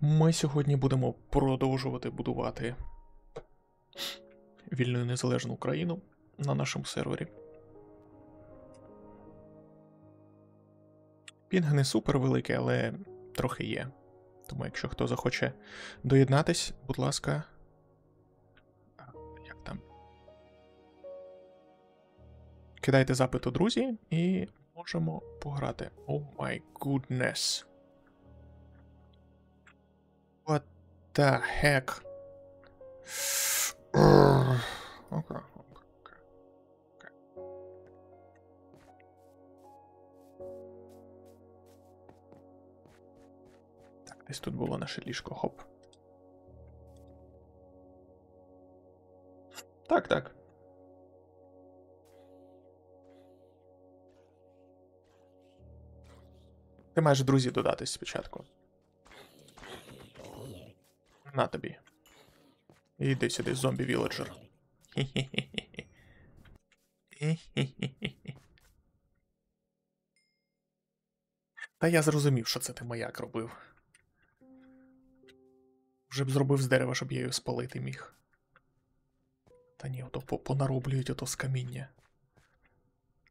Ми сьогодні будемо продовжувати будувати вільну і незалежну Україну на нашому сервері. Пінг не супер великий, але трохи є. Тому якщо хто захоче доєднатись, будь ласка. Як там? Кидайте запит у друзі і можемо пограти. Oh my goodness. What the heck? Окей. Okay. Okay. Так, десь тут було наше ліжко, хоп. Так, так. Ти маєш друзі додатись спочатку. На тобі. Іди сюди, зомбі віледжер. Та я зрозумів, що це ти маяк робив. Вже б зробив з дерева, щоб я її спалити міг. Та ні, ото понароблюють ото з каміння.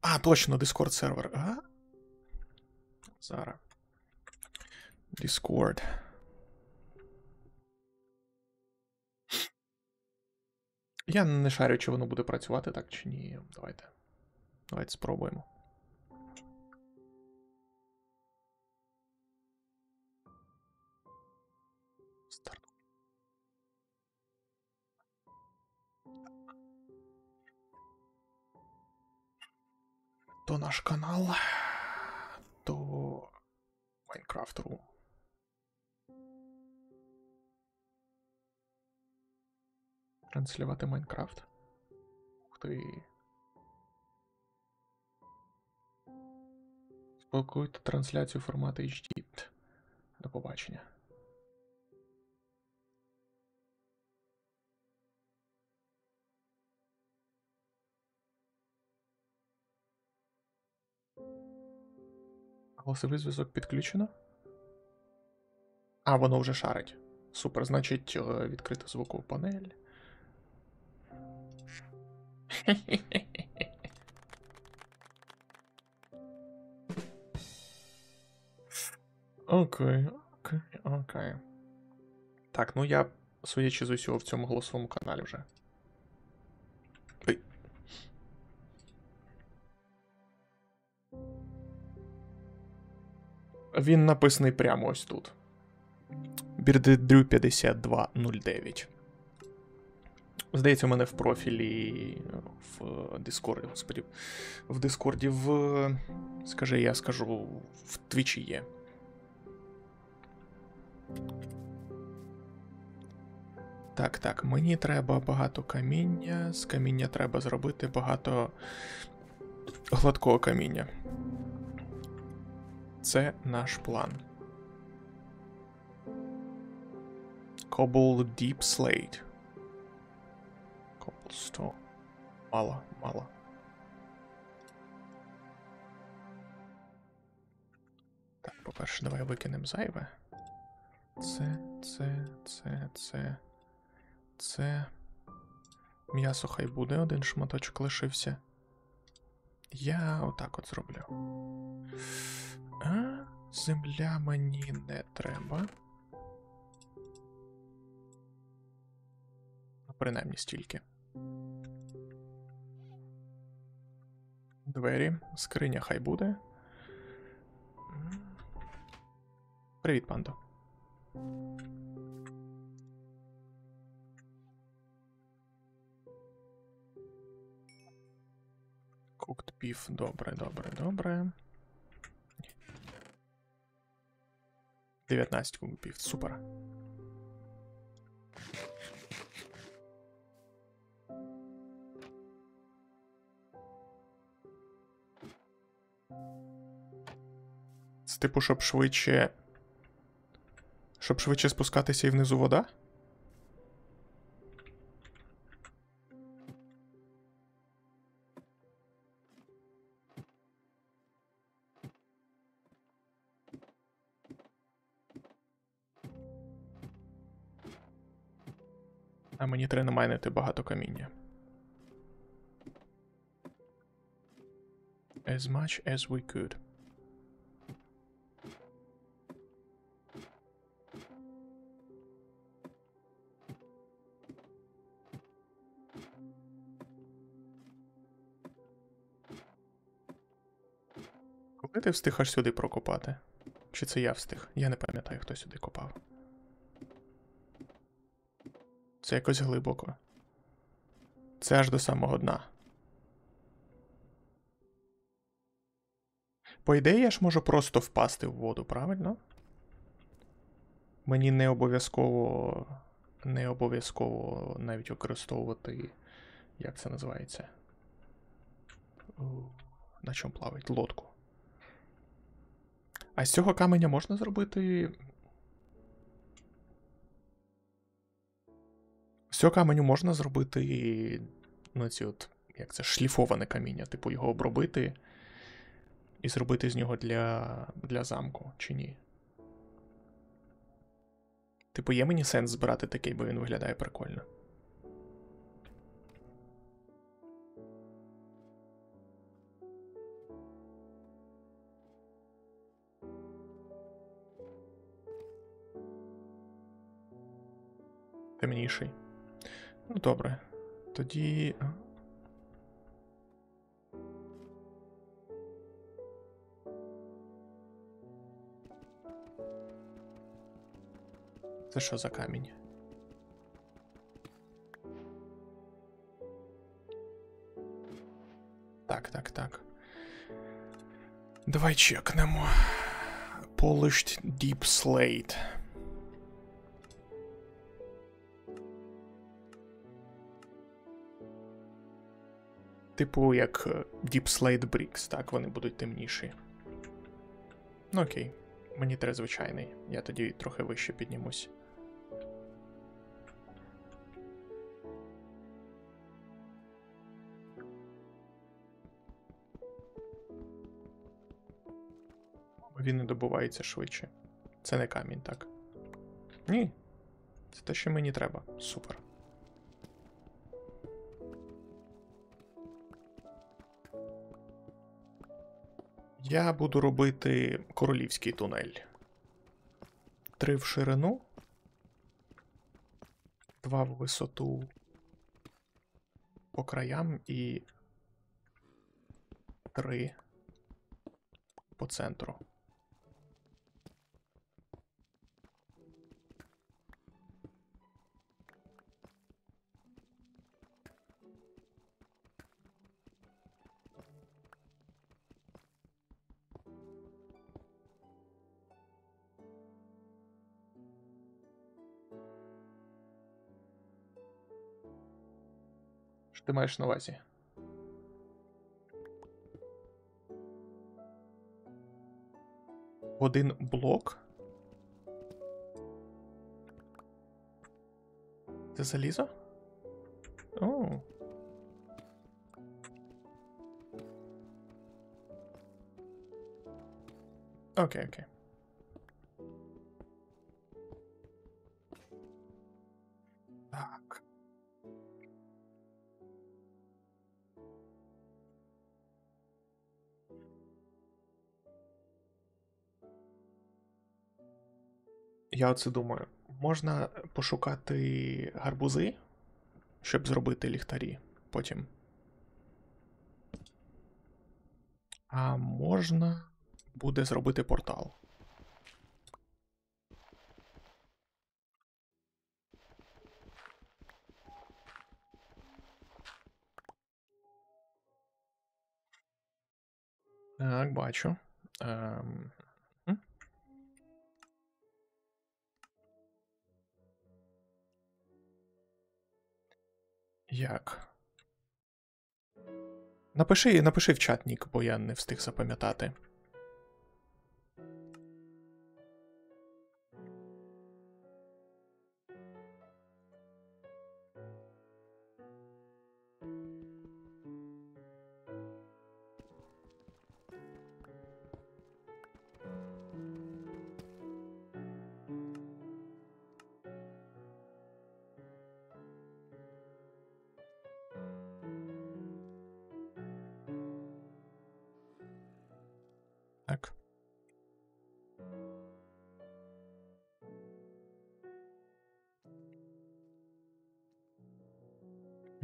А, точно, Discord сервер. А? Зараз. Discord. Я не шарю, чи воно буде працювати так чи ні. Давайте. Давайте спробуємо. То наш канал, то Майнкрафт.ру. Транслювати Майнкрафт. Ух ти. Спокойте трансляцію формату HD. До побачення. Голосовий зв'язок підключено. А, воно вже шарить. Супер, значить, е, відкрита звукову панель. Окей, окей, окей. Так, ну я, судячи з усього, в цьому голосовому каналі вже. Він написаний прямо ось тут. Бірдедрю 5209. Здається, у мене в профілі в Дискорді, господі. В Дискорді, в. Скажи, я скажу, в Твічі є. Так, так, мені треба багато каміння. З каміння треба зробити багато гладкого каміння. Це наш план. Cobble Deep Slate. Cobblestone. Мало, мало. Так, по-перше, давай викинемо зайве. Це, це, це, це. Це. М'ясо хай буде, один шматочок лишився. Я отак от зроблю. А, земля мені не треба. Ну, Принаймні стільки. Двері, скриня хай буде. Привіт, пандо. Cooked beef, добре, добре, добре. 19 cooked beef, супер. Це типу, щоб швидше. Щоб швидше спускатися і внизу вода? А мені треба намайнити багато каміння. As much as we could. Коли ти встиг аж сюди прокопати? Чи це я встиг? Я не пам'ятаю, хто сюди копав. Це якось глибоко. Це аж до самого дна. По ідеї, я ж можу просто впасти в воду, правильно? Мені не обов'язково. Не обов'язково навіть використовувати. Як це називається? На чому плавать? Лодку. А з цього каменя можна зробити. З цього каменю можна зробити. Ну, ці от. Як це? Шліфоване каміння. Типу, його обробити і зробити з нього для, для замку, чи ні? Типу, є мені сенс збирати такий, бо він виглядає прикольно. Темніший. Ну, добре. Тоді. Це що за камінь? Так, так, так. Давай чекнемо. Polished Deep Slate. Типу, як е, Deep Slate Bricks, так, вони будуть темніші. Ну окей, мені треба звичайний. Я тоді трохи вище піднімусь. Він не добувається швидше. Це не камінь, так? Ні. Це те, що мені треба. Супер. Я буду робити королівський тунель. Три в ширину. Два в висоту по краям і три по центру. Ти маєш на увазі? Один блок. Це залізо? О. Окей, окей. Я оце думаю, можна пошукати гарбузи, щоб зробити ліхтарі потім. А можна буде зробити портал. Так, бачу. Ем... Як? Напиши, напиши в чат нік, бо я не встиг запам'ятати.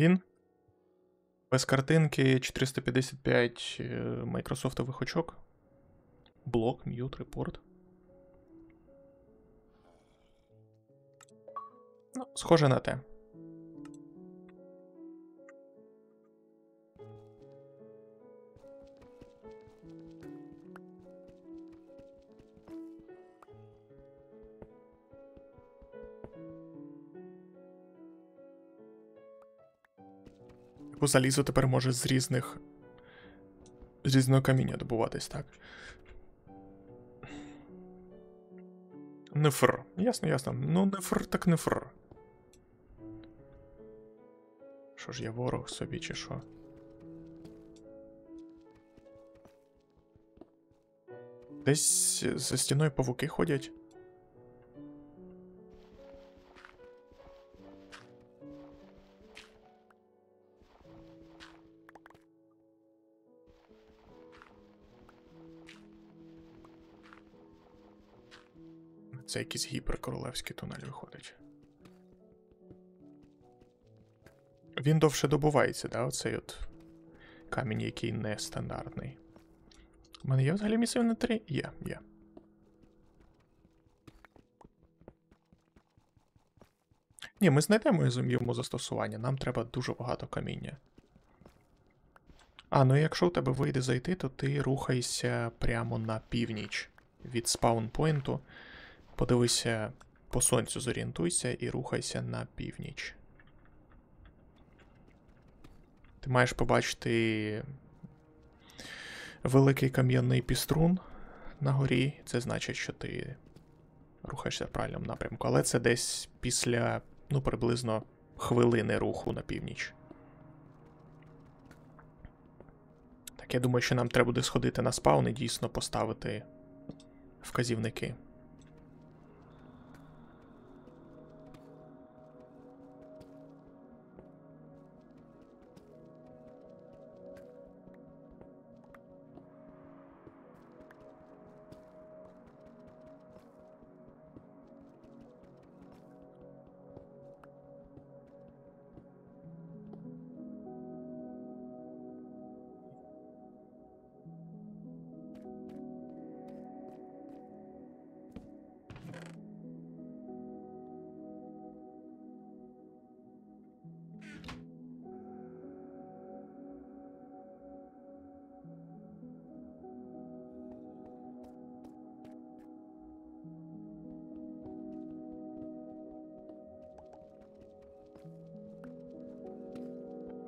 Він? Без картинки 455 е, майкрософтових очок. Блок, м'ют, репорт. Ну, схоже на те. Бо залізо тепер може з різних. з різного каміння добуватись, так. Нефр. Ясно, ясно. Ну, нефр, так нефр. Що ж я ворог собі, чи що? Десь за стіною павуки ходять. Це якийсь гіперкоролевський тунель виходить. Він довше добувається, да? Оцей от камінь, який нестандартний. У мене є взагалі місце на 3? Є, є. Ні, ми знайдемо йому застосування. Нам треба дуже багато каміння. А, ну якщо у тебе вийде зайти, то ти рухайся прямо на північ від spawn point у. Подивися по сонцю, зорієнтуйся і рухайся на північ. Ти маєш побачити великий кам'яний піструн на горі. Це значить, що ти рухаєшся в правильному напрямку. Але це десь після, ну, приблизно хвилини руху на північ. Так, я думаю, що нам треба буде сходити на spawn і дійсно поставити вказівники.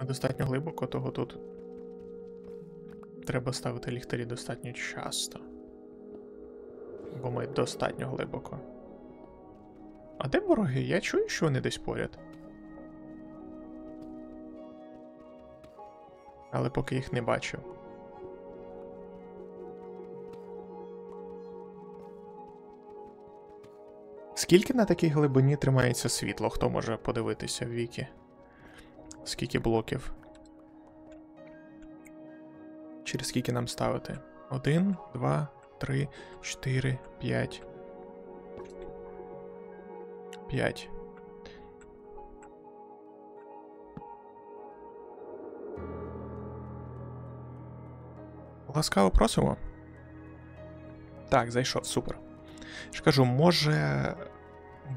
Достатньо глибоко, того тут треба ставити ліхтарі достатньо часто. Бо ми достатньо глибоко. А де вороги? Я чую, що вони десь поряд. Але поки їх не бачу. Скільки на такій глибині тримається світло? Хто може подивитися в віки? Скільки блоків? Через скільки нам ставити? Один, два, три, чотири, п'ять. П'ять. Ласкаво просимо. Так, зайшов, супер. Ж кажу, може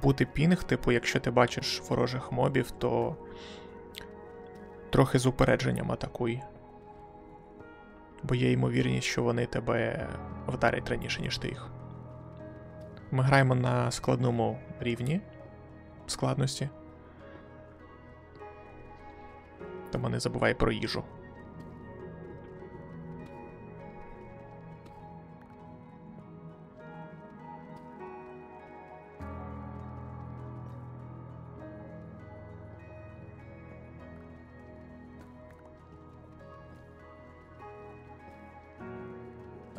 бути пінг, типу, якщо ти бачиш ворожих мобів, то трохи з упередженням атакуй. Бо є ймовірність, що вони тебе вдарять раніше, ніж ти їх. Ми граємо на складному рівні складності. Тому не забувай про їжу.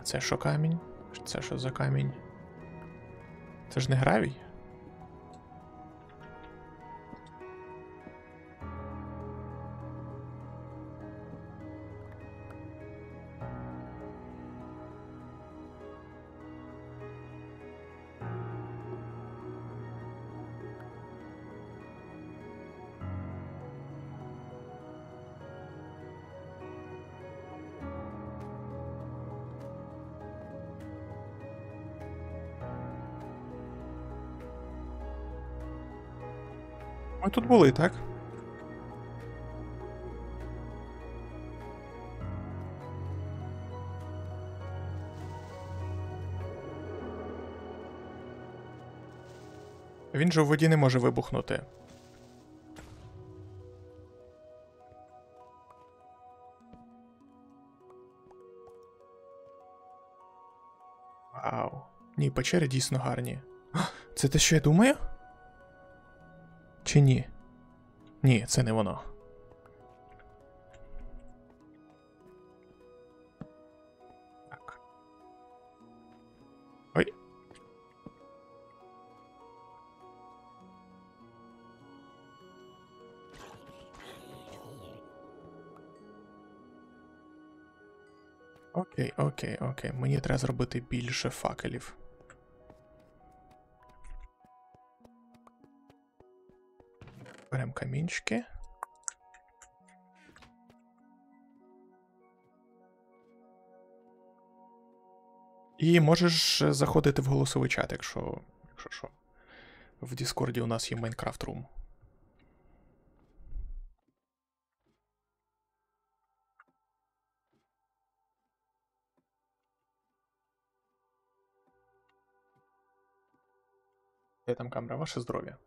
Це що камінь? Це що за камінь? Це ж не гравій? Ми тут були, так? Він же у воді не може вибухнути. Вау. Ні, печери дійсно гарні. Це те, що я думаю? Чи ні? Ні, це не воно. Так. Ой. Окей, окей, окей. Мені треба зробити більше факелів. Камінчики. І можеш заходити в голосовий чат, якщо, якщо що. В Діскорді у нас є Майнкрафт Room. Де там камера? Ваше здоров'я.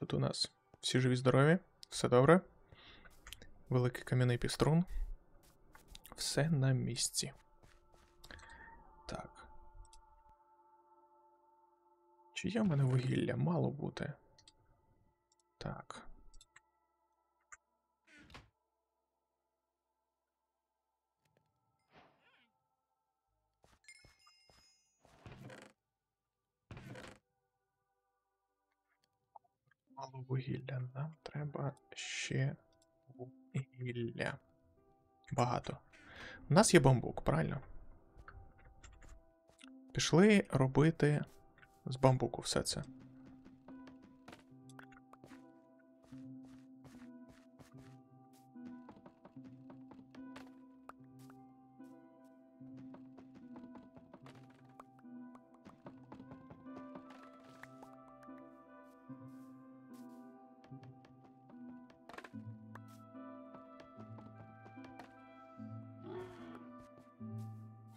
Тут у нас? Всі живі здорові? Все добре? Великий кам'яний піструн. Все на місці. Так. Чи є в мене вугілля? Мало бути. Так. Мало вугілля. Нам треба ще вугілля. Багато. У нас є бамбук, правильно? Пішли робити з бамбуку все це.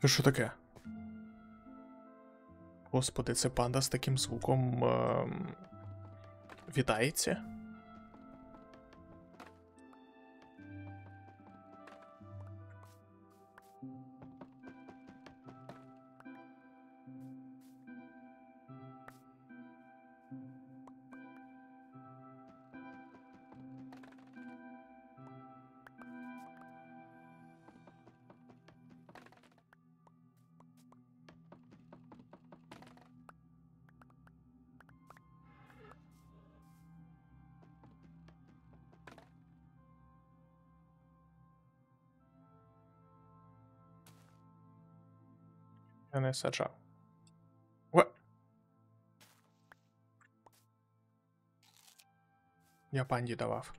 Це що таке? Господи, це панда з таким звуком ем, вітається? Я не саджав. Уа! Я панді давав.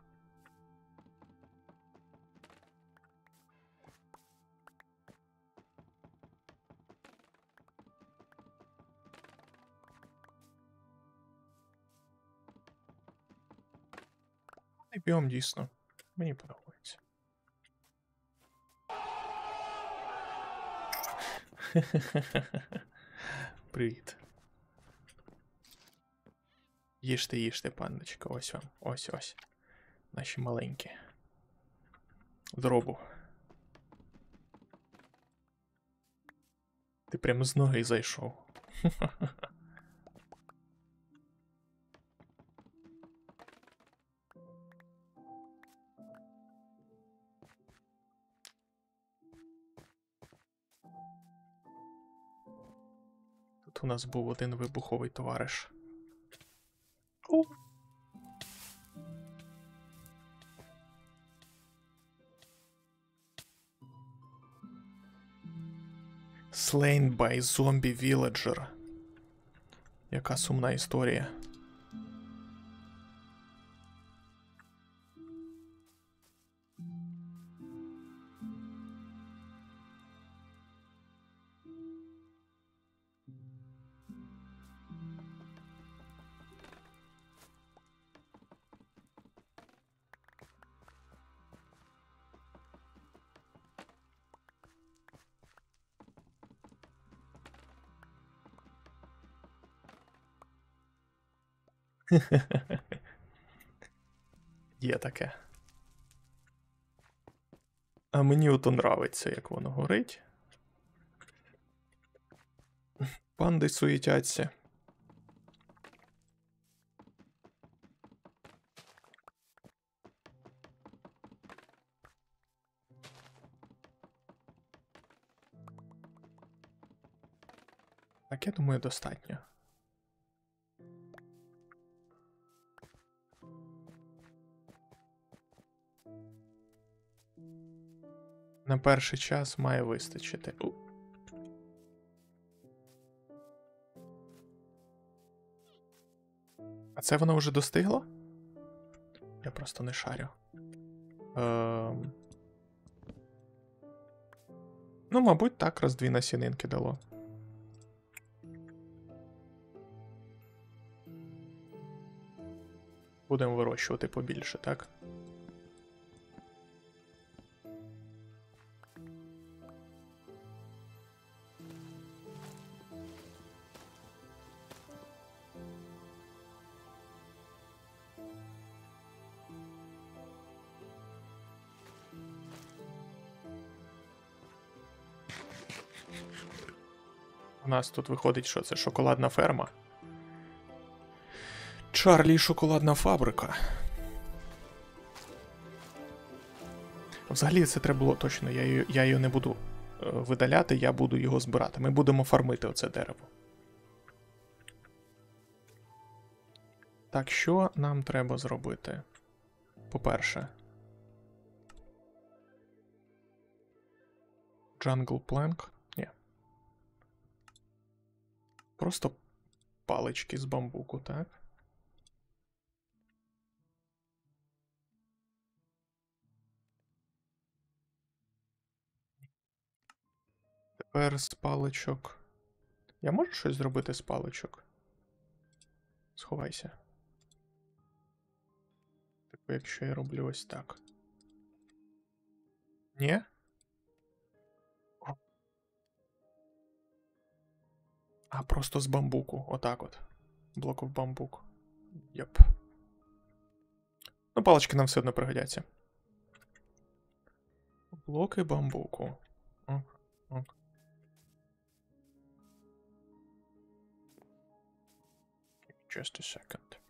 І біом дійсно. Мені подобається. Привіт. Їжте, їжте, пандочка. Ось вам. Ось ось. Наші маленькі. Дробу. Ти прямо з ноги зайшов. у нас був один вибуховий товариш. О. Slain by Zombie Villager. Яка сумна історія. Є таке. А мені ото нравиться, як воно горить. Панди суетяться. Так, я думаю, достатньо. На перший час має вистачити. А це воно вже достигло? Я просто не шарю. Ем... Ну, мабуть, так раз дві насінинки дало. Будемо вирощувати побільше, так? Нас тут виходить, що це шоколадна ферма. Чарлі шоколадна фабрика. Взагалі це треба було точно. Я її, я її не буду е, видаляти, я буду його збирати. Ми будемо фармити оце дерево. Так, що нам треба зробити? По-перше. Jungle Plank. Просто палички з бамбуку, так? Тепер з паличок. Я можу щось зробити з паличок? Сховайся. Типу, якщо я роблю ось так. Ні? А, просто з бамбуку. Отак от. Блоков бамбук. Йоп. Ну, палички нам все одно пригодяться. Блоки бамбуку. Ок, ок. Just a second.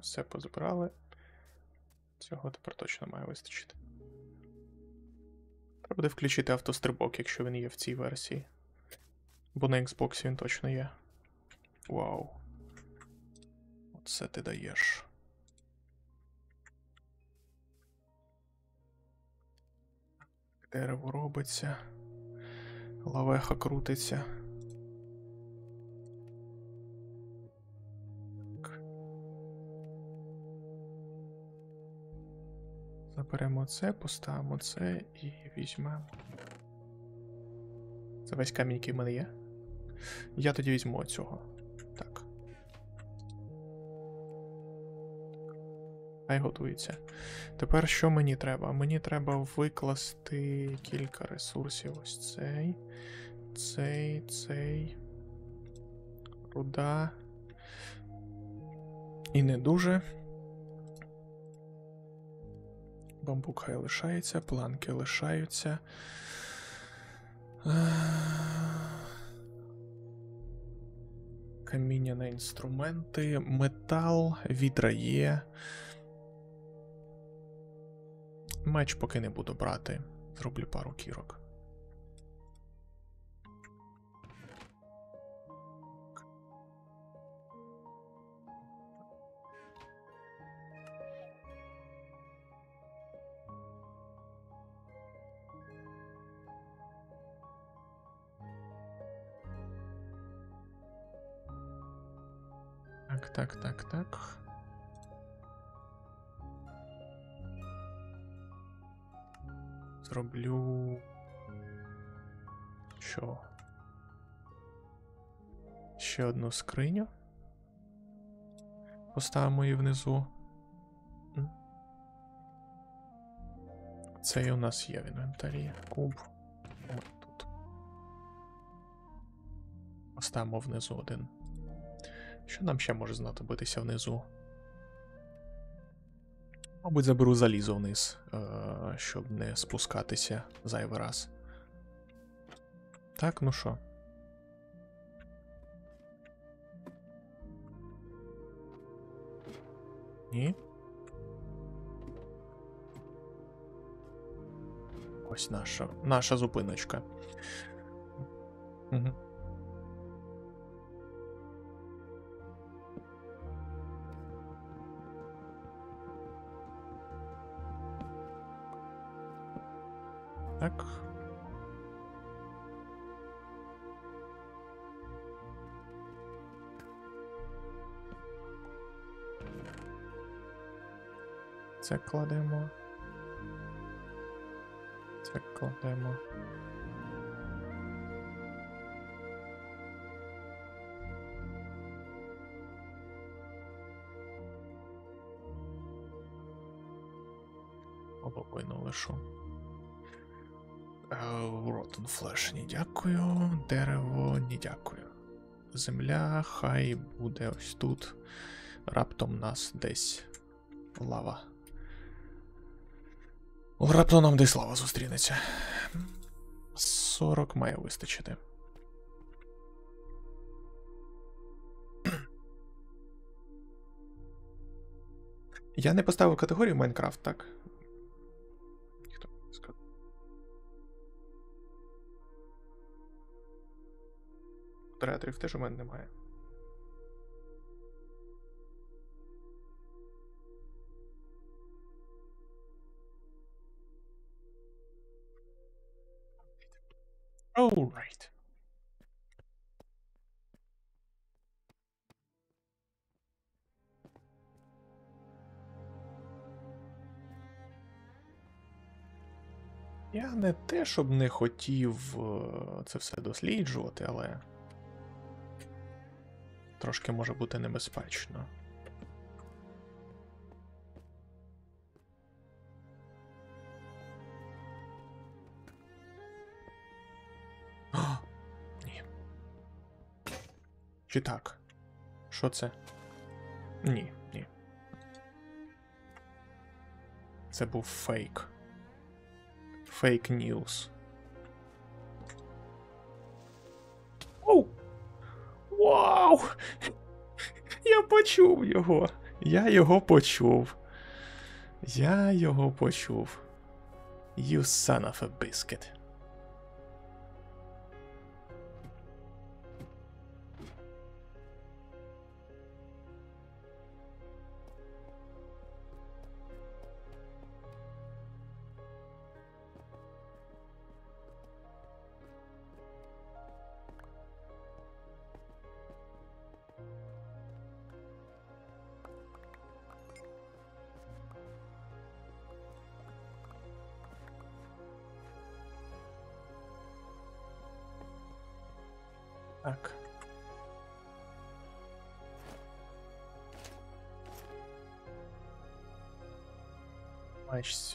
Все позбирали. Цього тепер точно має вистачити. Треба буде включити автострибок, якщо він є в цій версії. Бо на Xbox він точно є. Вау. Оце ти даєш. Дерево робиться. Лавеха крутиться. Заберемо це, поставимо це і візьмемо. Це весь камінь, який в мене є. Я тоді візьму цього. Так. Хай готується. Тепер що мені треба? Мені треба викласти кілька ресурсів. Ось цей, цей, цей. Руда. І не дуже. Бамбук хай лишається, планки лишаються. Каміння на інструменти, метал, відра є. Меч поки не буду брати. Зроблю пару кірок. Скриню. Поставимо її внизу. Це у нас є в інвентарі. Куб. Ось тут. Поставимо внизу один. Що нам ще може знадобитися внизу? Мабуть, заберу залізо вниз, е, щоб не спускатися зайвий раз. Так, ну що? Ні? Ось наша, наша зупиночка. Угу. Так. Це кладемо. Це кладемо. Половину лишу. Rotten Flash, ні дякую. Дерево, ні дякую. Земля, хай буде ось тут. Раптом нас десь лава. Раптом нам десь зустрінеться. 40 має вистачити. Я не поставив категорію Майнкрафт, так? Ніхто не сказав. Модераторів теж у мене немає. Alright. Я не те, щоб не хотів е, це все досліджувати, але трошки може бути небезпечно. Чи так? Що це? Ні, ні. Це був фейк. Фейк ньюс. Оу! Вау! Я почув його. Я його почув. Я його почув. You son of a biscuit.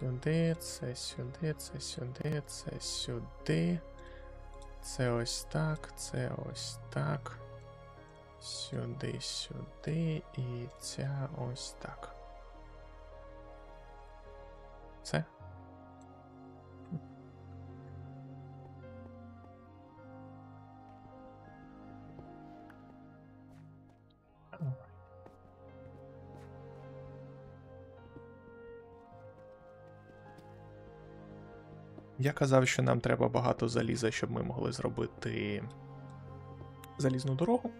Сюди, це сюди, це сюди, це сюди. Це ось так, це ось так. Сюди, сюди і ця ось так. Все. Я казав, що нам треба багато заліза, щоб ми могли зробити залізну дорогу.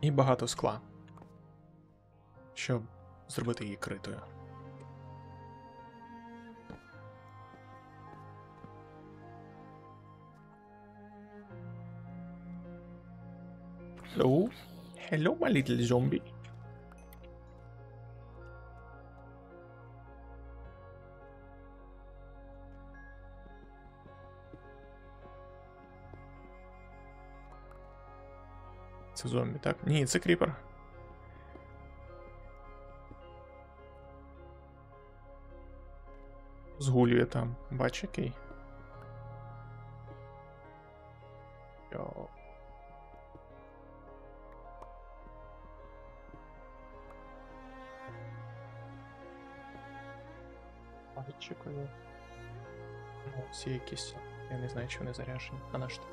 І багато скла. Щоб зробити її критою. Hello? Hello, my little zombie. Це зомбі, так? Ні, це кріпер. Згулює там. Бач який. Йо. Пальчикові. Ну, всі якісь. Я не знаю, чи вони заряжені. А на що?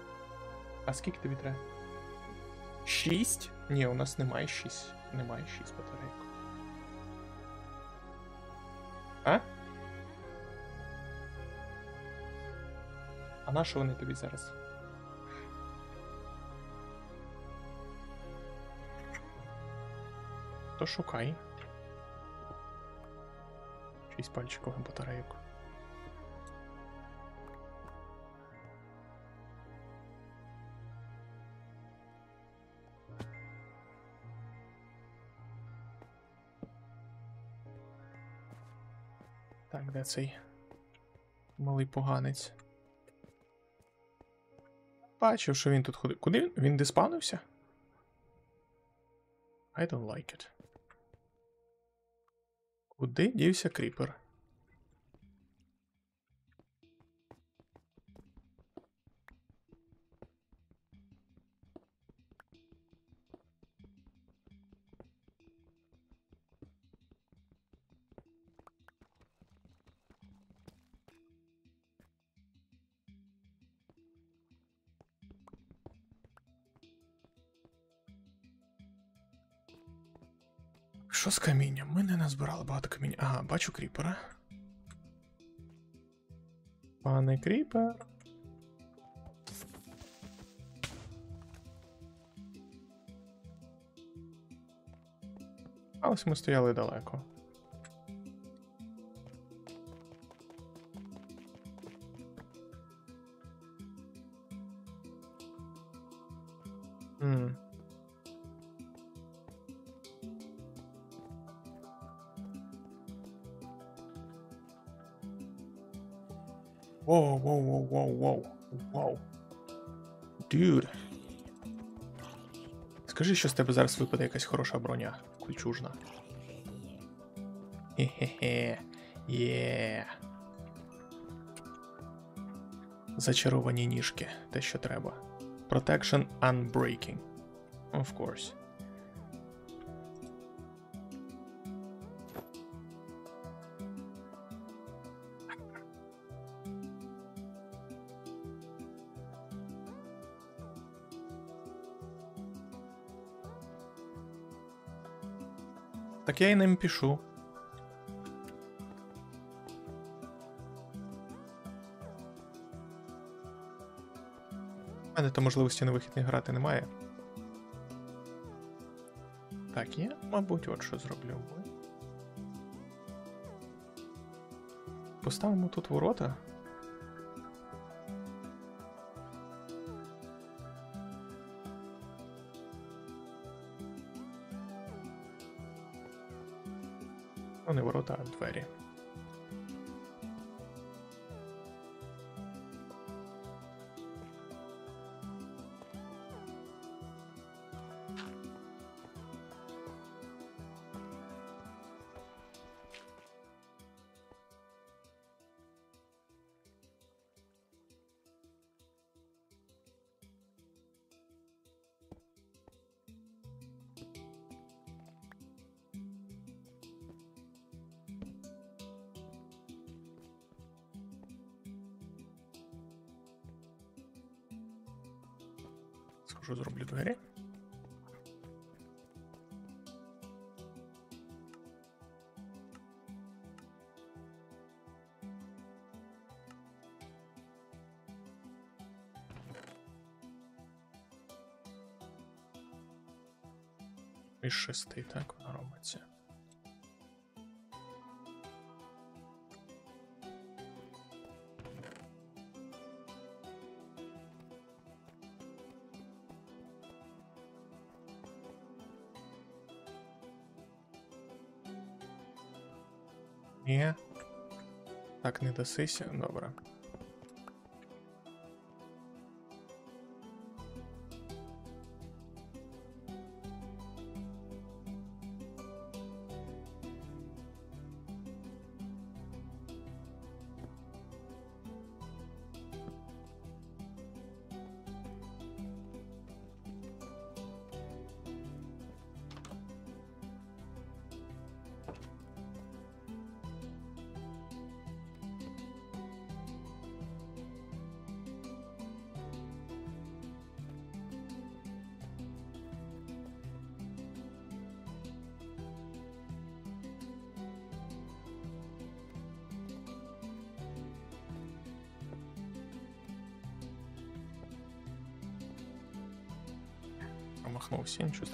А скільки тобі треба? Шість? Ні, у нас немає шість. Немає шість батарейок. А? А на що вони тобі зараз? То шукай. Шість пальчикових батарейок. Цей малий поганець? Бачив, що він тут ходив. Куди він? Він диспанився? I don't like it. Куди дівся кріпер? З камінням? Ми не назбирали багато каміння. Ага, бачу кріпера. Пане кріпер. А ось ми стояли далеко. Скажи, що з тебе зараз випаде якась хороша броня. Кульчужна. Хе-хе-хе. Є. Зачаровані ніжки. Те, що треба. Protection Unbreaking. Of course. Так я і ним пишу. У мене то можливості на вихід не грати немає. Так, я, мабуть, от що зроблю. Поставимо тут ворота. Ворота, двері. Із шести, так воно робиться. Ні. Так, не дасися. Добре. Sensor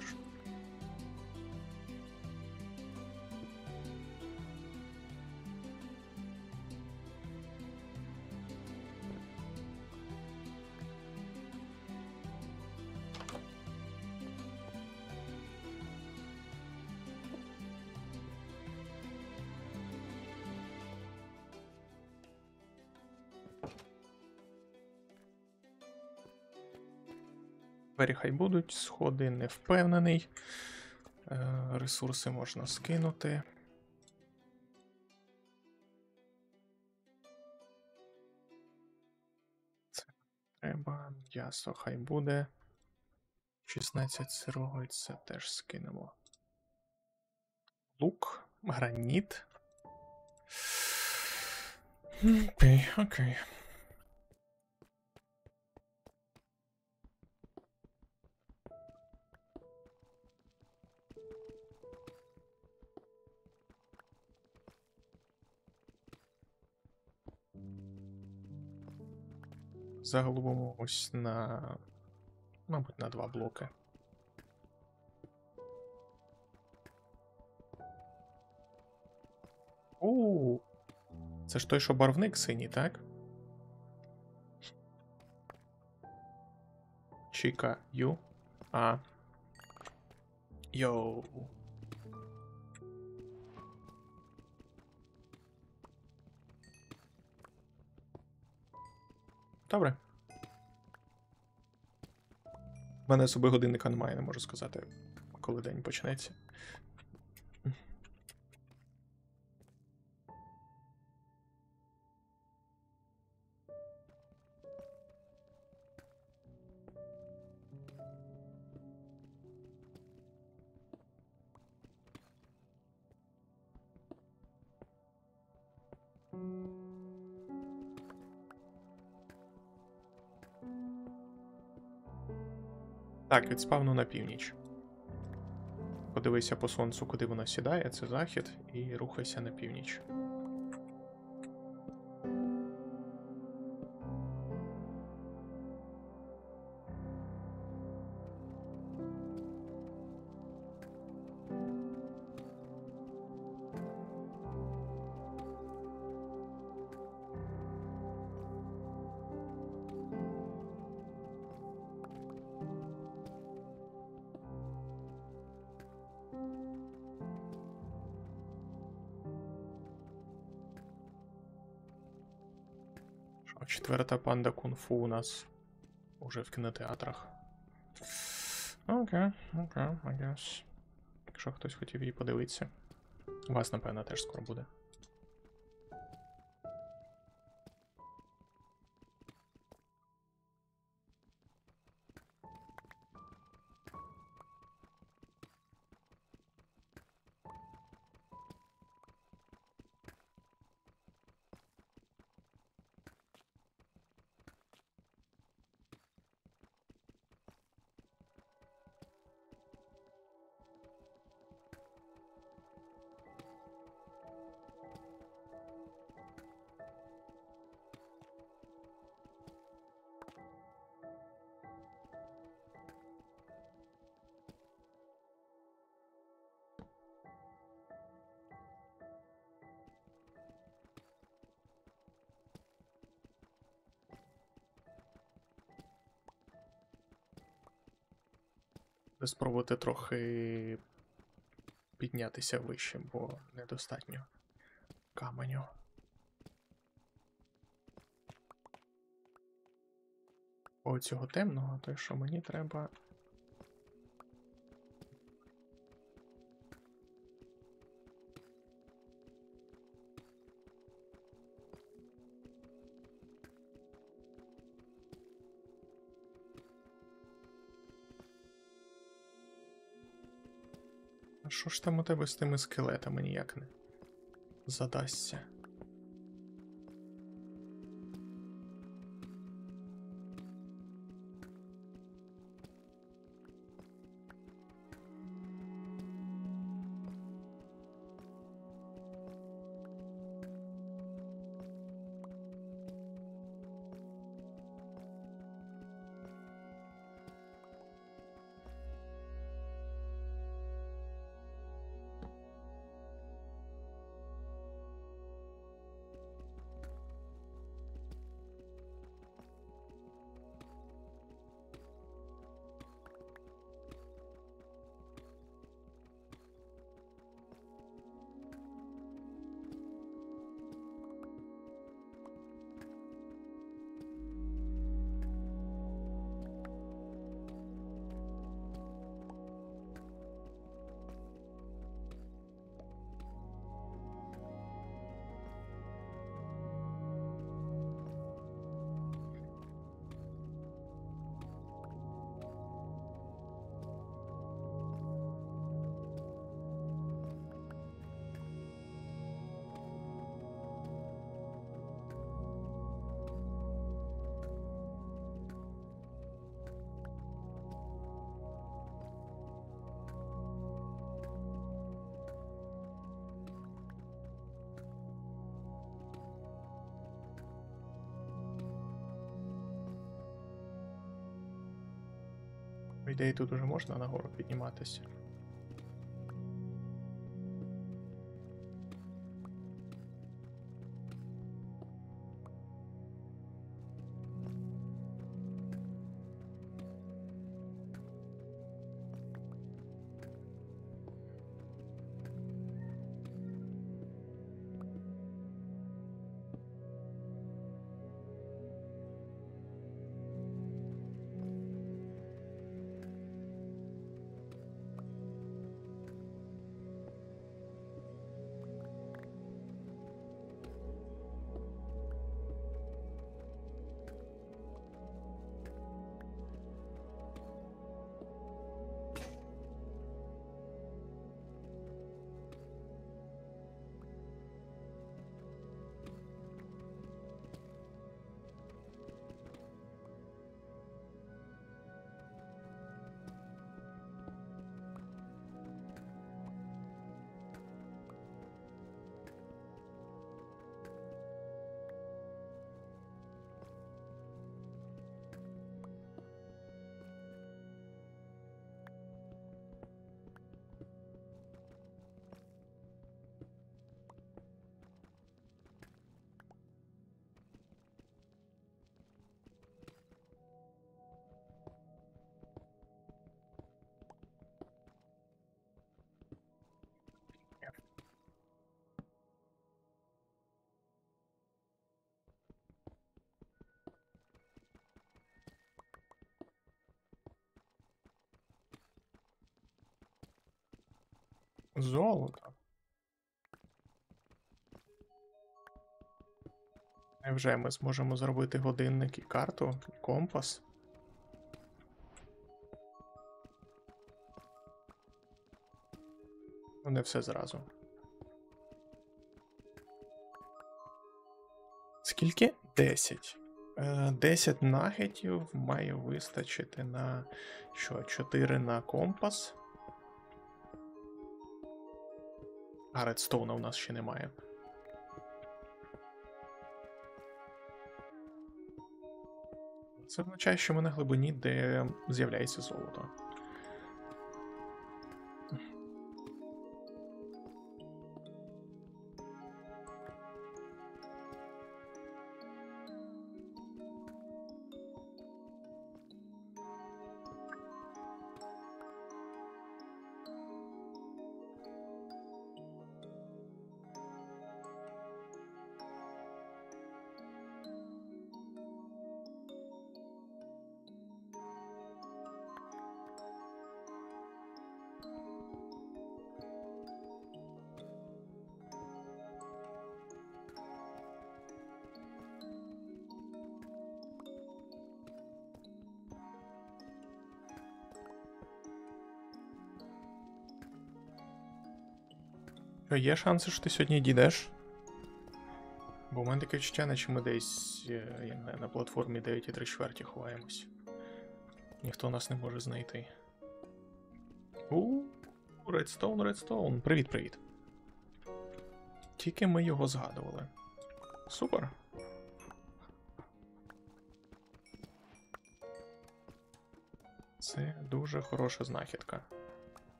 Двері хай будуть, сходи не впевнений. Е, Ресурси можна скинути. Це треба. М'ясо хай буде. 16 сирого, це теж скинемо. Лук, граніт. Окей, окей. Заголовимо ось на. Мабуть, на два блоки. У. Це ж той, що барвник синій, так? Чіка Ю. А. Йоу. Добре. У мене особи годинника немає, не можу сказати, коли день почнеться. Так, від спавну на північ. Подивися по сонцю, куди воно сідає, це захід, і рухайся на північ. Кунг-фу у нас уже в кінотеатрах. Окей, окей, I guess. Якщо хтось хотів її подивитися. У вас, напевно, теж скоро буде. Спробувати трохи піднятися вище, бо недостатньо каменю. Оцього цього темного, то що мені треба. Що ж там у тебе з тими скелетами ніяк не задасться? Ідеї, тут уже можна нагору підніматися. Золото. Невже ми зможемо зробити годинник і карту, і компас? Ну, не все зразу. Скільки? 10. Е, 10 нагетів має вистачити на що? 4 на компас. А редстоуна у нас ще немає. Це означає, що ми на глибині, де з'являється золото. Є шанси, що ти сьогодні дійдеш? Бо в мене таке відчуття, наче ми десь е, я не на платформі 9,3 чверті ховаємось. Ніхто нас не може знайти. У, Redstone, Redstone. Привіт, привіт. Тільки ми його згадували. Супер. Це дуже хороша знахідка.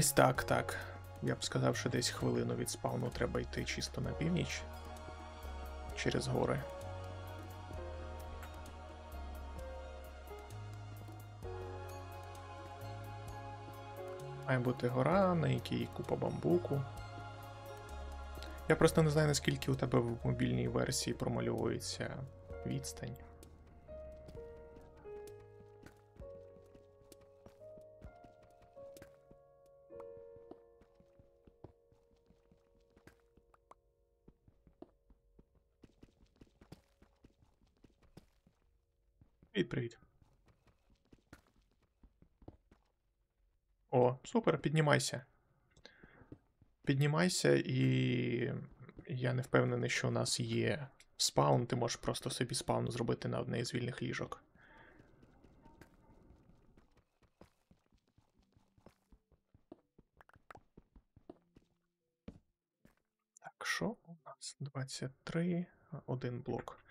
Десь так, так. Я б сказав, що десь хвилину від спавну треба йти чисто на північ. Через гори. Має бути гора, на якій купа бамбуку. Я просто не знаю, наскільки у тебе в мобільній версії промальовується відстань. Супер, піднімайся. Піднімайся, і я не впевнений, що у нас є spawn. Ти можеш просто собі spawn зробити на одне із вільних ліжок. Так, що у нас? 23, один блок.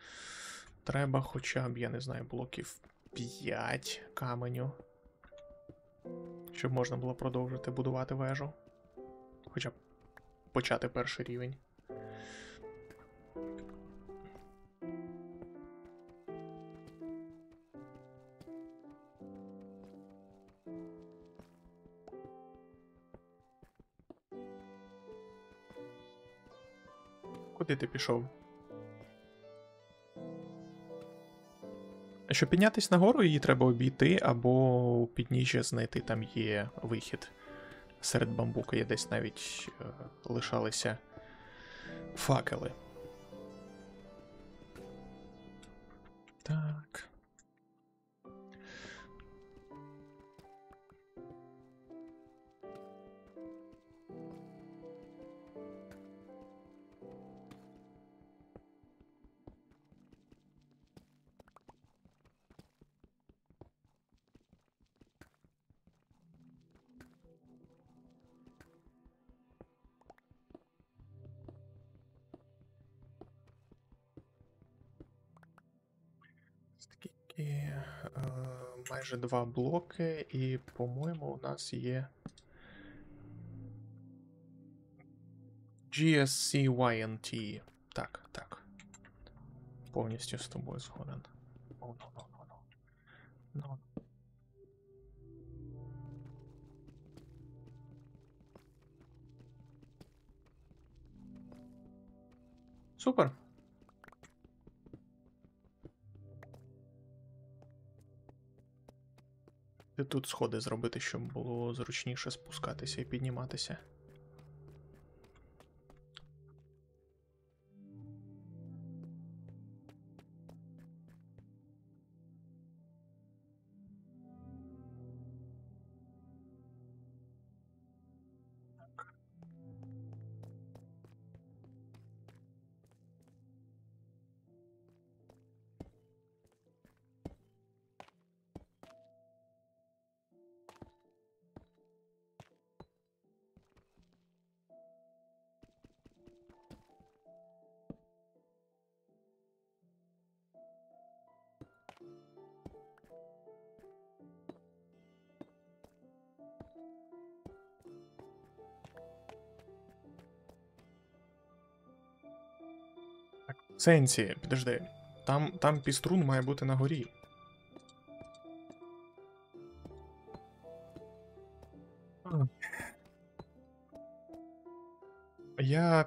Треба хоча б, я не знаю, блоків 5 каменю. Щоб можна було продовжити будувати вежу. Хоча б почати перший рівень. Куди ти пішов? Щоб піднятися нагору, її треба обійти, або підніжжя знайти там є вихід. Серед бамбука є десь навіть е, лишалися факели. Скільки? Е, майже два блоки, і, по-моєму, у нас є. GSC YNT. Так, так. Повністю з тобою згоден. Ну, ну, ну, ну. Ну. Супер. Тут сходи зробити, щоб було зручніше спускатися і підніматися. Сенсі, підожди. Там там піструн має бути на горі. Я.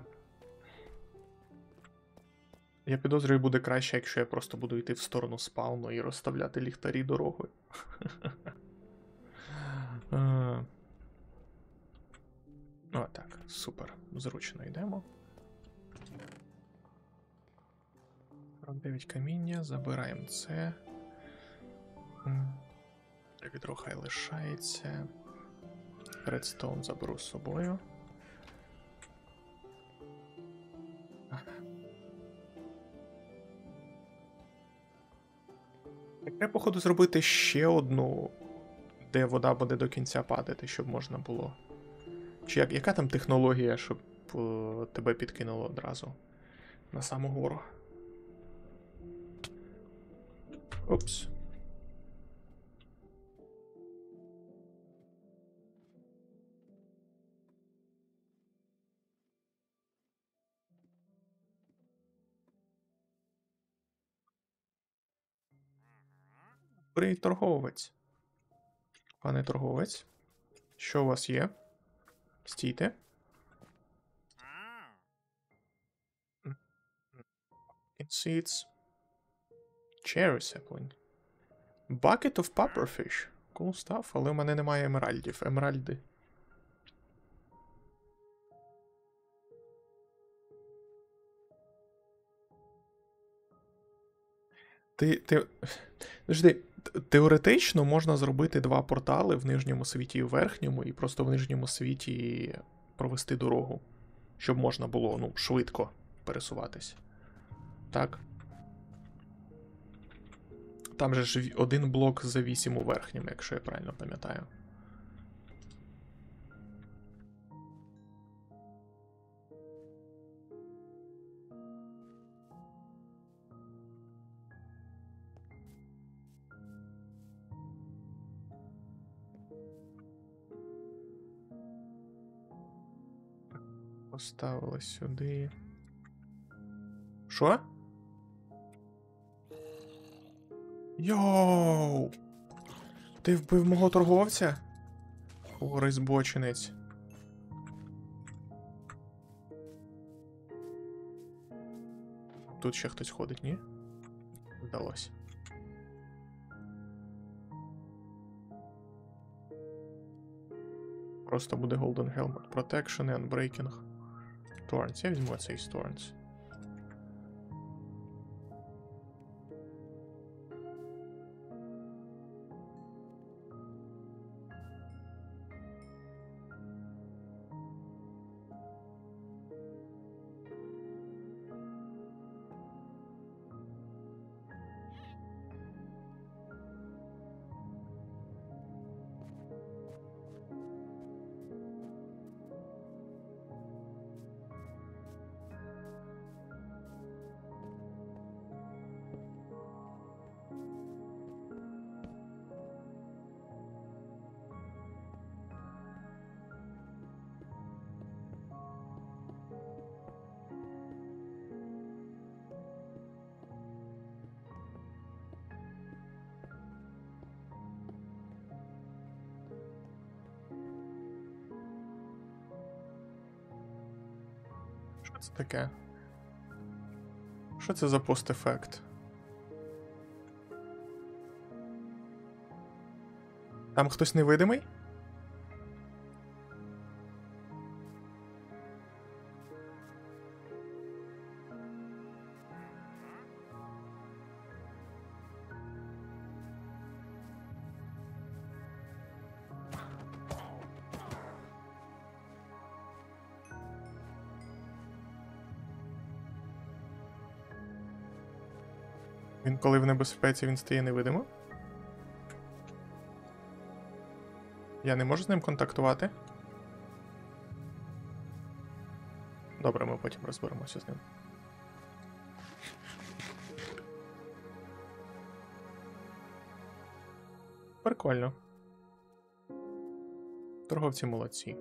Я підозрюю, буде краще, якщо я просто буду йти в сторону спауну і розставляти ліхтарі дорогою. Е. О, так, супер. Зручно йдемо. 49 каміння, забираємо це. Відро хай лишається. Редстоун заберу з собою. Треба, походу, зробити ще одну, де вода буде до кінця падати, щоб можна було. Чи як, яка там технологія, щоб е, тебе підкинуло одразу на саму гору? Опс. Привіт, торговець. Пане торговець. Що у вас є? Стійте. Seeds. Cherry sapling. Bucket of pufferfish. Cool stuff, але в мене немає емеральдів. Емеральди. Ти. ти... Подожди, теоретично можна зробити два портали в нижньому світі і в верхньому, і просто в нижньому світі провести дорогу, щоб можна було ну, швидко пересуватись. Так. Там же ж один блок за 8 у верхньому, якщо я правильно пам'ятаю. Поставили сюди. Що? Йоу! Ти вбив мого торговця? Хорий збочинець. Тут ще хтось ходить, ні? Вдалося. Просто буде Golden Helmet Protection і Unbreaking. Torrents. Я візьму цей з таке? Що це за постефект? Там хтось невидимий? Коли в небезпеці, він стає невидимим? Я не можу з ним контактувати? Добре, ми потім розберемося з ним. Прикольно. Торговці молодці.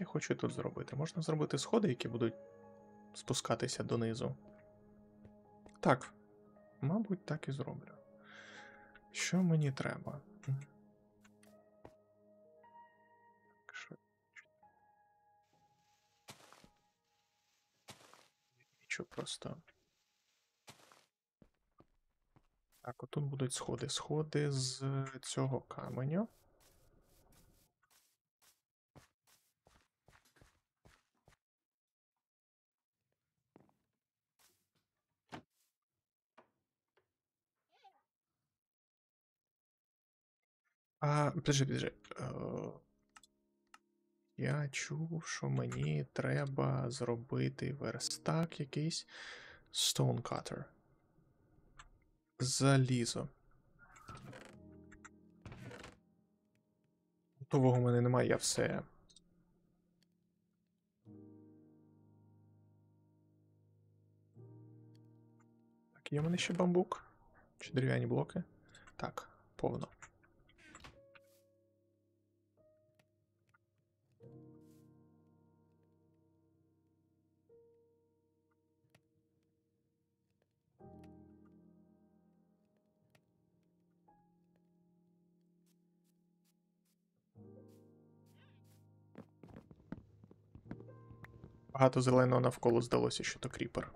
Я хочу тут зробити? Можна зробити сходи, які будуть спускатися донизу. Так, мабуть, так і зроблю. Що мені треба? Що просто. Так, отут будуть сходи. Сходи з цього каменю. А, подожди, подожди. Е, Я чув, що мені треба зробити верстак якийсь Stonecutter. Залізо. Готового в мене немає, я все. Так, є в мене ще бамбук. Чи дерев'яні блоки? Так, повно. Багато зеленого навколо здалося, що то кріпер.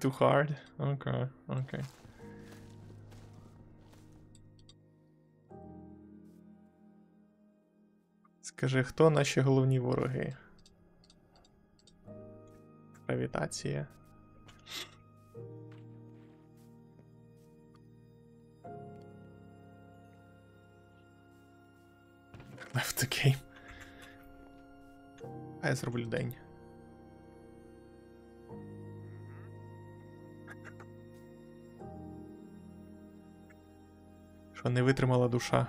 Too hard. Okay, okay. Скажи, хто наші головні вороги? Гравітація. Left the game. А я зроблю день. Що не витримала душа.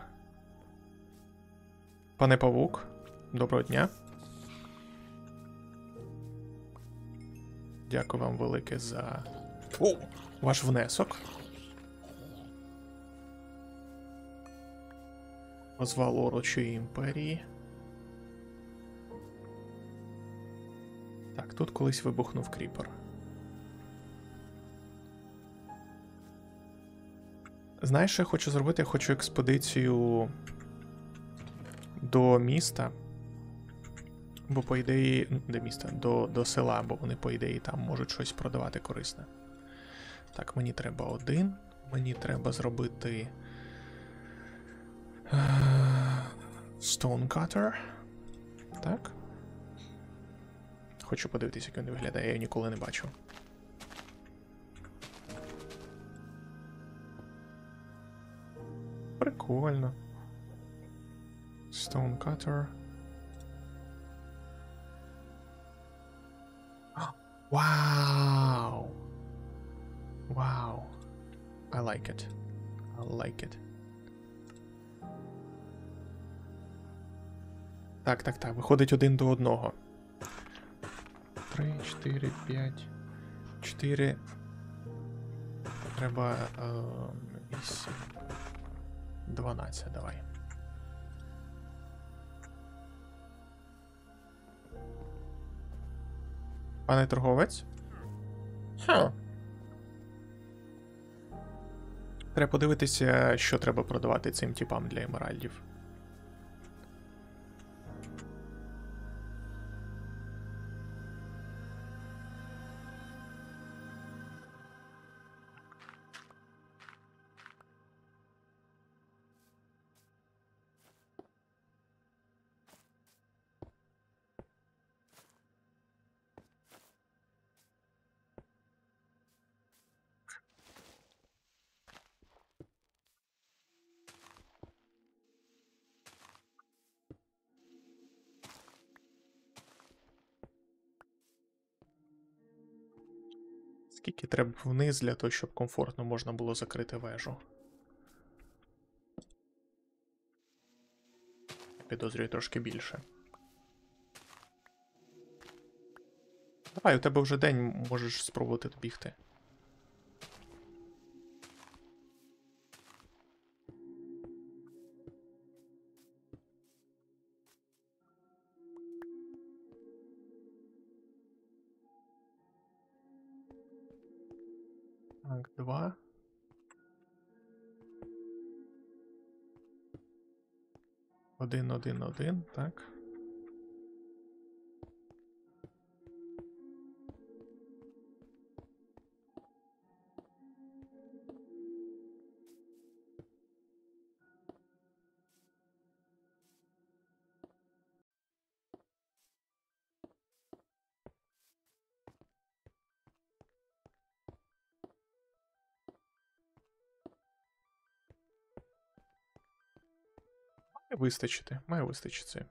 Пане Павук, доброго дня. Дякую вам велике за О, ваш внесок. Розвал Орочої імперії. Так, тут колись вибухнув кріпер. Знаєш, що я хочу зробити? Я хочу експедицію до міста. Бо, по ідеї, ну, до міста, до, до села, бо вони, по ідеї, там можуть щось продавати корисне. Так, мені треба один. Мені треба зробити. е, Stonecutter. Так. Хочу подивитися, як він виглядає, я його ніколи не бачив. Прикольно. Stonecutter. Вау! Вау! I like it. I like it. Так, так, так. Виходить один до одного. Три, чотири, п'ять. Чотири. Треба. Е, вісім. 12, давай. Пане торговець? Хм. Треба подивитися, що треба продавати цим типам для емеральдів. Скільки треба вниз для того, щоб комфортно можна було закрити вежу? Підозрюю трошки більше. Давай, у тебе вже день можеш спробувати бігти. 1, 1, так. Вистачити, має вистачити.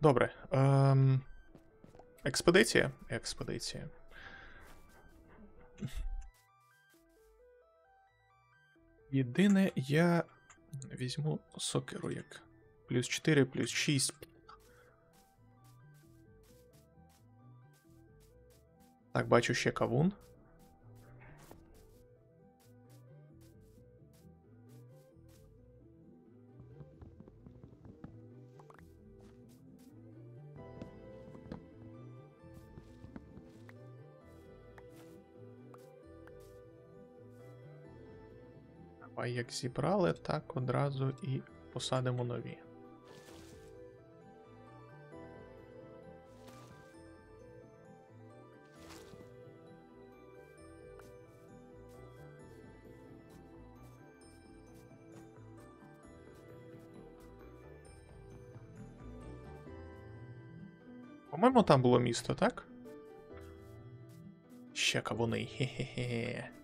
Добре. Ем... Експедиція? Експедиція. Єдине, я візьму сокеру як. Плюс 4, плюс 6. Так, бачу ще кавун. Давай як зібрали, так одразу і посадимо нові. По-моєму, там було місто, так? Ще кавуни. Хе-хе-хе.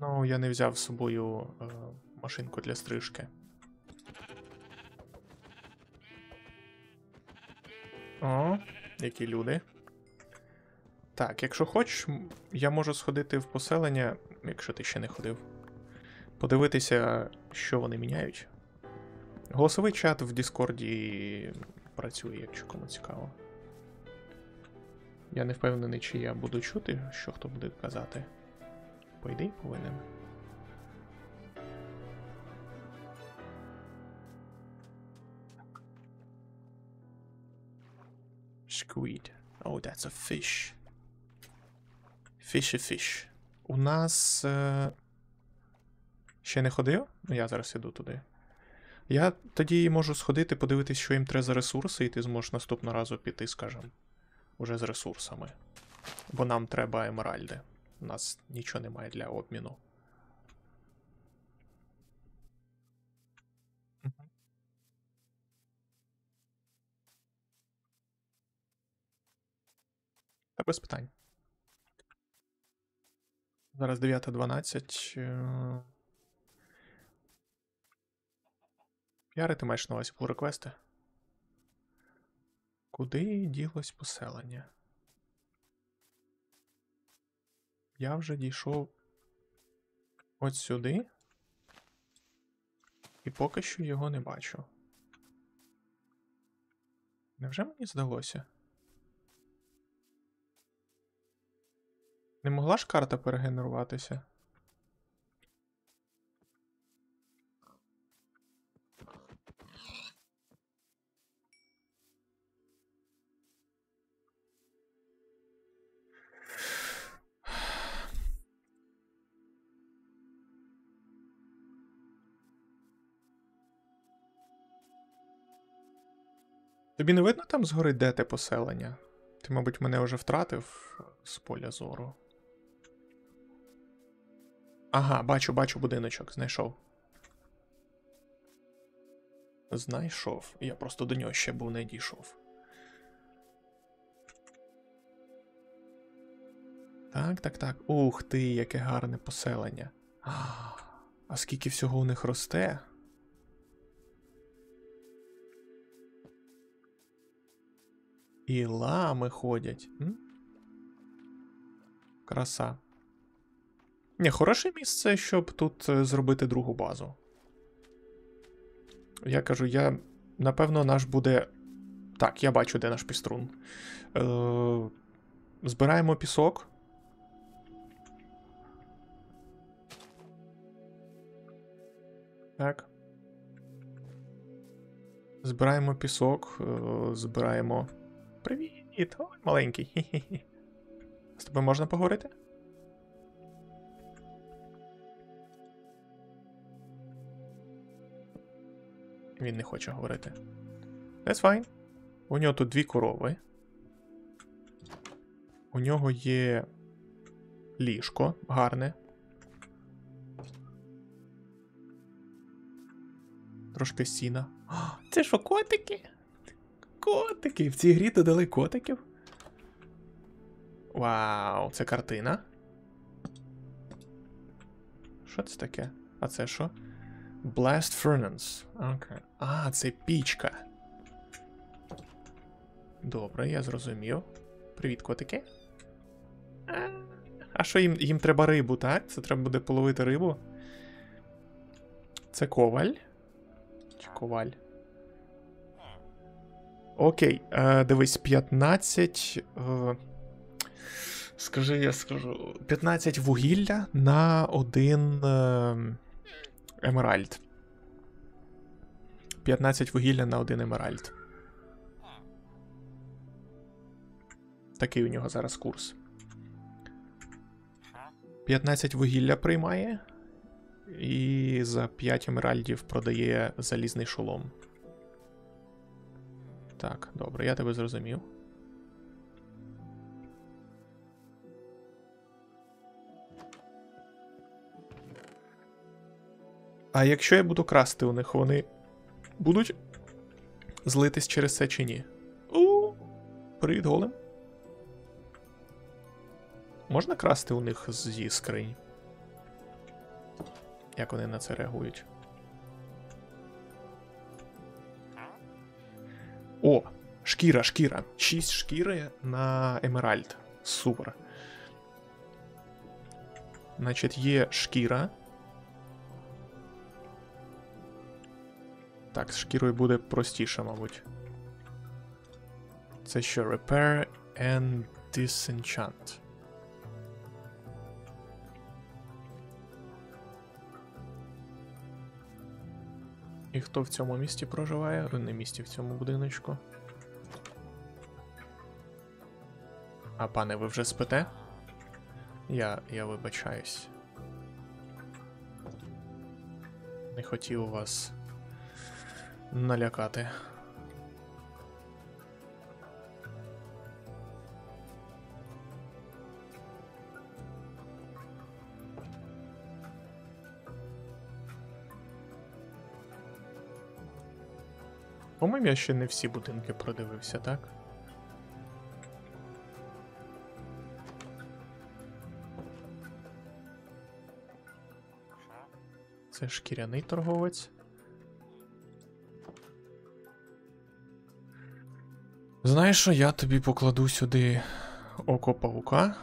Ну, я не взяв з собою е, машинку для стрижки. О, які люди. Так, якщо хочеш, я можу сходити в поселення, якщо ти ще не ходив. Подивитися, що вони міняють. Голосовий чат в Діскорді працює, якщо кому цікаво. Я не впевнений, чи я буду чути, що хто буде казати. По ідеї повинен. Squid. Oh, that's a fish. Fish a fish. У нас. Е... Ще не ходив? Ну, я зараз іду туди. Я тоді можу сходити, подивитись, що їм треба за ресурси, і ти зможеш наступного разу піти, скажем, уже з ресурсами. Бо нам треба емеральди. У нас нічого немає для обміну. Та без питань. Зараз 9.12. е, Піари ти маєш на увазі pull реквести? Куди ділось поселення? Я вже дійшов от сюди. І поки що його не бачу. Невже мені здалося? Не могла ж карта перегенеруватися? Тобі не видно там згори, де те поселення? Ти, мабуть, мене вже втратив з поля зору. Ага, бачу, бачу будиночок, знайшов. Знайшов. Я просто до нього ще був не дійшов. Так, так, так. Ух ти, яке гарне поселення. А, скільки всього у них росте? І лами ходять. М? Краса. Ні, хороше місце, щоб тут е, зробити другу базу. Я кажу, я. Напевно, наш буде. Так, я бачу, де наш піструн. Е, Збираємо пісок. Так. Збираємо пісок, е, збираємо. Привіт! Ой, маленький. Хі-хі-хі. З тобою можна поговорити? Він не хоче говорити. That's fine. У нього тут дві корови. У нього є ліжко гарне. Трошки сіна. А, Це що, котики? Котики! В цій грі додали котиків. Вау, це картина. Що це таке? А це що? Blast Furnace. Окей. А, це пічка. Добре, я зрозумів. Привіт, котики. А, що їм їм треба рибу, так? Це треба буде половити рибу. Це коваль. Чи коваль? Окей, е, дивись, 15. Е, скажи, я скажу. 15 вугілля на один е, емеральд. 15 вугілля на один емеральд. Такий у нього зараз курс. 15 вугілля приймає. І за 5 емеральдів продає залізний шолом. Так, добре, я тебе зрозумів. А якщо я буду красти у них, вони будуть злитись через це чи ні? У, привіт, голем. Можна красти у них зі скринь? Як вони на це реагують? О, шкіра, шкіра. 6 шкіри на emerald. Супер. Значить, є шкіра. Так, з шкірою буде простіше, мабуть. Це що? Repair and Disenchant. І хто в цьому місті проживає? Не місті в цьому будиночку. А пане, ви вже спите? Я. я вибачаюсь. Не хотів вас налякати. По-моєму, я ще не всі будинки продивився, так? Це шкіряний торговець. Знаєш що, я тобі покладу сюди око паука,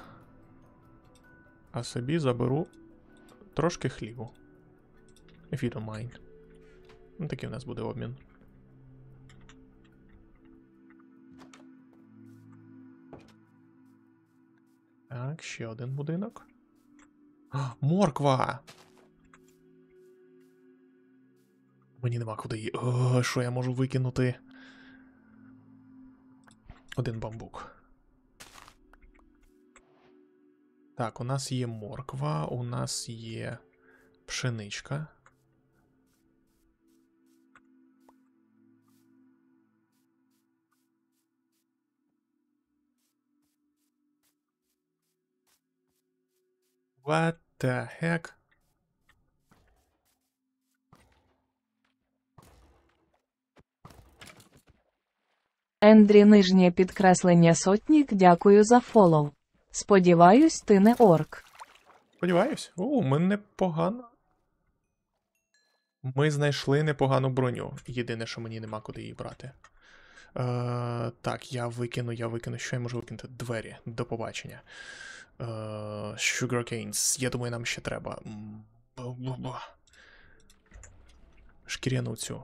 а собі заберу трошки хлібу. If mind. Ну, такий у нас буде обмін. Так, ще один будинок. Морква! Мені нема куди її. О, що я можу викинути? Один бамбук. Так, у нас є морква, у нас є пшеничка. What the heck? Ендрі нижнє підкреслення сотнік, дякую за фолов. Сподіваюсь, ти не орк. Сподіваюсь. О, ми непогано. Ми знайшли непогану броню. Єдине, що мені нема куди її брати. Е, так, я викину, я викину. Що я можу викинути? Двері. До побачення. Е, Sugarcanes. Я думаю, нам ще треба. Шкіряну цю.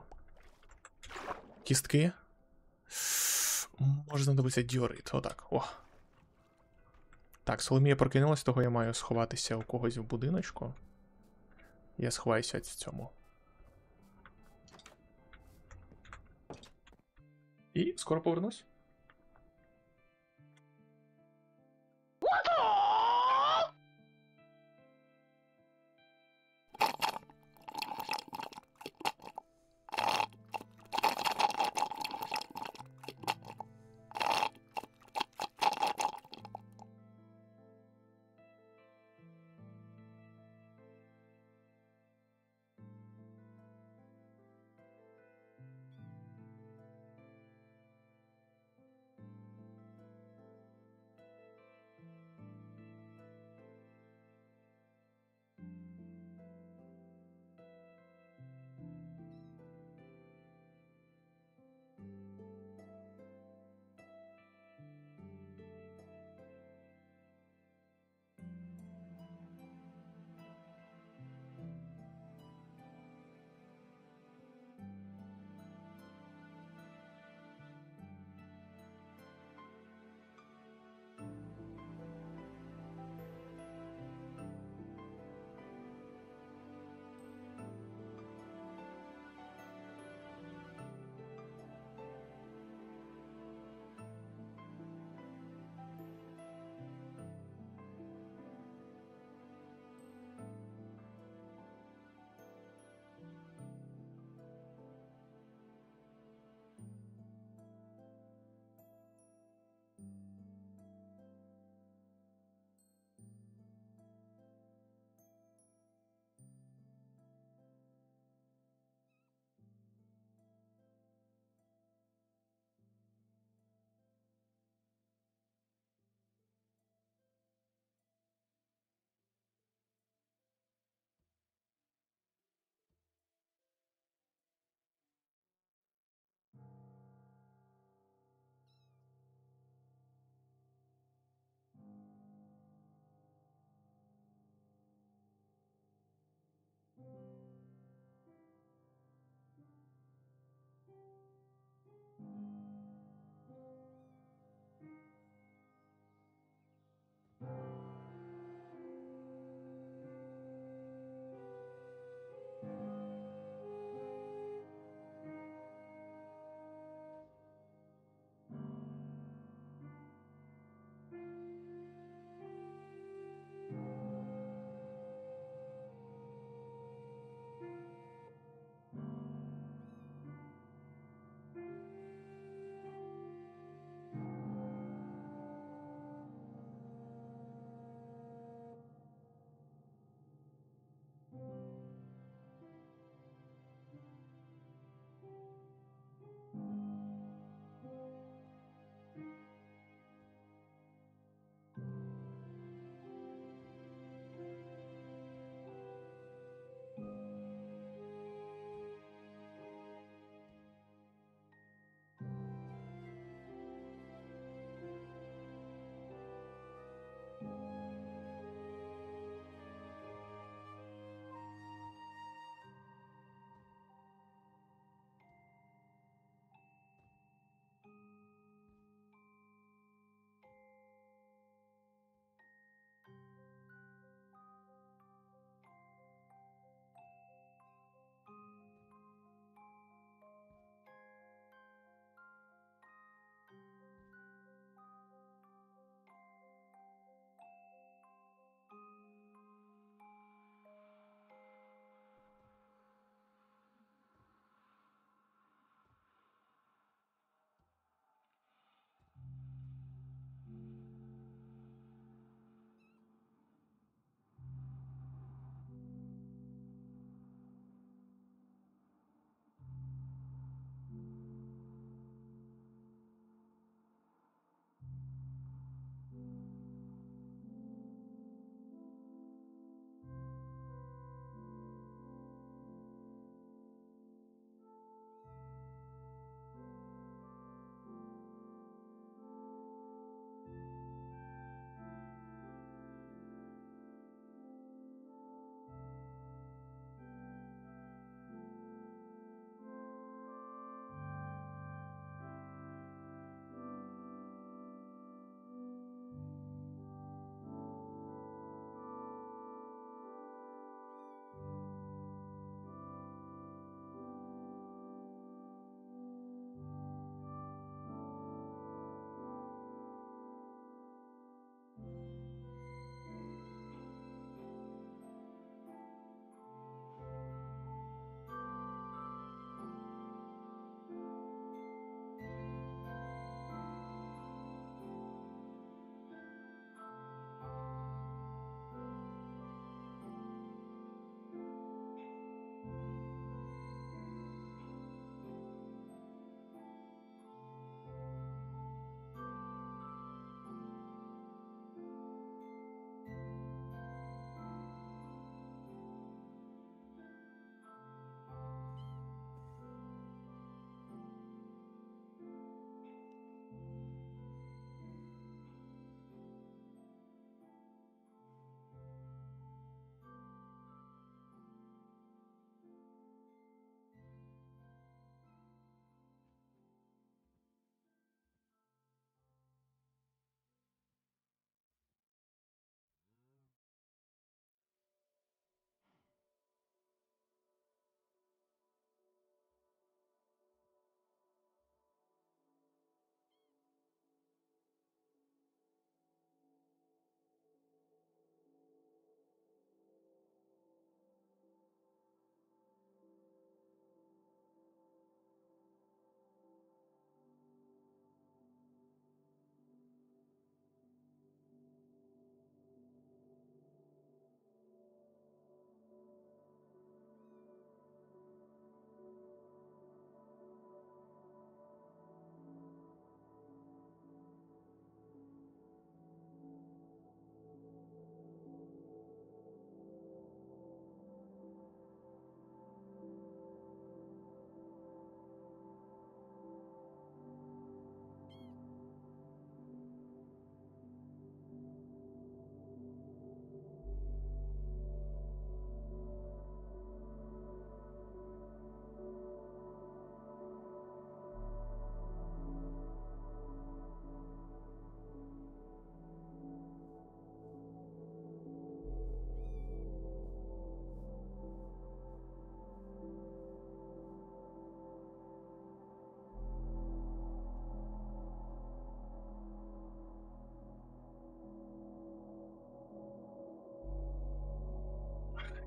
Кістки. Може знадобиться діорит. Отак. О. Так, Соломія прокинулась, того я маю сховатися у когось в будиночку. Я сховаюся в цьому. І скоро повернусь.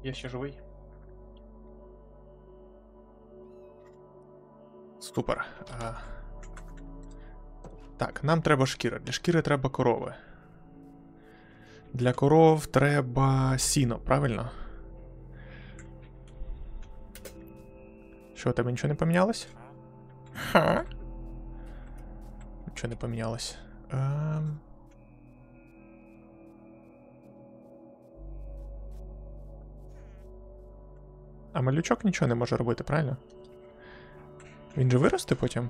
Я ще живий. Супер. А... Так, нам треба шкіра. Для шкіри треба корови. Для коров треба сіно, правильно? Що, у тебе нічого не помінялось? Ха? Нічого не помінялось. Ем... А малючок нічого не може робити, правильно? Він же виросте потім?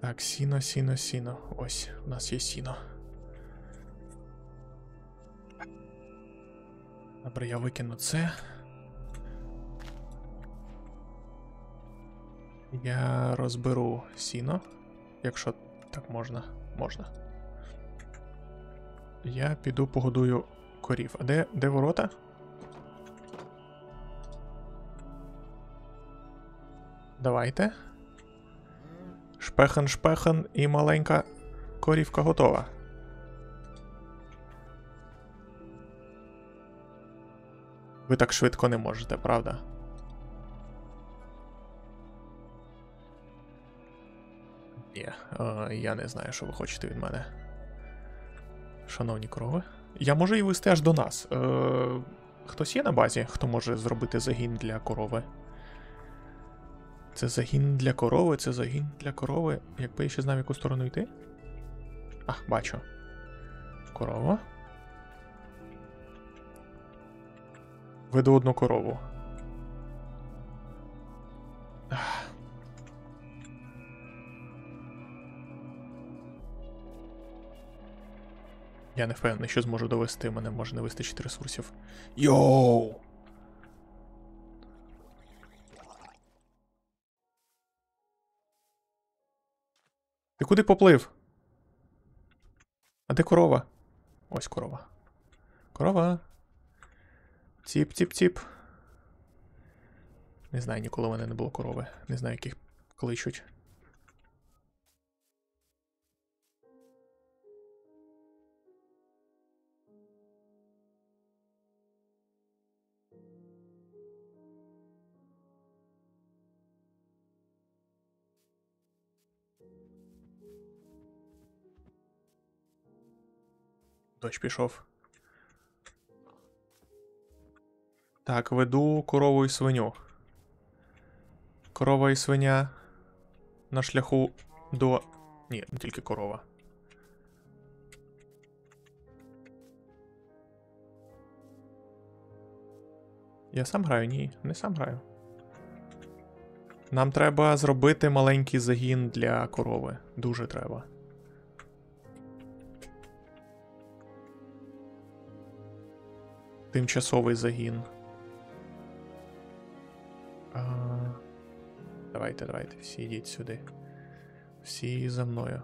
Так, сіно, сіно, сіно. Ось, у нас є сіно. Добре, я викину це. Я розберу сіно, якщо так можна. Можна. Я піду погодую корів. А де, де ворота? Давайте. Шпехан, шпехан і маленька корівка готова. Ви так швидко не можете, правда? Ні, е, я не знаю, що ви хочете від мене. Шановні корови. Я можу її вести аж до нас. Е, хтось є на базі, хто може зробити загін для корови? Це загін для корови, це загін для корови. Якби я ще знав, в яку сторону йти. А, бачу. Корова. Веду одну корову. Ах. Я не впевнений, що зможу довести. Мене може не вистачити ресурсів. Йоу! Ти куди поплив? А де корова? Ось корова. Корова. Ціп-ціп-ціп. Не знаю, ніколи в мене не було корови. Не знаю, яких кличуть. Дощ пішов. Так, веду корову і свиню. Корова і свиня на шляху до. Ні, не тільки корова. Я сам граю? Ні, не сам граю. Нам треба зробити маленький загін для корови. Дуже треба. Тимчасовий загін. А... Давайте, давайте, всі йдіть сюди. Всі за мною.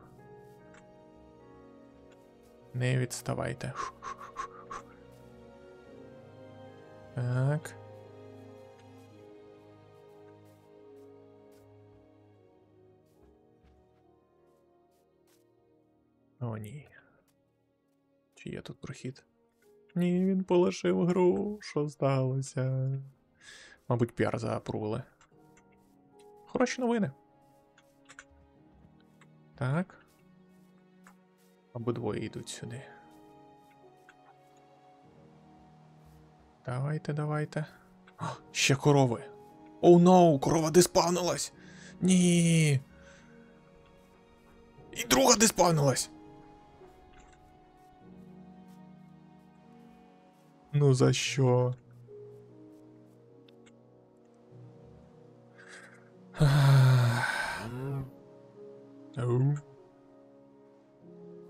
Не відставайте. Так. О, ні. Чи є тут прохід? Ні, він полишив гру. Що сталося? Мабуть, PR за approve ли. Хороші новини. Так. Обидвоє йдуть сюди. Давайте, давайте. О, ще корови. Oh, oh, no, no, корова despawn илась. Ні. І друга диспавнилась. Ну за що?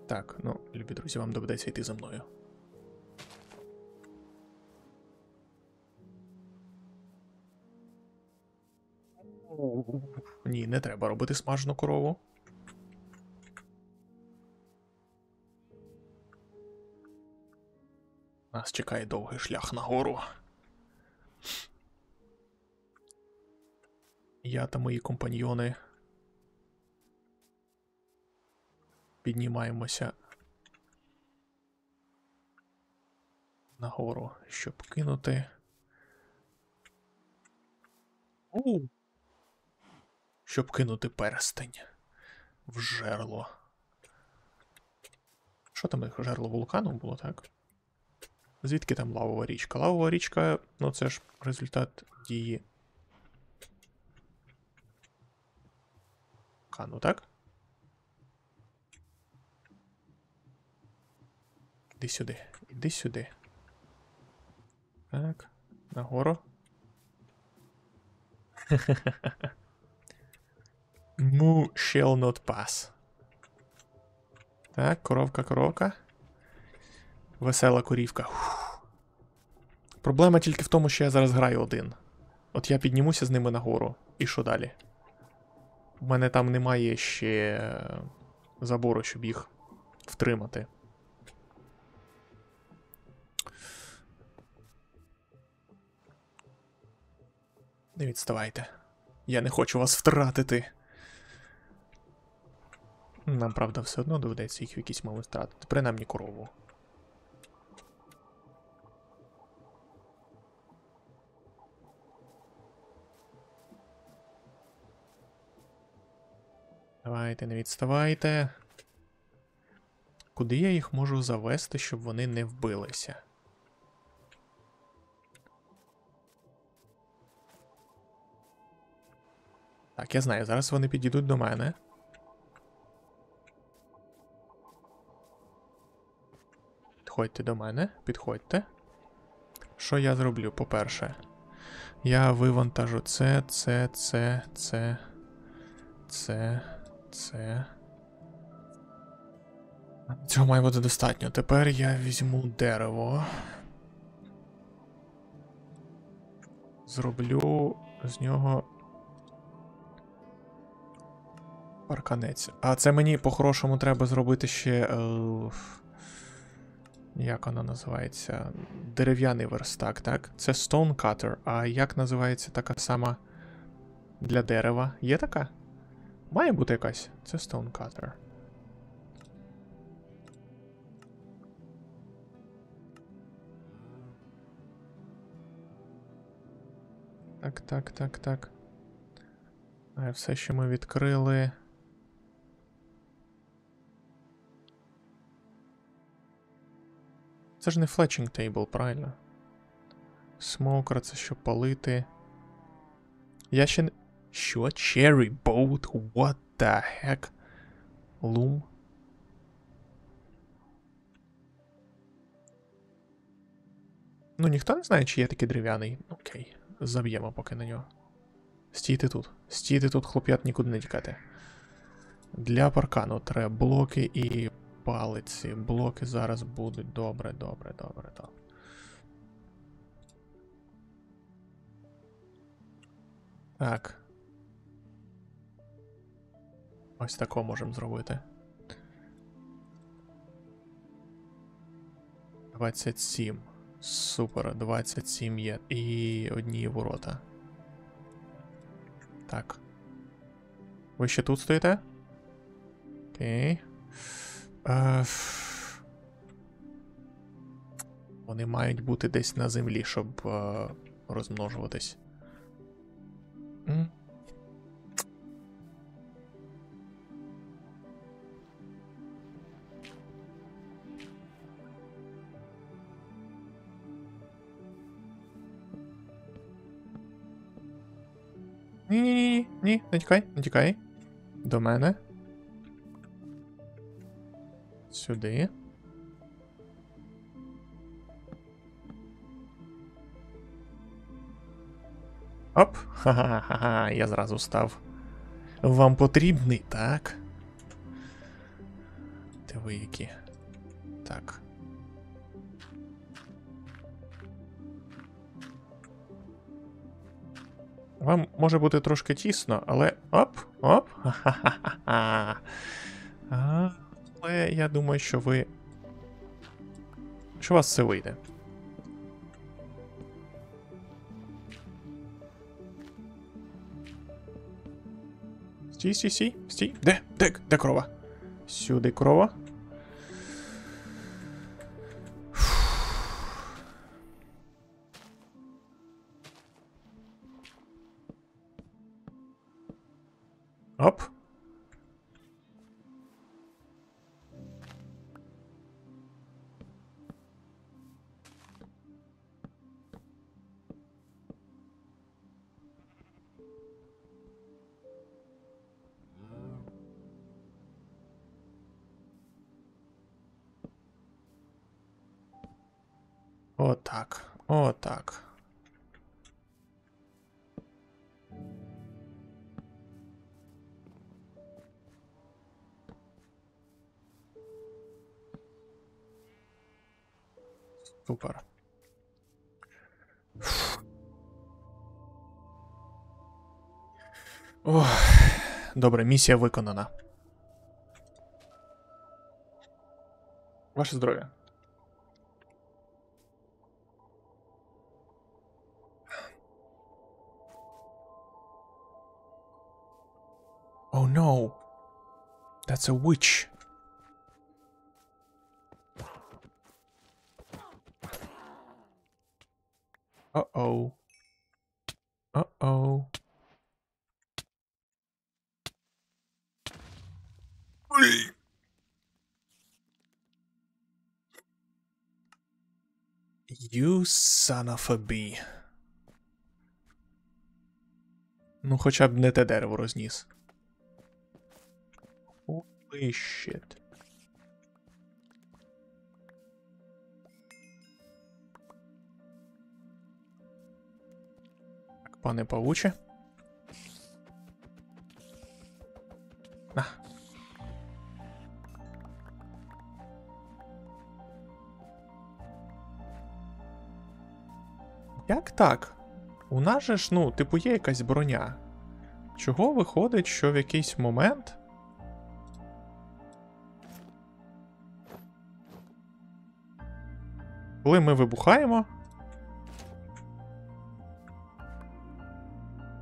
Так, ну, любі друзі, вам доведеться йти за мною. Ні, не треба робити смажену корову. Нас чекає довгий шлях нагору. Я та мої компаньйони піднімаємося нагору, щоб кинути. У. Щоб кинути перстень в жерло. Що там їх жерло вулкану було, так? Звідки там лавова річка? Лавова річка, ну це ж результат дії. Вулкану, так? Іди сюди, іди сюди. Так, нагору. Mu shall not pass. Так, коровка, коровка. Весела корівка. Проблема тільки в тому, що я зараз граю один. От я піднімуся з ними нагору. І що далі? У мене там немає ще е, забору, щоб їх втримати. Не відставайте. Я не хочу вас втратити. Нам, правда, все одно доведеться їх в якийсь момент втратити. Принаймні корову. Давайте, не відставайте. Куди я їх можу завести, щоб вони не вбилися? Так, я знаю, зараз вони підійдуть до мене. Підходьте до мене, підходьте. Що я зроблю? По-перше, я вивантажу це, це, це, це, це, це. Цього має бути достатньо. Тепер я візьму дерево. Зроблю з нього. Парканець. А це мені по-хорошому треба зробити ще. Е, як вона називається? Дерев'яний верстак, так? Це Stone Cutter. А як називається така сама для дерева? Є така? Має бути якась. Це Stone Cutter. Так, так, так, так. А все, що ми відкрили. Це ж не флетчинг тейбл, правильно? Смокер, це що палити. Я ще не. Що? Cherry boat? What the heck? Loom? Ну, ніхто не знає, чи є такий дерев'яний. Окей, заб'ємо поки на нього. Стійте тут. Стійте тут, хлоп'ят, нікуди не тікати. Для паркану треба блоки і палиці. Блоки зараз будуть. Добре, добре, добре, добре. Так. Ось тако можемо зробити. 27. Супер, 27 є. І одні ворота. Так. Ви ще тут стоїте? Окей. Е, Вони мають бути десь на землі, щоб е, розмножуватись. М? Ні-ні-ні, ні, не тікай, не тікай. До мене. Сюди. Оп! Ха-ха-ха, я зразу став. Вам потрібний, так? Ти ви які? Так. Вам може бути трошки тісно, але. Оп! Оп! Ха-ха-ха-ха. Але я думаю, що ви. Що у вас все вийде. Стій, стій, стій, стій. Де? Де? Де крова? Сюди крова. Оп. Добре, місія виконана. Ваше здоров'я. Oh no. That's a witch. Uh oh. You son of a bee. Ну, хоча б не те дерево розніс. Holy shit. Так, пане павуче. Як так? У нас же ж, ну, типу, є якась броня. Чого виходить, що в якийсь момент. Коли ми вибухаємо.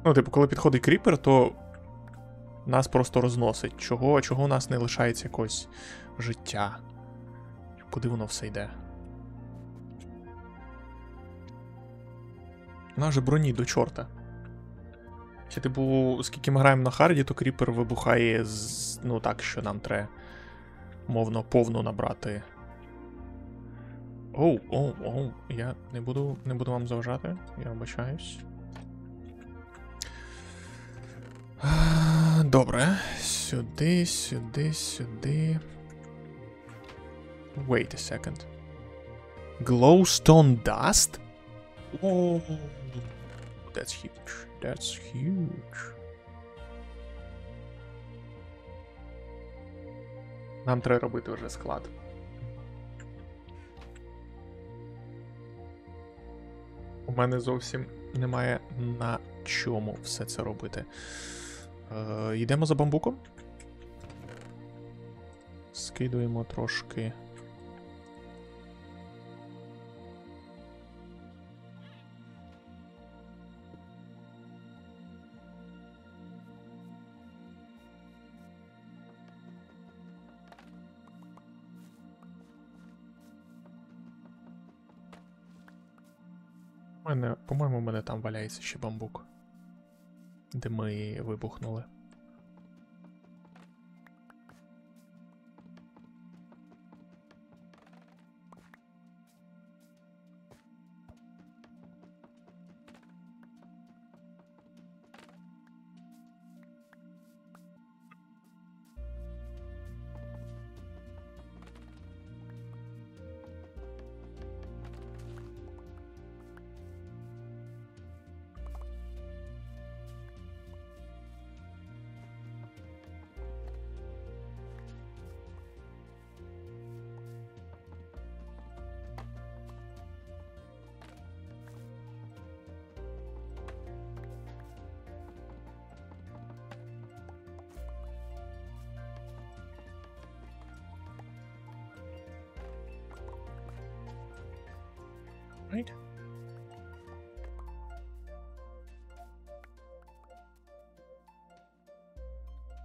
Ну, типу, коли підходить кріпер, то нас просто розносить. Чого, чого у нас не лишається якогось життя? Куди воно все йде? У нас же броні до чорта. Чи, типу, скільки ми граємо на харді, то кріпер вибухає з. Ну так, що нам треба мовно повну набрати. Оу, оу, оу, я не буду, не буду вам заважати, я вибачаюсь. Добре. Сюди, сюди, сюди. Wait a second. Glowstone dust? Oh, that's huge. That's huge. Нам треба робити вже склад. У мене зовсім немає на чому все це робити. Е, йдемо за бамбуком. Скидуємо трошки. Мене, по-моєму, у мене там валяється ще бамбук. Де ми вибухнули.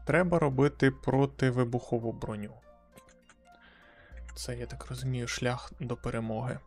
Треба робити противибухову броню. Це, я так розумію, шлях до перемоги.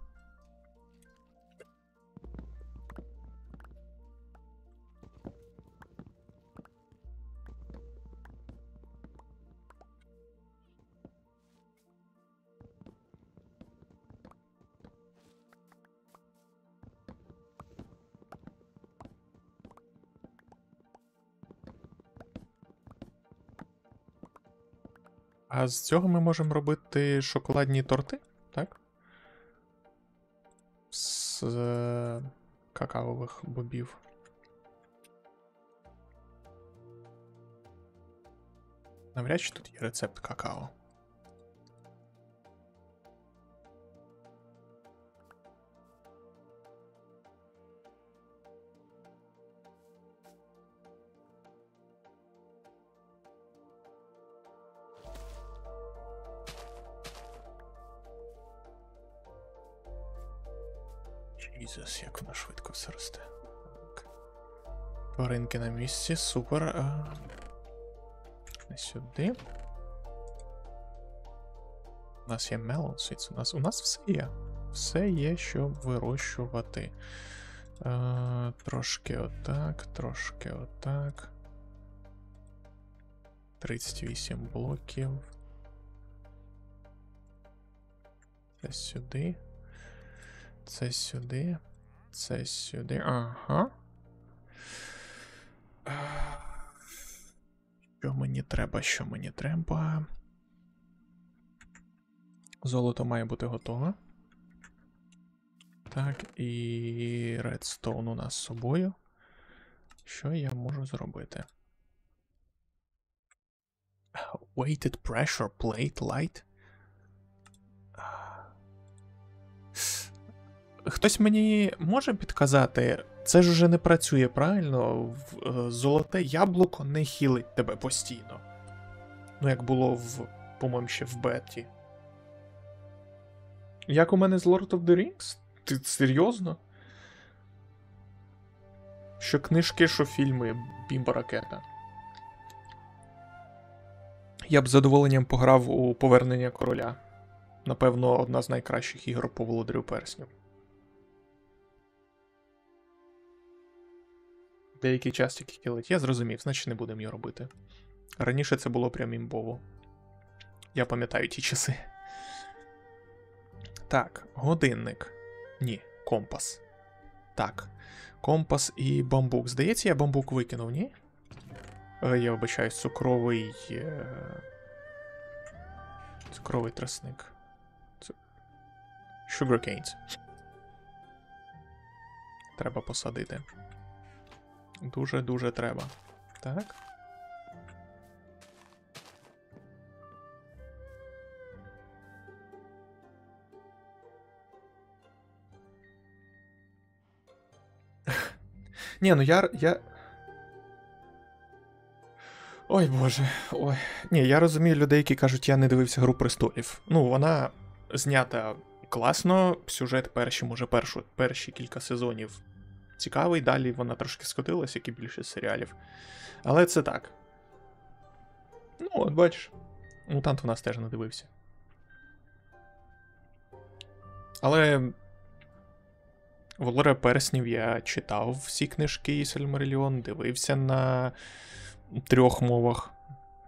А з цього ми можемо робити шоколадні торти, так? З е, какаових бобів. Навряд чи тут є рецепт какао. Тваринки на місці, супер. Не сюди. У нас є seeds, у нас, у нас все є. Все є, щоб вирощувати. Е, трошки отак, трошки отак. 38 блоків. Це сюди. Це сюди. Це сюди. Ага. Що мені треба, що мені треба? Золото має бути готове. Так, і редстоун у нас з собою. Що я можу зробити? Weighted pressure plate light. Хтось мені може підказати, це ж уже не працює правильно. Е, Золоте яблуко не хілить тебе постійно. Ну, як було в, по-моєму, ще в беті. Як у мене з Lord of the Rings? Ти серйозно? Що книжки, що фільми, бімба ракета. Я б з задоволенням пограв у Повернення короля. Напевно, одна з найкращих ігор по володарю персню. Деякий час тільки кілить. Я зрозумів, значить не будемо його робити. Раніше це було прям імбово. Я пам'ятаю ті часи. Так, годинник. Ні, компас. Так. Компас і бамбук. Здається, я бамбук викинув, ні? Е, Я вибачаюсь, цукровий. е, Цукровий тросник. Цу- Sugar canes. Треба посадити. Дуже-дуже треба. Так. Ні, ну я. я... Ой Боже. Ой. Ні, я розумію людей, які кажуть, я не дивився Гру престолів. Ну, вона знята класно, сюжет перші, може, першу, перші кілька сезонів цікавий, далі вона трошки скотилась, як і більше серіалів. Але це так. Ну, от бачиш, мутант у нас теж не дивився. Але. Володаря Перснів я читав всі книжки і дивився на трьох мовах.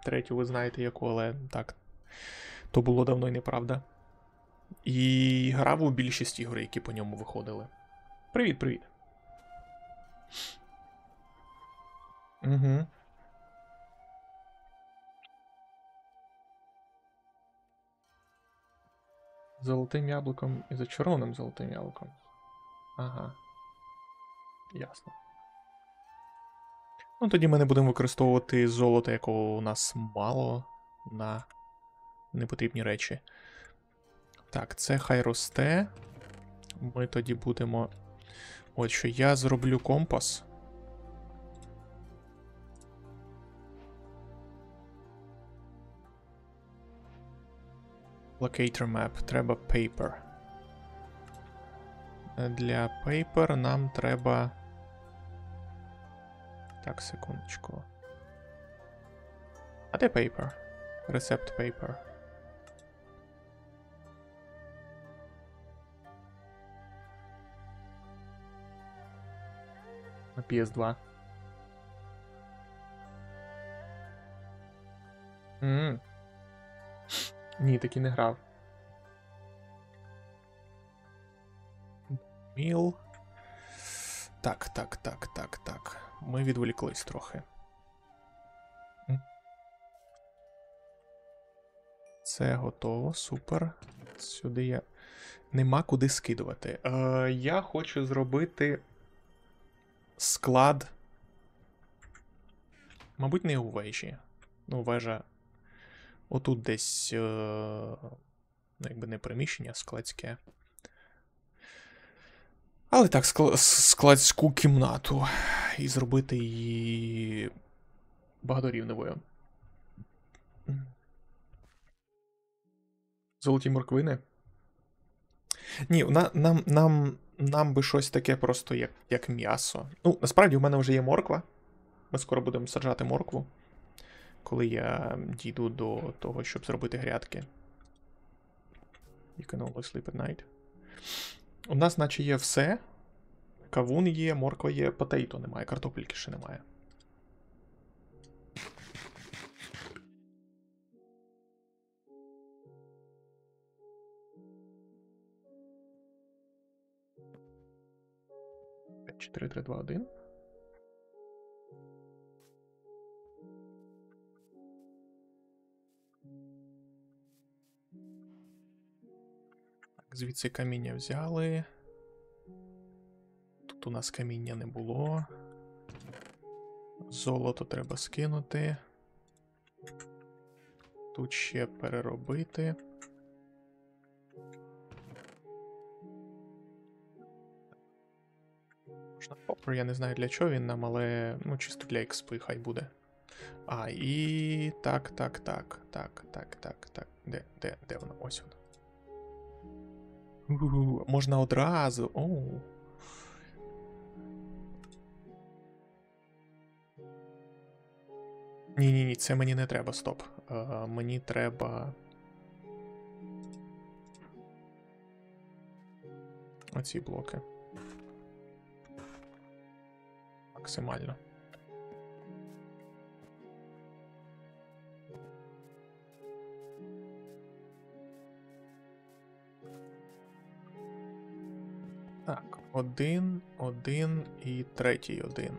Третю ви знаєте яку, але так. То було давно і неправда. І грав у більшість ігор, які по ньому виходили. Привіт, привіт. Угу. Золотим яблуком і зачарованим золотим яблуком. Ага. Ясно. Ну, тоді ми не будемо використовувати золото, якого у нас мало на непотрібні речі. Так, це хай росте. Ми тоді будемо. От що я зроблю компас. Locator map. Треба paper. Для paper нам треба. Так, секундочку. А де paper? Рецепт paper. На PS2. М. Ні, таки не грав. Міл. Так, так, так, так, так. Ми відволіклись трохи. Це готово, супер. Сюди я. Нема куди скидувати. Е, я хочу зробити склад. Мабуть, не у вежі. Ну, вежа. Отут десь. Е... Ну, якби не приміщення, складське. Але так, скла- складську кімнату. І зробити її багаторівневою. Золоті морквини. Ні, на, нам, нам, нам би щось таке просто як, як м'ясо. Ну, насправді, у мене вже є морква. Ми скоро будемо саджати моркву, коли я дійду до того, щоб зробити грядки. You can always sleep at night. У нас, наче, є все. Кавун є, морква є, потейто немає, картопельки ще немає. П'ять, чотири, три, два, один. Так, Звідси каміння взяли. Тут у нас каміння не було. Золото треба скинути. Тут ще переробити. Можна попер, я не знаю для чого він нам, але ну, чисто для експи хай буде. А, і так, так, так, так, так, так, так. Де, де, де воно? Ось воно. У, Можна одразу. Оу. Ні, ні, ні, це мені не треба, стоп. Е, мені треба. Оці блоки. Максимально. Так, один, один і третій один.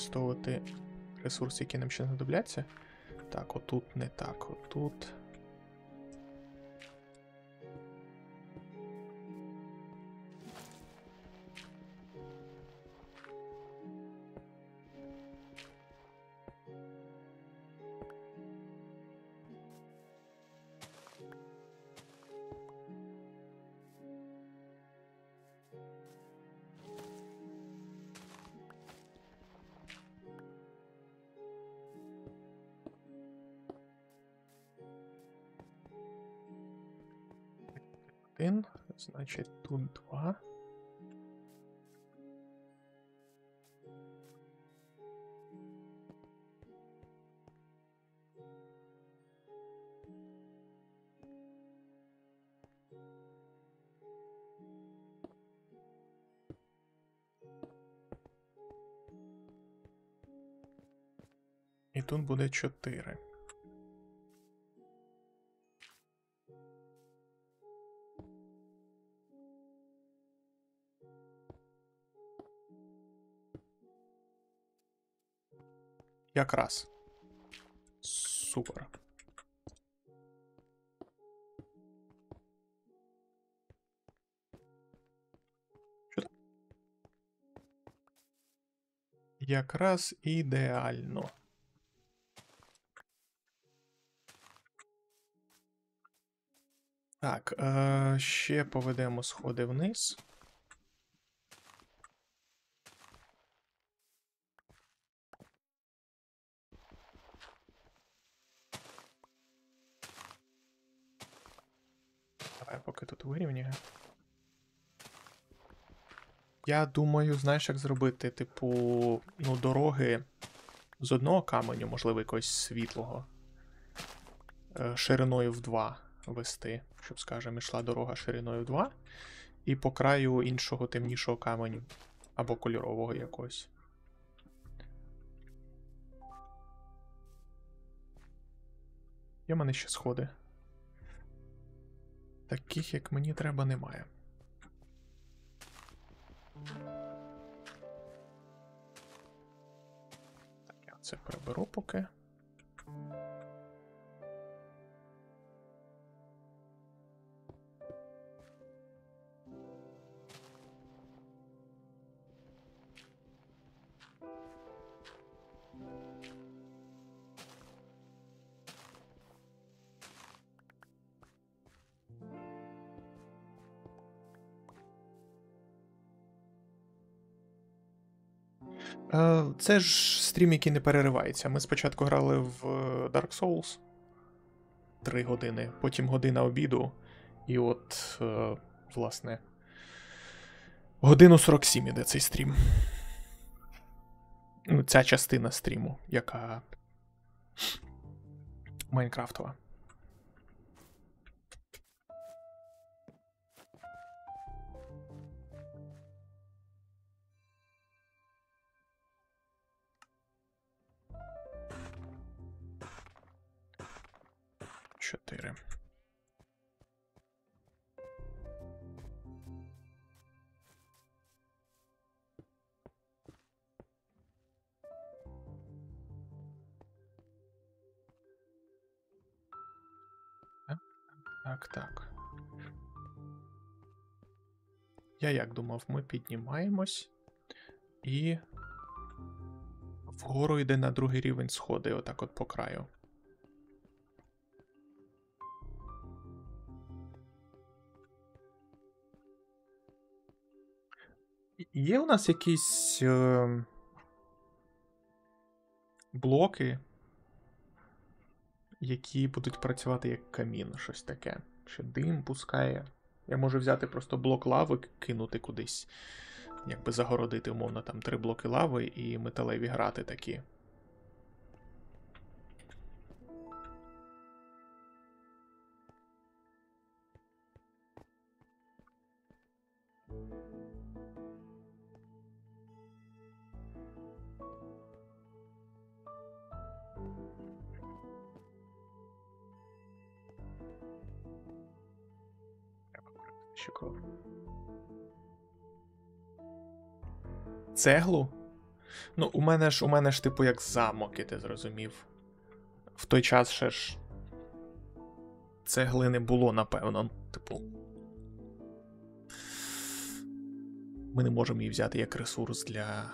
Використовувати ресурси, які нам ще знадобляться. Так, отут не так, отут. Буде чотири. Якраз. Супер. Якраз ідеально. Так, е, ще поведемо сходи вниз. Давай поки тут вирівнюю. Я думаю, знаєш, як зробити, типу, ну, дороги з одного каменю, можливо, якогось світлого. е, Шириною в 2 вести, щоб, скажемо, йшла дорога шириною 2, і по краю іншого темнішого каменю або кольорового якогось. Є в мене ще сходи. Таких, як мені треба, немає. Так, я це приберу поки. Це ж стрім, який не переривається. Ми спочатку грали в е, Dark Souls 3 години, потім година обіду, і от, е, власне, годину 47 іде цей стрім. Ну, ця частина стріму, яка Майнкрафтова. Чотири. Так, Так, так. Я як думав, ми піднімаємось і вгору йде на другий рівень сходи, отак от по краю. Є у нас якісь е, блоки, які будуть працювати як камін, щось таке. Що дим пускає. Я можу взяти просто блок лави, кинути кудись, якби загородити, умовно, там три блоки лави і металеві грати такі. Ще. Цеглу? Ну, у мене ж, у мене ж, типу, як замок, і ти зрозумів. В той час ще ж. Цегли не було, напевно. Типу. Ми не можемо її взяти як ресурс для.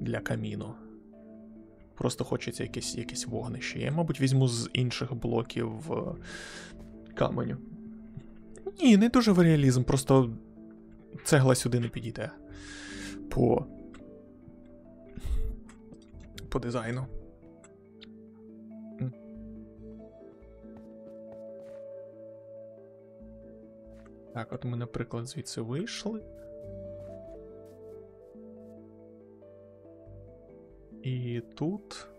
для каміну. Просто хочеться якесь, якесь вогнище. Я, мабуть, візьму з інших блоків е, каменю. Ні, не дуже в реалізм, просто цегла сюди не підійде. По. По дизайну. Так, от ми, наприклад, звідси вийшли. І тут.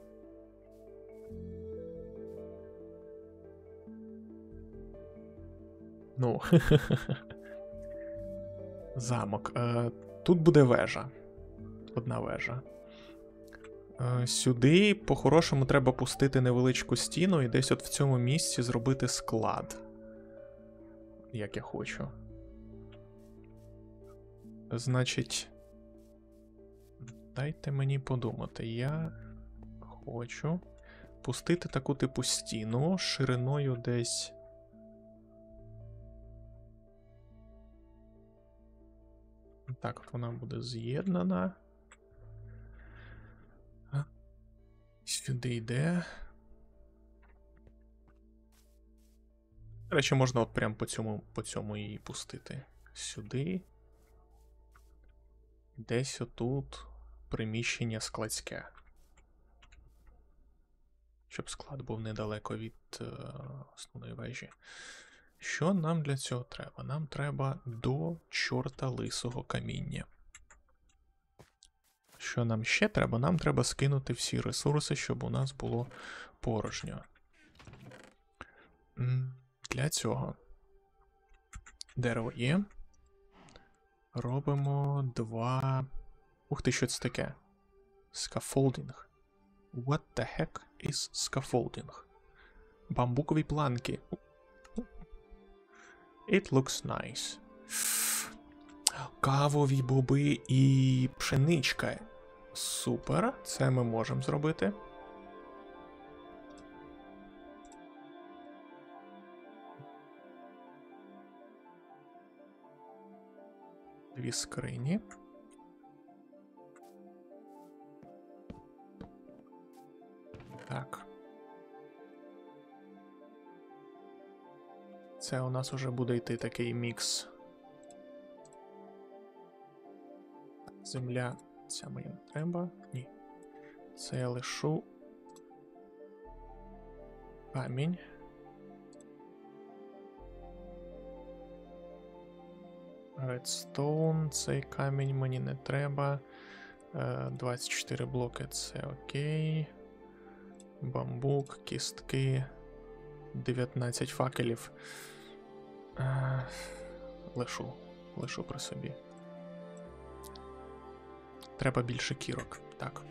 Ну. Замок. Е, Тут буде вежа. Одна вежа. Е, Сюди, по-хорошому, треба пустити невеличку стіну і десь от в цьому місці зробити склад. Як я хочу. Значить. Дайте мені подумати. Я хочу пустити таку типу стіну шириною десь. Так, от вона буде з'єднана. Сюди йде. До речі, можна от прям по цьому, по цьому її пустити. Сюди. Десь отут приміщення складське. Щоб склад був недалеко від е, основної вежі. Що нам для цього треба? Нам треба до чорта лисого каміння. Що нам ще треба? Нам треба скинути всі ресурси, щоб у нас було порожньо. Для цього дерево є. Робимо два. Ух ти, що це таке? Скафолдінг. What the heck is scaffolding? Бамбукові планки. It looks nice. Кавові боби і пшеничка. Супер. Це ми можемо зробити. Дві скрині. Так. Це у нас уже буде йти такий мікс. Земля. Ця мені не треба. Ні. Це я лишу. Камінь. Редстоун, цей камінь мені не треба. Е, 24 блоки це окей. Бамбук, кістки. 19 факелів. Е, лишу. Лишу при собі. Треба більше кірок. Так.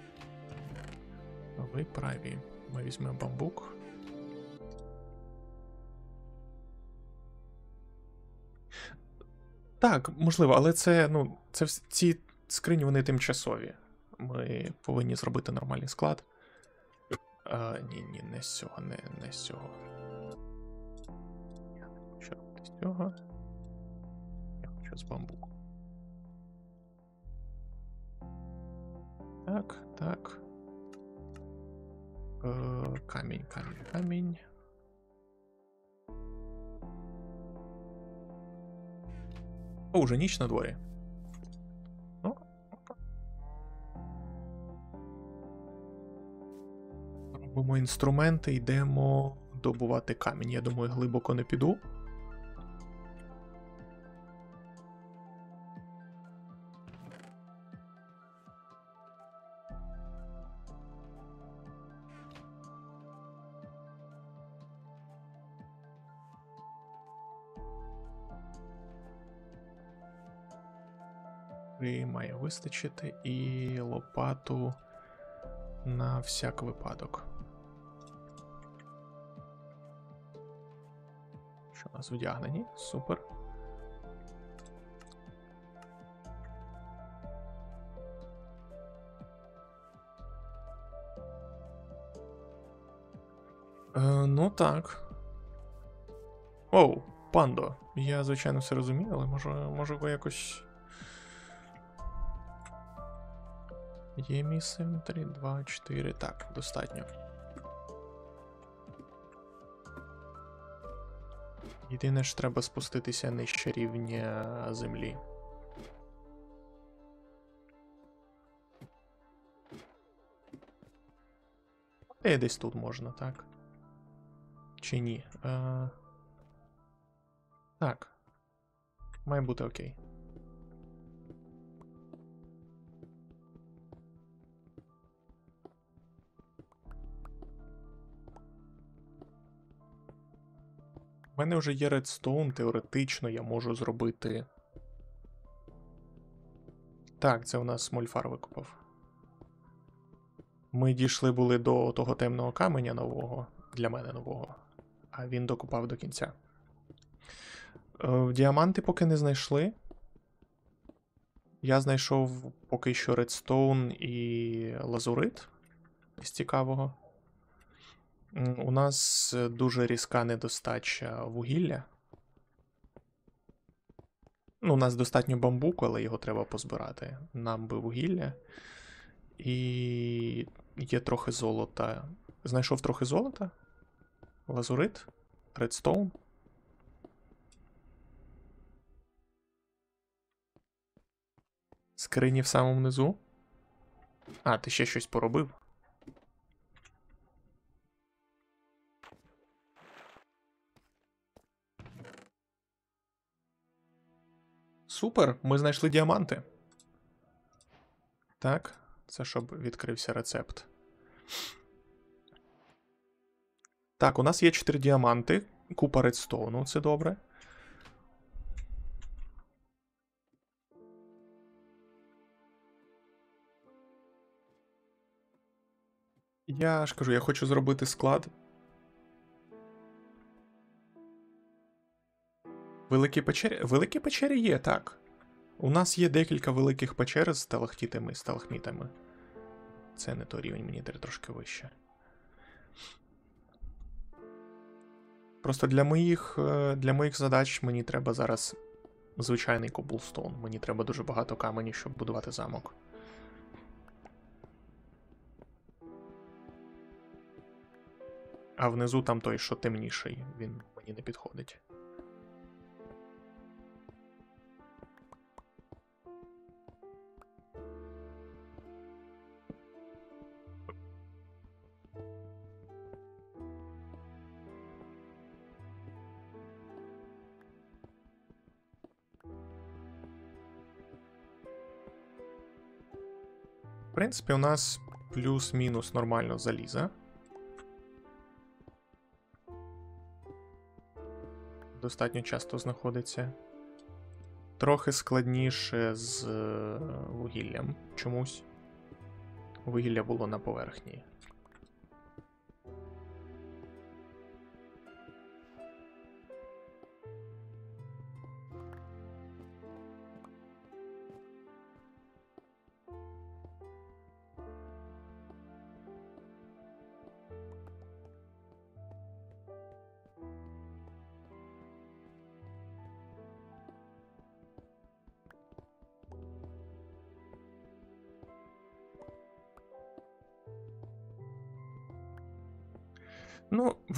Ви праві. Ми візьмемо бамбук. Так, можливо, але це, ну, це ці скрині вони тимчасові. Ми повинні зробити нормальний склад. А, ні, ні, не з цього, не, не з цього. Цього. Я хочу з бамбуку. Так, так. Е, камінь, камінь, камінь. О, уже ніч на дворі. Ну. Робимо інструменти, йдемо добувати камінь. Я думаю, глибоко не піду. Вистачити і лопату на всяк випадок. Що у нас вдягнені? Супер. Е, ну так. Оу, пандо. Я, звичайно, все розумію, але може, може його якось. Є місце в інвентарі? 2, 4. Так, достатньо. Єдине ж треба спуститися нижче рівня землі. Е, десь тут можна, так? Чи ні? Е... Так. Має бути окей. Мене вже є редстоун, теоретично я можу зробити. Так, це у нас мольфар викопав. Ми дійшли були до того темного каменя нового, для мене нового, а він докопав до кінця. Е, Діаманти поки не знайшли. Я знайшов поки що редстоун і лазурит з цікавого. У нас е, дуже різка недостача вугілля. Ну, у нас достатньо бамбуку, але його треба позбирати. Нам би вугілля. І є трохи золота. Знайшов трохи золота. Лазурит, redstone. Скрині в самому низу. А, ти ще щось поробив? Супер, ми знайшли діаманти. Так, це щоб відкрився рецепт. Так, у нас є 4 діаманти, купа редстоуну, це добре. Я ж кажу, я хочу зробити склад. Великі печері. Великі печері є, так. У нас є декілька великих печер з сталахтітами і сталахмітами. Це не той рівень, мені треба трошки вище. Просто для моїх, е, для моїх задач мені треба зараз звичайний коблстоун. Мені треба дуже багато каменю, щоб будувати замок. А внизу там той, що темніший, він мені не підходить. Принципі, у нас плюс-мінус нормально заліза. Достатньо часто знаходиться. Трохи складніше з е, вугіллям чомусь. Вугілля було на поверхні.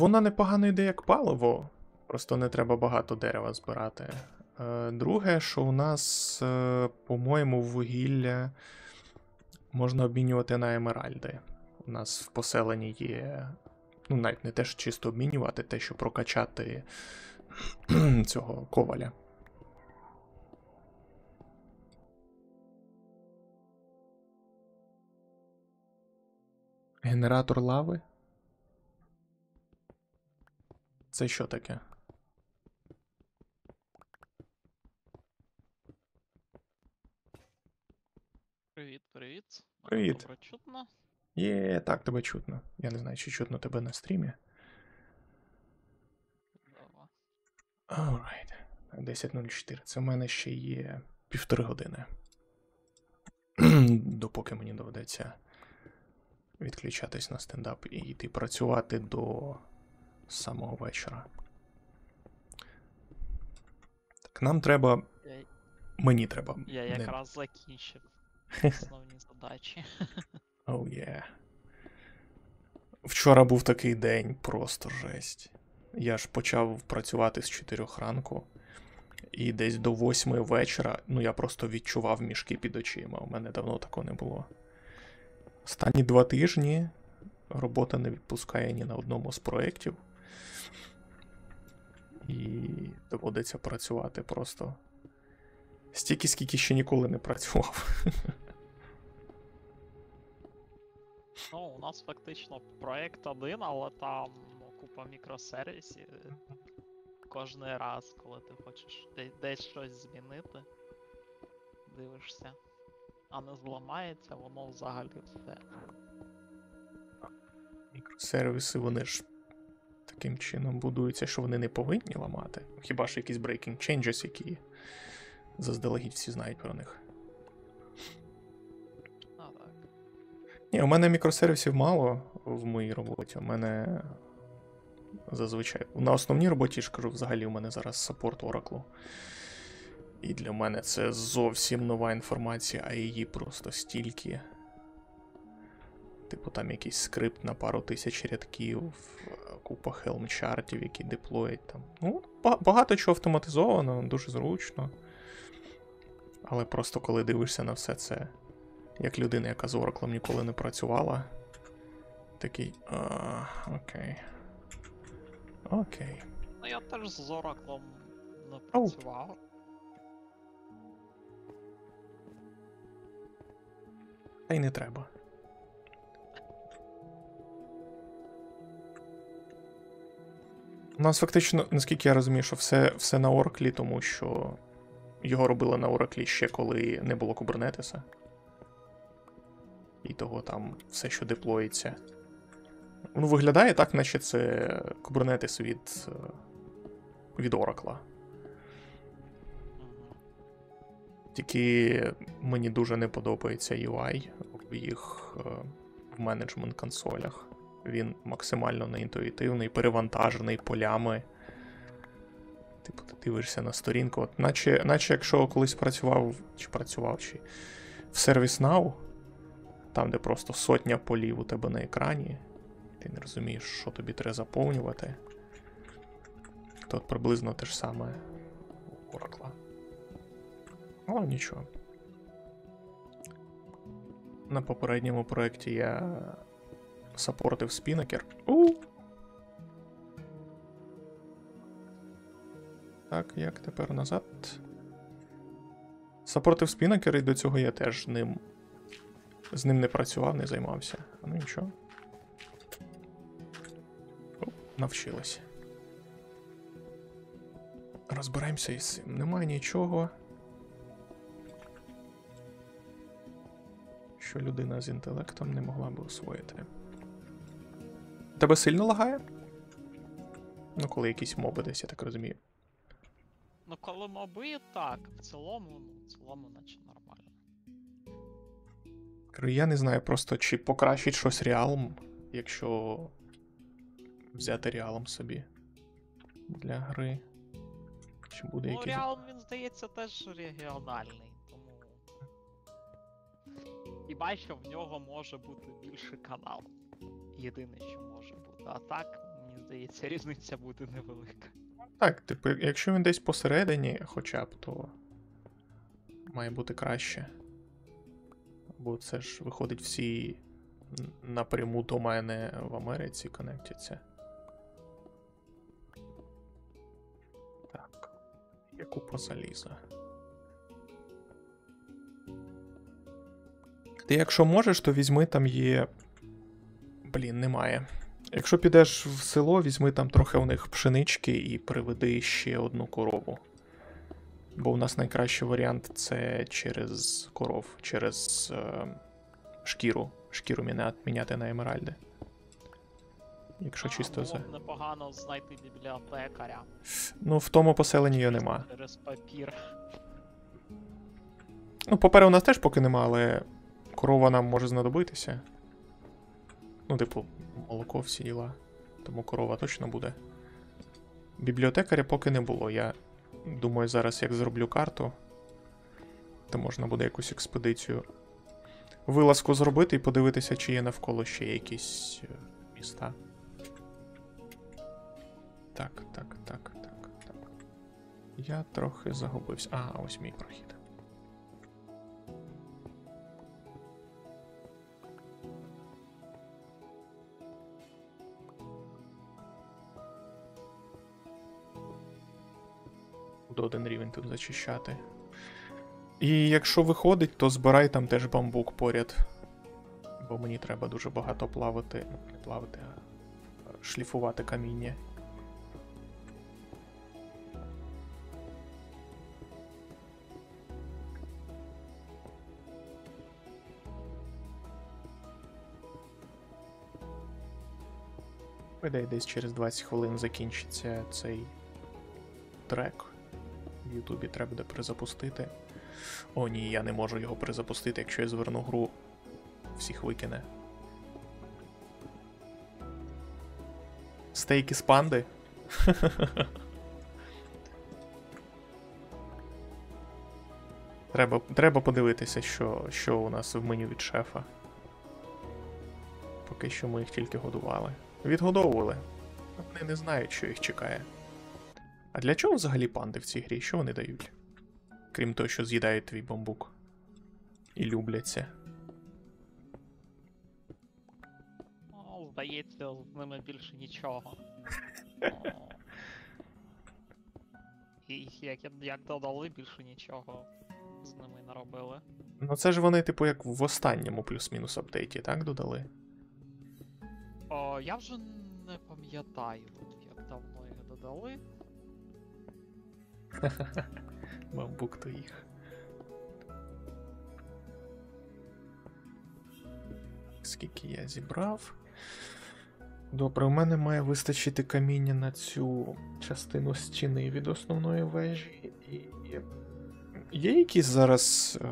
Вона непогано йде як паливо, просто не треба багато дерева збирати. Е, Друге, що у нас, е, по-моєму, вугілля можна обмінювати на емеральди. У нас в поселенні є. Ну, навіть не те, що чисто обмінювати, те, що прокачати цього коваля. Генератор лави? Це що таке? Привіт, привіт. Привіт. Добре чутно. Є, так, тебе чутно. Я не знаю, чи чутно тебе на стрімі. Alright. 10.04. Це в мене ще є півтори години. Допоки мені доведеться відключатись на стендап і йти працювати до самого вечора. Так, нам треба. Я, Мені треба. я не- якраз закінчив основні задачі. Oh yeah. Вчора був такий день, просто жесть. Я ж почав працювати з 4 ранку, і десь до 8 вечора, ну я просто відчував мішки під очима. У мене давно такого не було. Останні два тижні робота не відпускає ні на одному з проєктів. І доводиться працювати просто стільки, скільки ще ніколи не працював. Ну, у нас фактично проект один, але там ну, купа мікросервісів. Кожний раз, коли ти хочеш десь щось змінити, дивишся. А не зламається, воно взагалі все. Мікросервіси, вони ж таким чином будуються, що вони не повинні ламати. Хіба що якісь breaking changes, які заздалегідь всі знають про них. Ні, у мене мікросервісів мало в моїй роботі. У мене зазвичай. На основній роботі ж кажу, взагалі у мене зараз саппорт Oracle. І для мене це зовсім нова інформація, а її просто стільки. Типу, там якийсь скрипт на пару тисяч рядків, купа хелм-чартів, які деплоять там. Ну, багато чого автоматизовано, дуже зручно. Але просто коли дивишся на все це, як людина, яка з Oracle ніколи не працювала, такий. А, окей. Окей. Ну я теж з Oracle не працював. Та й не треба. У нас фактично, наскільки я розумію, що все, все на Oracle, тому що його робили на Oracle ще коли не було Kubernetes. І того там все, що деплоїться, Ну, виглядає так, наче це Kubernetes від, е, від. Мгм. Тільки мені дуже не подобається UI в їх е, в менеджмент консолях. Він максимально неінтуїтивний, перевантажений полями. Типу, ти дивишся на сторінку. От наче, наче якщо колись працював, чи працював, чи в ServiceNow, там, де просто сотня полів у тебе на екрані, ти не розумієш, що тобі треба заповнювати. То от приблизно те ж саме у Oracle. Але нічого. На попередньому проєкті я саппортив спінакер. У! Так, як тепер назад? Саппортив спінакер, і до цього я теж ним. З ним не працював, не займався. Ну нічого. О, навчилась. Розберемося із цим. Немає нічого. Що людина з інтелектом не могла би освоїти. Тебе сильно лагає? Ну, коли якісь моби десь, я так розумію. Ну, коли моби, так, в цілому, ну, в цілому, наче нормально. Я не знаю просто, чи покращить щось реалом, якщо взяти реалом собі для гри. Чи буде Ну, якийсь. Реал, він здається, теж регіональний, тому. Хіба що в нього може бути більший канал. Єдине, що може бути. А так, мені здається, різниця буде невелика. Так, типу, якщо він десь посередині, хоча б, то має бути краще. Бо це ж виходить всі напряму до мене в Америці конектяться. Так. Є купа заліза. Ти якщо можеш, то візьми там є. Блін, немає. Якщо підеш в село, візьми там трохи у них пшенички і приведи ще одну корову. Бо у нас найкращий варіант це через коров, через е, шкіру. Шкіру міня- міняти на емеральди. Якщо А, чисто було за. б непогано знайти бібліотекаря Ну, в тому поселенні її нема. через папір. Ну, папери у нас теж поки нема, але корова нам може знадобитися. Ну, типу, молоко, всі діла. Тому корова точно буде. Бібліотекаря поки не було. Я думаю, зараз як зроблю карту, то можна буде якусь експедицію вилазку зробити і подивитися, чи є навколо ще якісь е, міста. Так, так, так, так, так. Я трохи загубився. А, ось мій прохід. Буду один рівень тут зачищати. І якщо виходить, то збирай там теж бамбук поряд. Бо мені треба дуже багато плавати. Ну, не плавати, а шліфувати каміння. Десь через 20 хвилин закінчиться цей трек. Ютубі треба буде перезапустити. О, ні, я не можу його перезапустити, якщо я зверну гру, всіх викине. Стейки з панди. Треба, треба подивитися, що, що у нас в меню від шефа. Поки що ми їх тільки годували. Відгодовували. Вони не знають, що їх чекає. А для чого взагалі панди в цій грі? Що вони дають? Крім того, що з'їдають твій бамбук. І любляться. Здається, з ними більше нічого. І як, як додали, більше нічого з ними не робили. Ну це ж вони, типу, як в останньому плюс-мінус апдейті, так, додали? О, я вже не пам'ятаю, як давно їх додали. Бамбук то їх. Скільки я зібрав? Добре, у мене має вистачити каміння на цю частину стіни від основної вежі. І... Є якісь зараз е...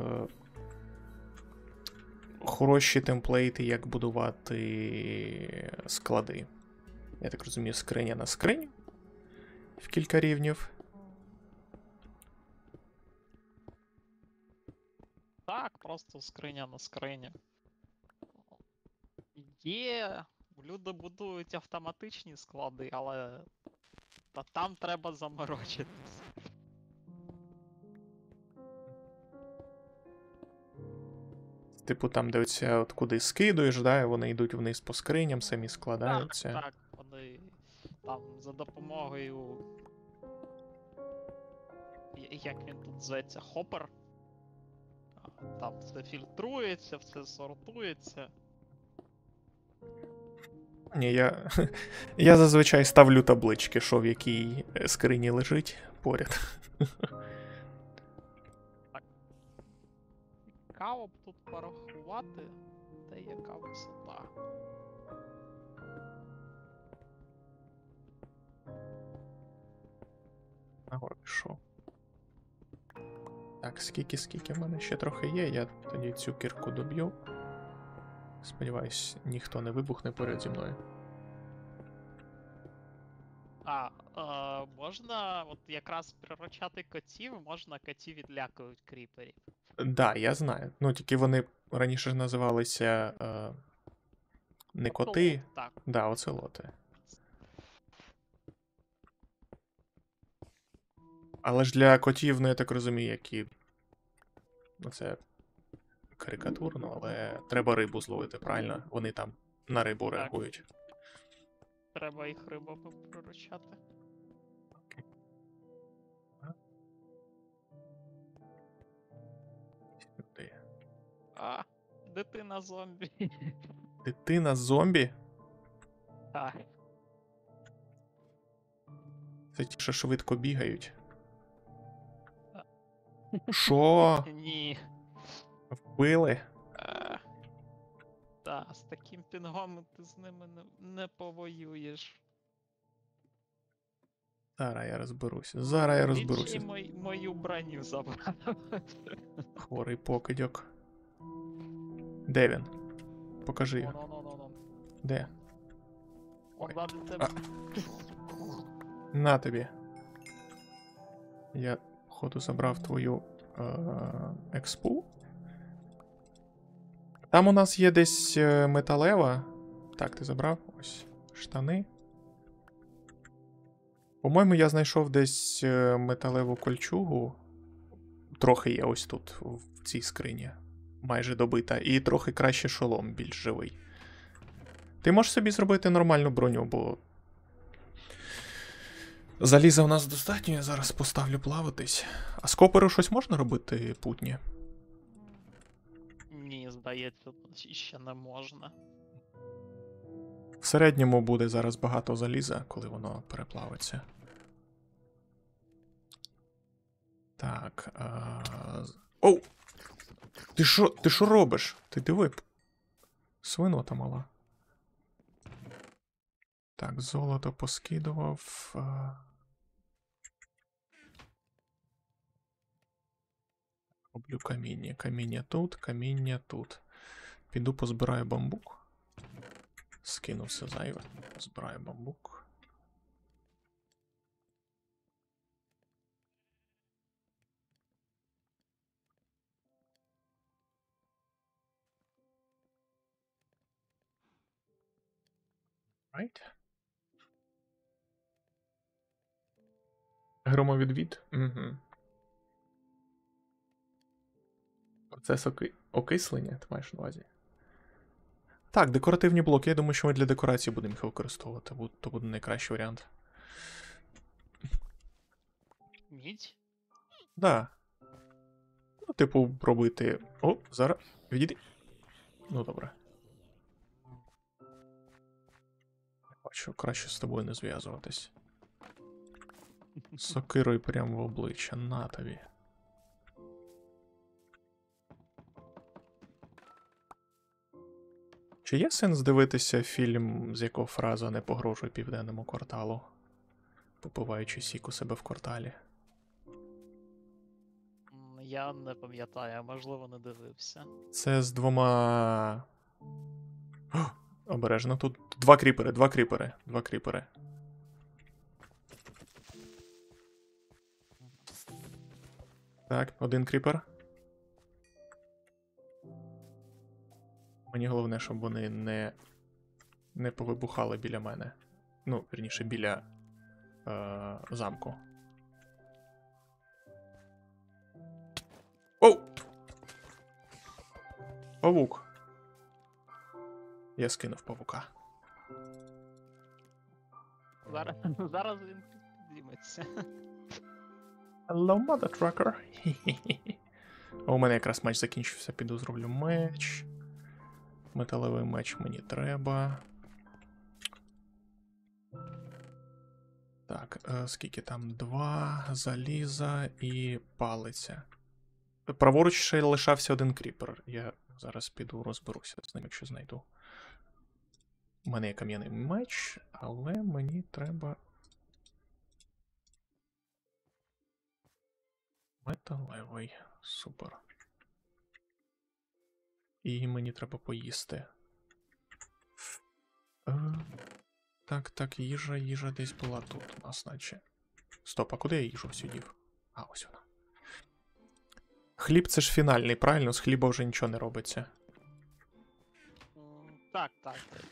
хороші темплейти, як будувати склади? Я так розумію, скриня на скриню в кілька рівнів. Так, просто скриня на скрині. Є. Люди будують автоматичні склади, але. Та там треба заморочитись. Типу там, де оця от куди скидуєш, да, і вони йдуть вниз по скриням, самі складаються. Так, так, вони там за допомогою. Як він тут зветься? Хопер. Там все фільтрується, все сортується. Ні, я, я зазвичай ставлю таблички, що в якій е, скрині лежить поряд. Цікаво б тут порахувати, де яка висота. Нагору пішов. Так, скільки, скільки в мене ще трохи є, я тоді цю кірку доб'ю. Сподіваюсь, ніхто не вибухне поряд зі мною. А, е, можна от якраз приручати котів, можна котів відлякують кріперів. Да, я знаю. Ну, тільки вони раніше ж називалися е, не коти, Так, да, оцелоти. Але ж для котів, ну я так розумію, які. Ну, це карикатурно, але треба рибу зловити, правильно? Вони там на рибу Так. реагують. треба їх рибами приручати. А, дитина зомбі. Дитина зомбі? Так. Це ті, що швидко бігають. Що? Ні. Вбили? Е, Та, з таким пінгом ти з ними не, не повоюєш. Зараз я розберусь. Зараз я розберуся. мой, мою броню забрав. Хворий покидьок. Де він? Покажи його. Ну-ну-ну-ну. Де? Он ради тебе. На тобі. Я, походу, забрав твою е- експу. Там у нас є десь е, металева. Так, ти забрав? Ось штани. По-моєму, я знайшов десь е, металеву кольчугу. Трохи є ось тут, в цій скрині. Майже добита. І трохи краще шолом, більш живий. Ти можеш собі зробити нормальну броню, бо Заліза у нас достатньо, я зараз поставлю плаватись. А з коперу щось можна робити путнє? Ні, здається, ще не можна. В середньому буде зараз багато заліза, коли воно переплавиться. Так. А... Оу! Ти що ти що робиш? Ти диви. Свинота мала. Так, золото поскидував. А... Роблю каміння. Каміння тут, каміння тут. Піду позбираю бамбук. Скину все зайве. Збираю бамбук. Right. Громовідвід? Угу. Процес оки... окислення, ти маєш на увазі? Так, декоративні блоки. Я думаю, що ми для декорації будемо їх використовувати. То буде найкращий варіант. Мідь? Да. Ну, типу, робити. О, зараз. Відійди. Ну, добре. Я Бачу, краще з тобою не зв'язуватись. Сокирою прямо в обличчя. На тобі. Чи є сенс дивитися фільм, з якого фраза не погрожує південному кварталу, попиваючи сік у себе в кварталі? Я не пам'ятаю, можливо не дивився. Це з двома. О, обережно, тут два кріпери, два кріпери, два кріпери. Так, один кріпер. Мені головне, щоб вони не. не повибухали біля мене. Ну, вірніше, біля е, замку. Оу! Павук. Я скинув павука. Зараз, зараз він підніметься. Hello, mother trucker. У мене якраз меч закінчився, піду зроблю меч. Металевий меч мені треба. Так, е, скільки там? Два, заліза і палиця. Праворуч ще лишався один кріпер. Я зараз піду розберуся з ним, якщо знайду. У мене є кам'яний меч, але мені треба. Металевий. Супер. І мені треба поїсти. Е, так, так, їжа, їжа десь була тут у нас, наче. Стоп, а куди я їжу сюдів? А, ось вона. Хліб це ж фінальний, правильно? З хліба вже нічого не робиться. Так, Так, так,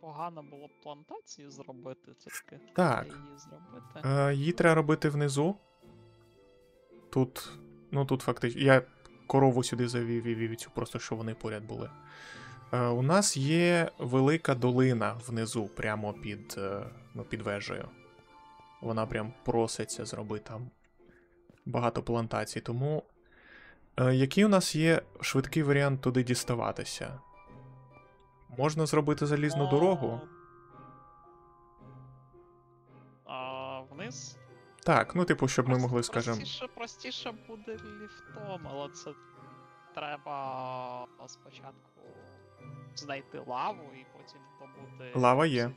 непогано було б плантацію зробити, тільки Так. її зробити. Е, її треба робити внизу. Тут. Ну тут фактично. Я корову сюди завів і вівцю, просто щоб вони поряд були. Е, у нас є велика долина внизу, прямо під, е, ну, під вежею. Вона прям проситься зробити там багато плантацій. Тому. Е, який у нас є швидкий варіант туди діставатися? Можна зробити залізну Ну, дорогу. А вниз? Так, ну, типу, щоб ми могли, скажімо. Простіше, простіше буде ліфтом, але це треба спочатку знайти лаву і потім добути. Лава є.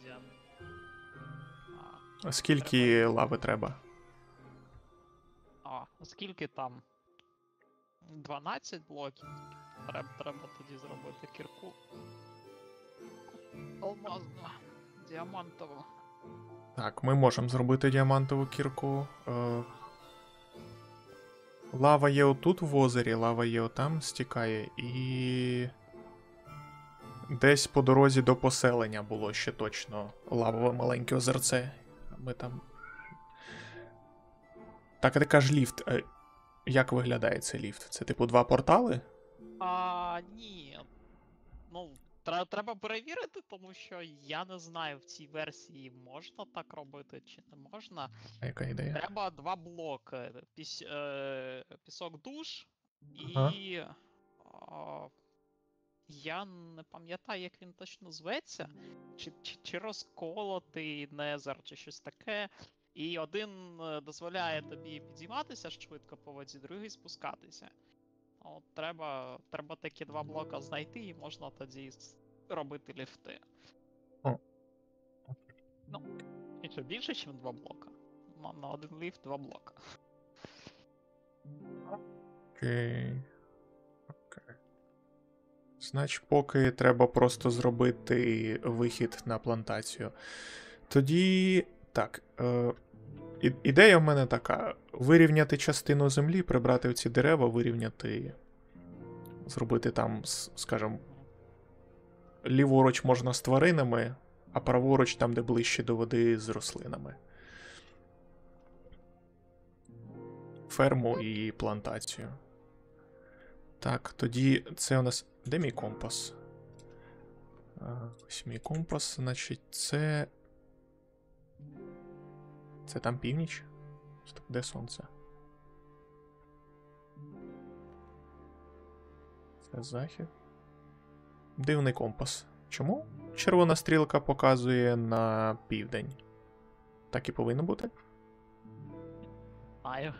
А, Скільки лави треба? а, скільки там? 12 блоків. Треба, треба тоді зробити кірку. Алмазну, діамантову. Так, ми можемо зробити діамантову кірку. Е... Лава є отут в озері, лава є отам стікає, і. Десь по дорозі до поселення було ще точно лавове маленьке озерце. Ми там. Так, а ти кажеш ліфт. Е, Як виглядає цей ліфт? Це типу два портали? А, ні. Ну, треба перевірити, тому що я не знаю, в цій версії можна так робити чи не можна. А яка ідея? Треба два блоки: піс, е, пісок душ Ага. і. А, я не пам'ятаю, як він точно зветься. Чи, чи, чи розколотий незер, чи щось таке. І один е, дозволяє тобі підійматися швидко по воді, другий спускатися. От треба, треба такі два блока знайти, і можна тоді робити ліфти. О. Ну, і що більше, ніж два блока. На, один ліфт два блока. Окей. Окей. Значить, поки треба просто зробити вихід на плантацію. Тоді. Так. Е, ідея в мене така: вирівняти частину землі, прибрати оці дерева, вирівняти. Зробити там, скажімо, ліворуч можна з тваринами, а праворуч там, де ближче до води, з рослинами. Ферму і плантацію. Так, тоді це у нас. Де мій компас? Ось мій компас, значить, це. Це там північ? Стоп, де сонце? Це захід. Дивний компас. Чому? Червона стрілка показує на південь. Так і повинно бути. Айо.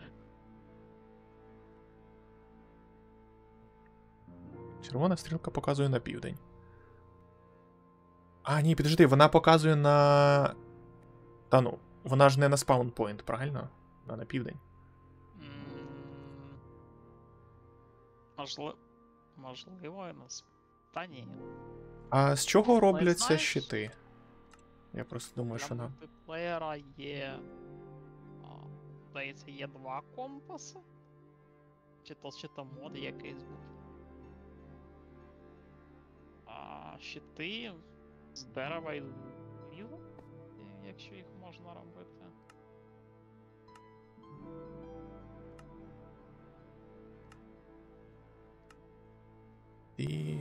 Червона стрілка показує на південь. А, ні, підожди, вона показує на. Та ну вона ж не на spawn point, правильно? Вона на південь. Можливо. Можливо, нас. Та ні. А з чого робляться знаєш, щити? Я просто думаю, що нам. мультиплеєра є. а, Здається, є два компаси. Чи то, чи то мод якийсь був. А щити з дерева і- якщо їх можна робити. І.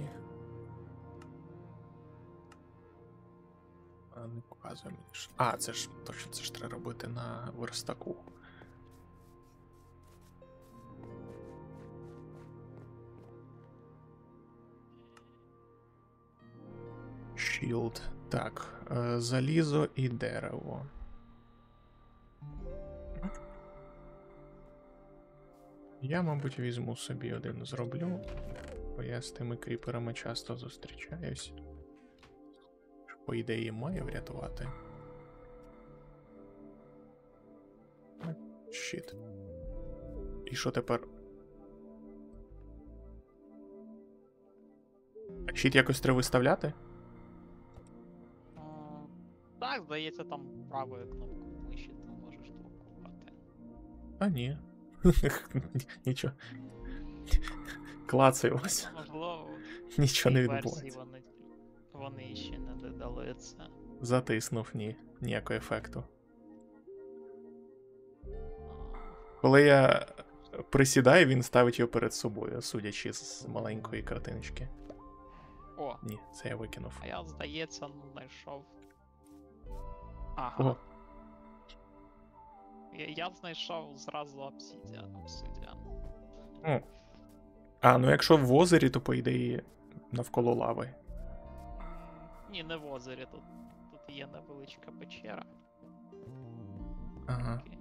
А, не показує мені. А, це ж точно це ж треба робити на верстаку. Shield. Так, е, залізо і дерево. Я, мабуть, візьму собі один зроблю. Бо я з тими кріперами часто зустрічаюсь. По ідеї, має врятувати. А, Щит. І що тепер? А Щит якось треба виставляти? Так, здається, там правою кнопкою миші ти можеш блокувати. А ні. Нічого. Клацаємося. Можливо, Нічого не відбувається. вони, вони ще не додали це. Затиснув, ні. Ніякого ефекту. Коли я присідаю, він ставить його перед собою, судячи з маленької картиночки. О, Ні, це я викинув. а я, здається, знайшов. О, Ага. Я, я знайшов зразу обсидіан. обсидіан. А, ну якщо в озері, то по ідеї навколо лави. Ні, не в озері, тут, тут є невеличка печера. Ага, Окей.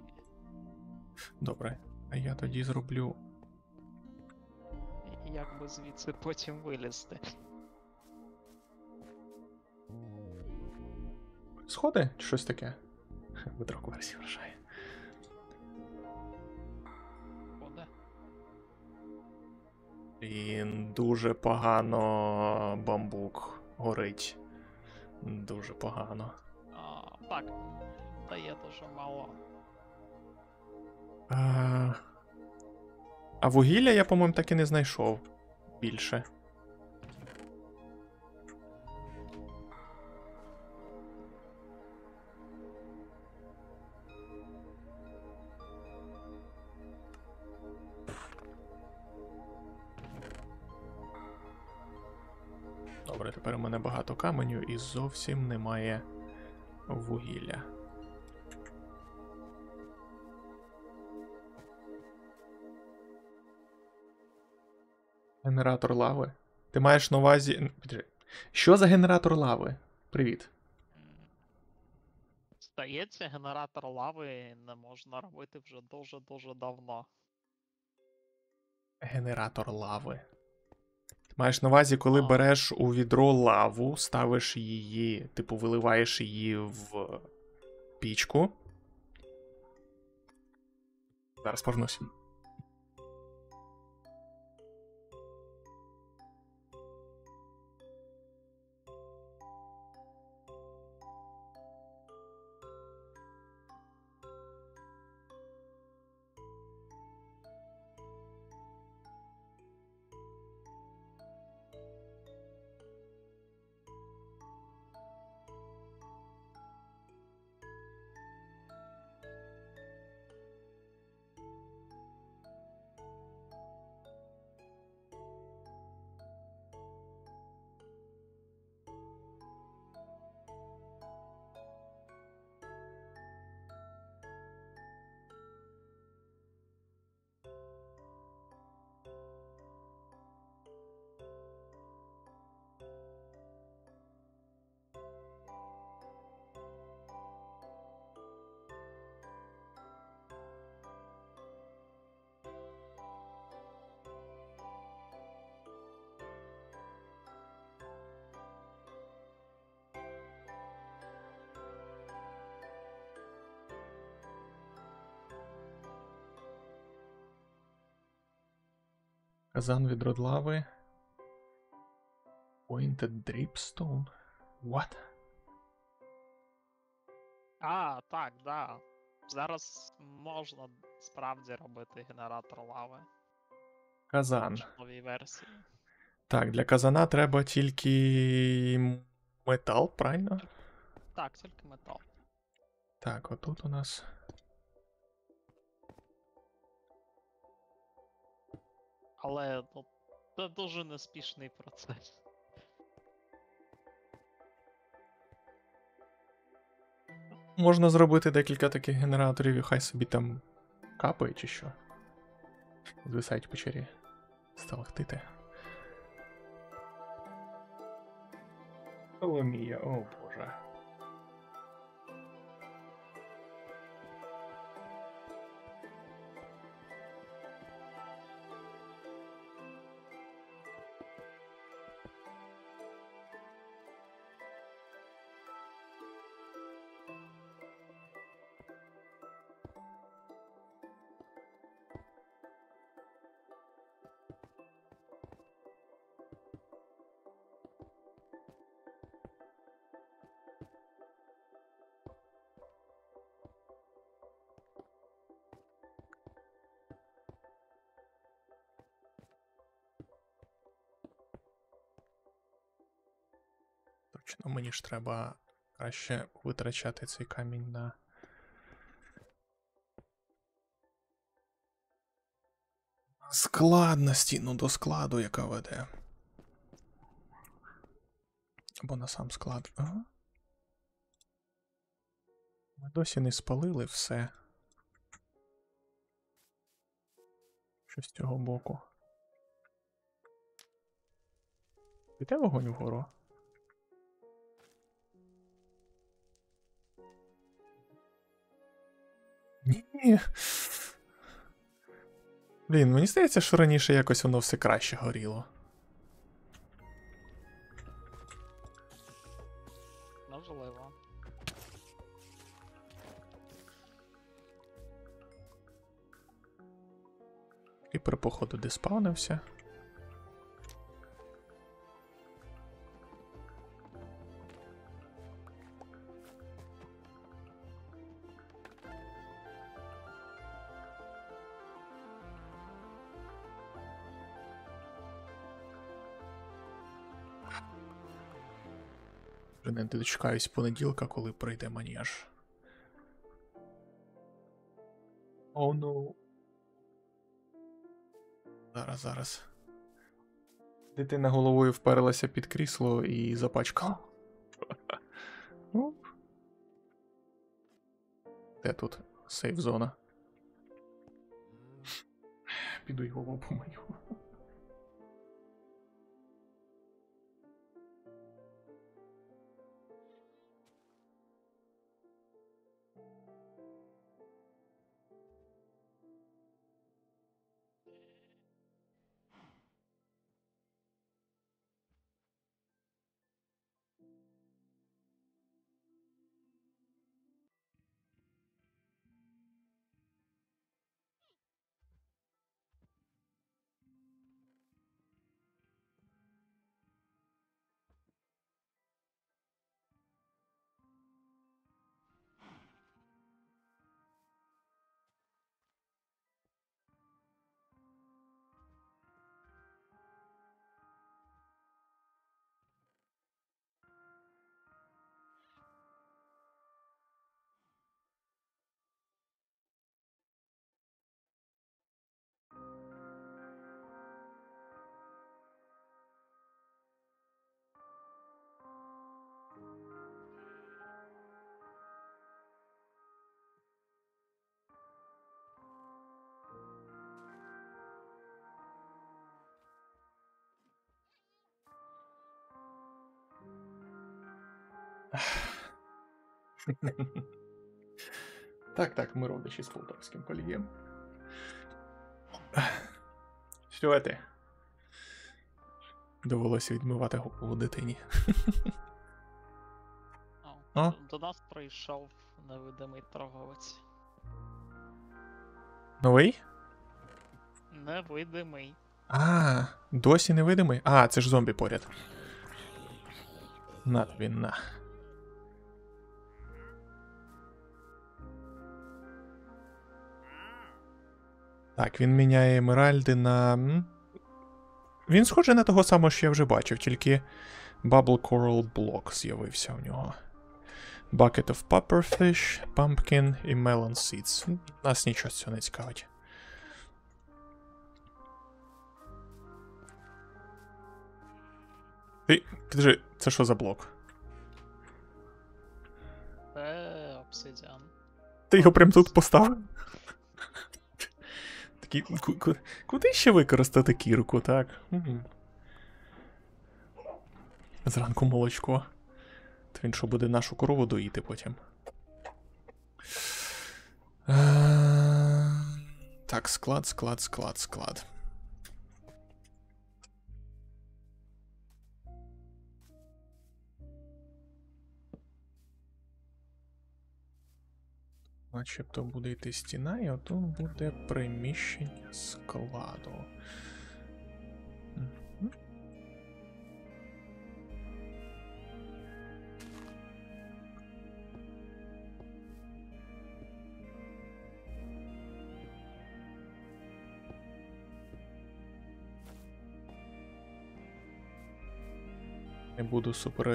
добре. А я тоді зроблю. Як би звідси потім вилізти. Сходи чи щось таке? Видрок версії вражає. Він дуже погано бамбук горить. Дуже погано. А, так, дає дуже мало. А, а вугілля я, по-моєму, так і не знайшов більше. Добре, тепер у мене багато каменю і зовсім немає вугілля. Генератор лави. Ти маєш на увазі. Що за генератор лави? Привіт. Здається, генератор лави не можна робити вже дуже-дуже давно. Генератор лави. Маєш на увазі, коли А. береш у відро лаву, ставиш її, типу, виливаєш її в пічку. Зараз повернусь. Казан від родлави. Pointed Dripstone. What? А, так, да. Зараз можна справді робити генератор лави Казан. в новій версії. Так, для казана треба тільки метал, правильно? Так, тільки метал. Так, отут у нас. Але ну, це дуже неспішний процес. Можна зробити декілька таких генераторів і хай собі там капає чи що. Звисають в печері. Сталактити. Соломія, о боже. Мені ж треба краще витрачати цей камінь на. Складності, ну до складу, яка веде. Або на сам склад. Ага. Ми досі не спалили все. Що з цього боку? Піде вогонь вгору? Ні. Блін, мені здається, що раніше якось воно все краще горіло. Можливо. І при походу диспавнився. Не дочекаюсь понеділка, коли прийде маніж. О, ну. Зараз, зараз. Дитина головою вперлася під крісло і запачкала. Ну. Де тут сейф зона? Піду його помию. Так, так, ми родичі з полтавським колієм. Що ти? Довелося відмивати голову дитині. О, До нас прийшов невидимий торговець. Новий? Невидимий. А, досі невидимий? А, це ж зомбі поряд. На тобі, на. Так, він міняє емеральди на. Він схожий на того самого, що я вже бачив, тільки Bubble Coral Block з'явився у нього. Bucket of Pufferfish, Pumpkin і Melon Seeds. М, Нас нічого з цього не цікавить. Ти. Підожди, це що за блок? Це обсидіан. Ти його прям тут поставив? Ку- куди ще використати кірку, так? Зранку молочко. То він що буде нашу корову доїти потім. Е, Так, склад, склад, склад, склад. Начебто буде йти стіна, і отут буде приміщення складу. Не буду супер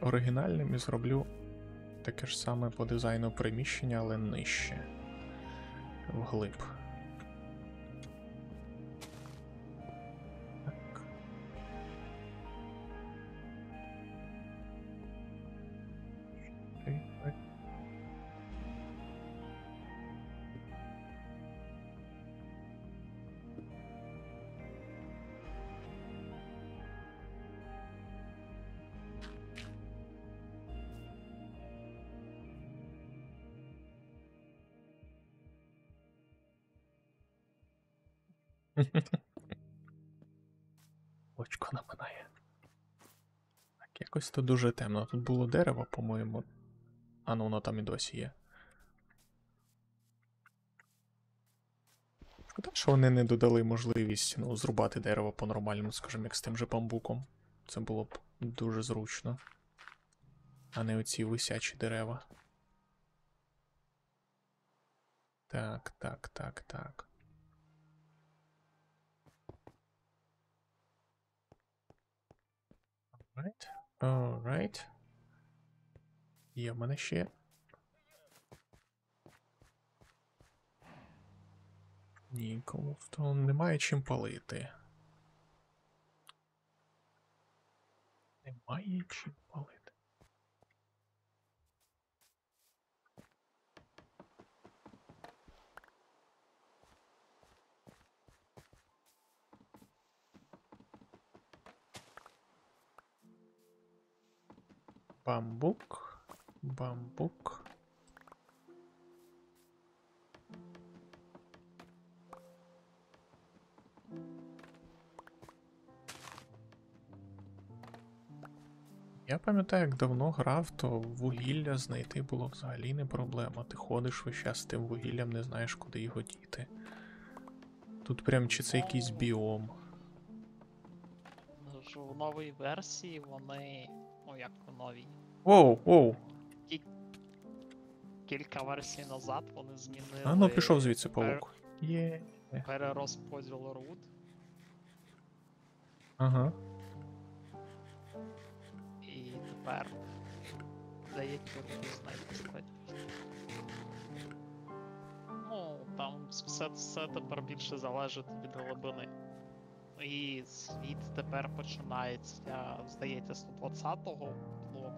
оригінальним і зроблю таке ж саме по дизайну приміщення, але нижче. Вглиб. Тут дуже темно. Тут було дерево, по-моєму. А ну воно там і досі є. Шкода, що вони не додали можливість ну, зрубати дерево по-нормальному, скажімо, як з тим же бамбуком. Це було б дуже зручно. А не оці висячі дерева. Так, так, так, так. Alright. Alright. Є в мене ще. Ні, то немає чим палити. Немає чим палити. Бамбук. Бамбук. Я пам'ятаю, як давно грав, то вугілля знайти було взагалі не проблема. Ти ходиш весь час з тим вугіллям, не знаєш, куди його діти. Тут прям чи це якийсь біом. Ж в новій версії вони. Ну як в новій. Воу, воу. Кілька версій назад вони змінили. А ну пішов звідси пер- павук. Є. Перерозподіл руд. Ага. І тепер деякі руди знайти складніше. Ну, там все, все тепер більше залежить від глибини. І світ тепер починається, здається, 120-го блоку,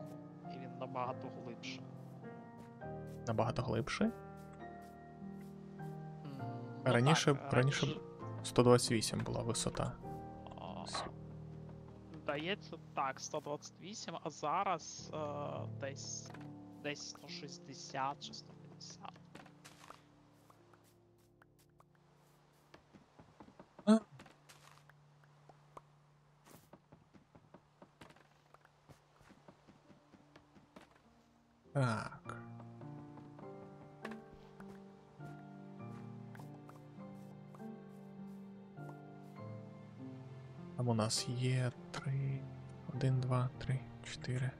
і він набагато глибше. Набагато глибше. Ну Раніше- так, раніше б- 128 була висота. Здається, так, 128, а зараз е, десь десь 160 чи 150. Так. Там у нас є 3. 1, 2, 3, 4.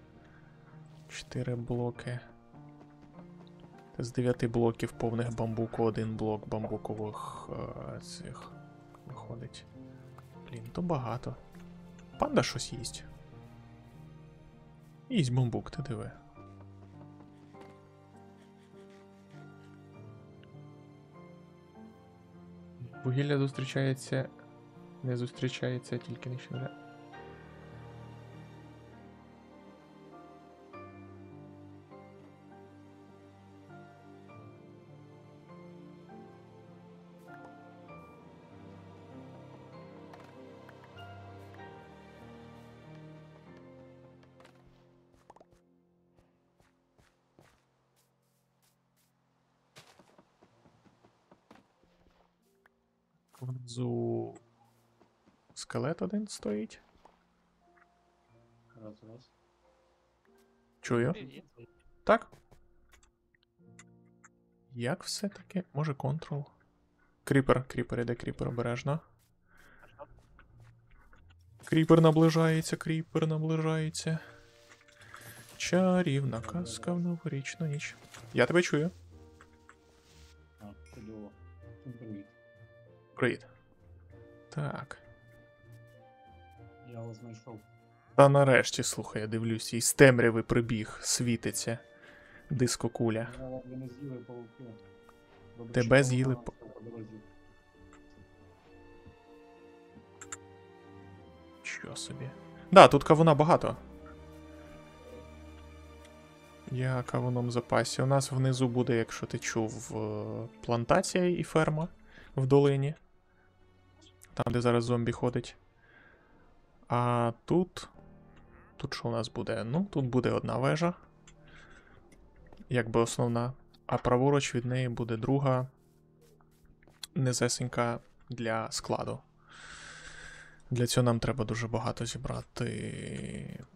4 блоки. З 9 блоків повних бамбуку, один блок бамбукових е, цих виходить. Блін, то багато. Панда щось їсть. Їсть бамбук, ти диви. Вугілля зустрічається. Не зустрічається тільки не скелет один стоїть. Раз, раз. Чую. Так? Як все-таки? Може контрол? Кріпер, кріпер, іде кріпер обережно. Кріпер наближається, кріпер наближається. Чарівна казка в новорічну ніч. Я тебе чую. Привіт. Так. Вас знайшов. Та нарешті, слухай, я дивлюсь, із темряви прибіг, світиться. Дискокуля. Я вам не з'їли пауки. Добре, Тебе що з'їли паука по дорозі. Що собі? Да, тут кавуна багато. Я кавуном запасі. У нас внизу буде, якщо ти чув, е, плантація і ферма в долині. Там, де зараз зомбі ходить. А тут. Тут що у нас буде? Ну, тут буде одна вежа. Якби основна. А праворуч від неї буде друга. Низесенька для складу. Для цього нам треба дуже багато зібрати.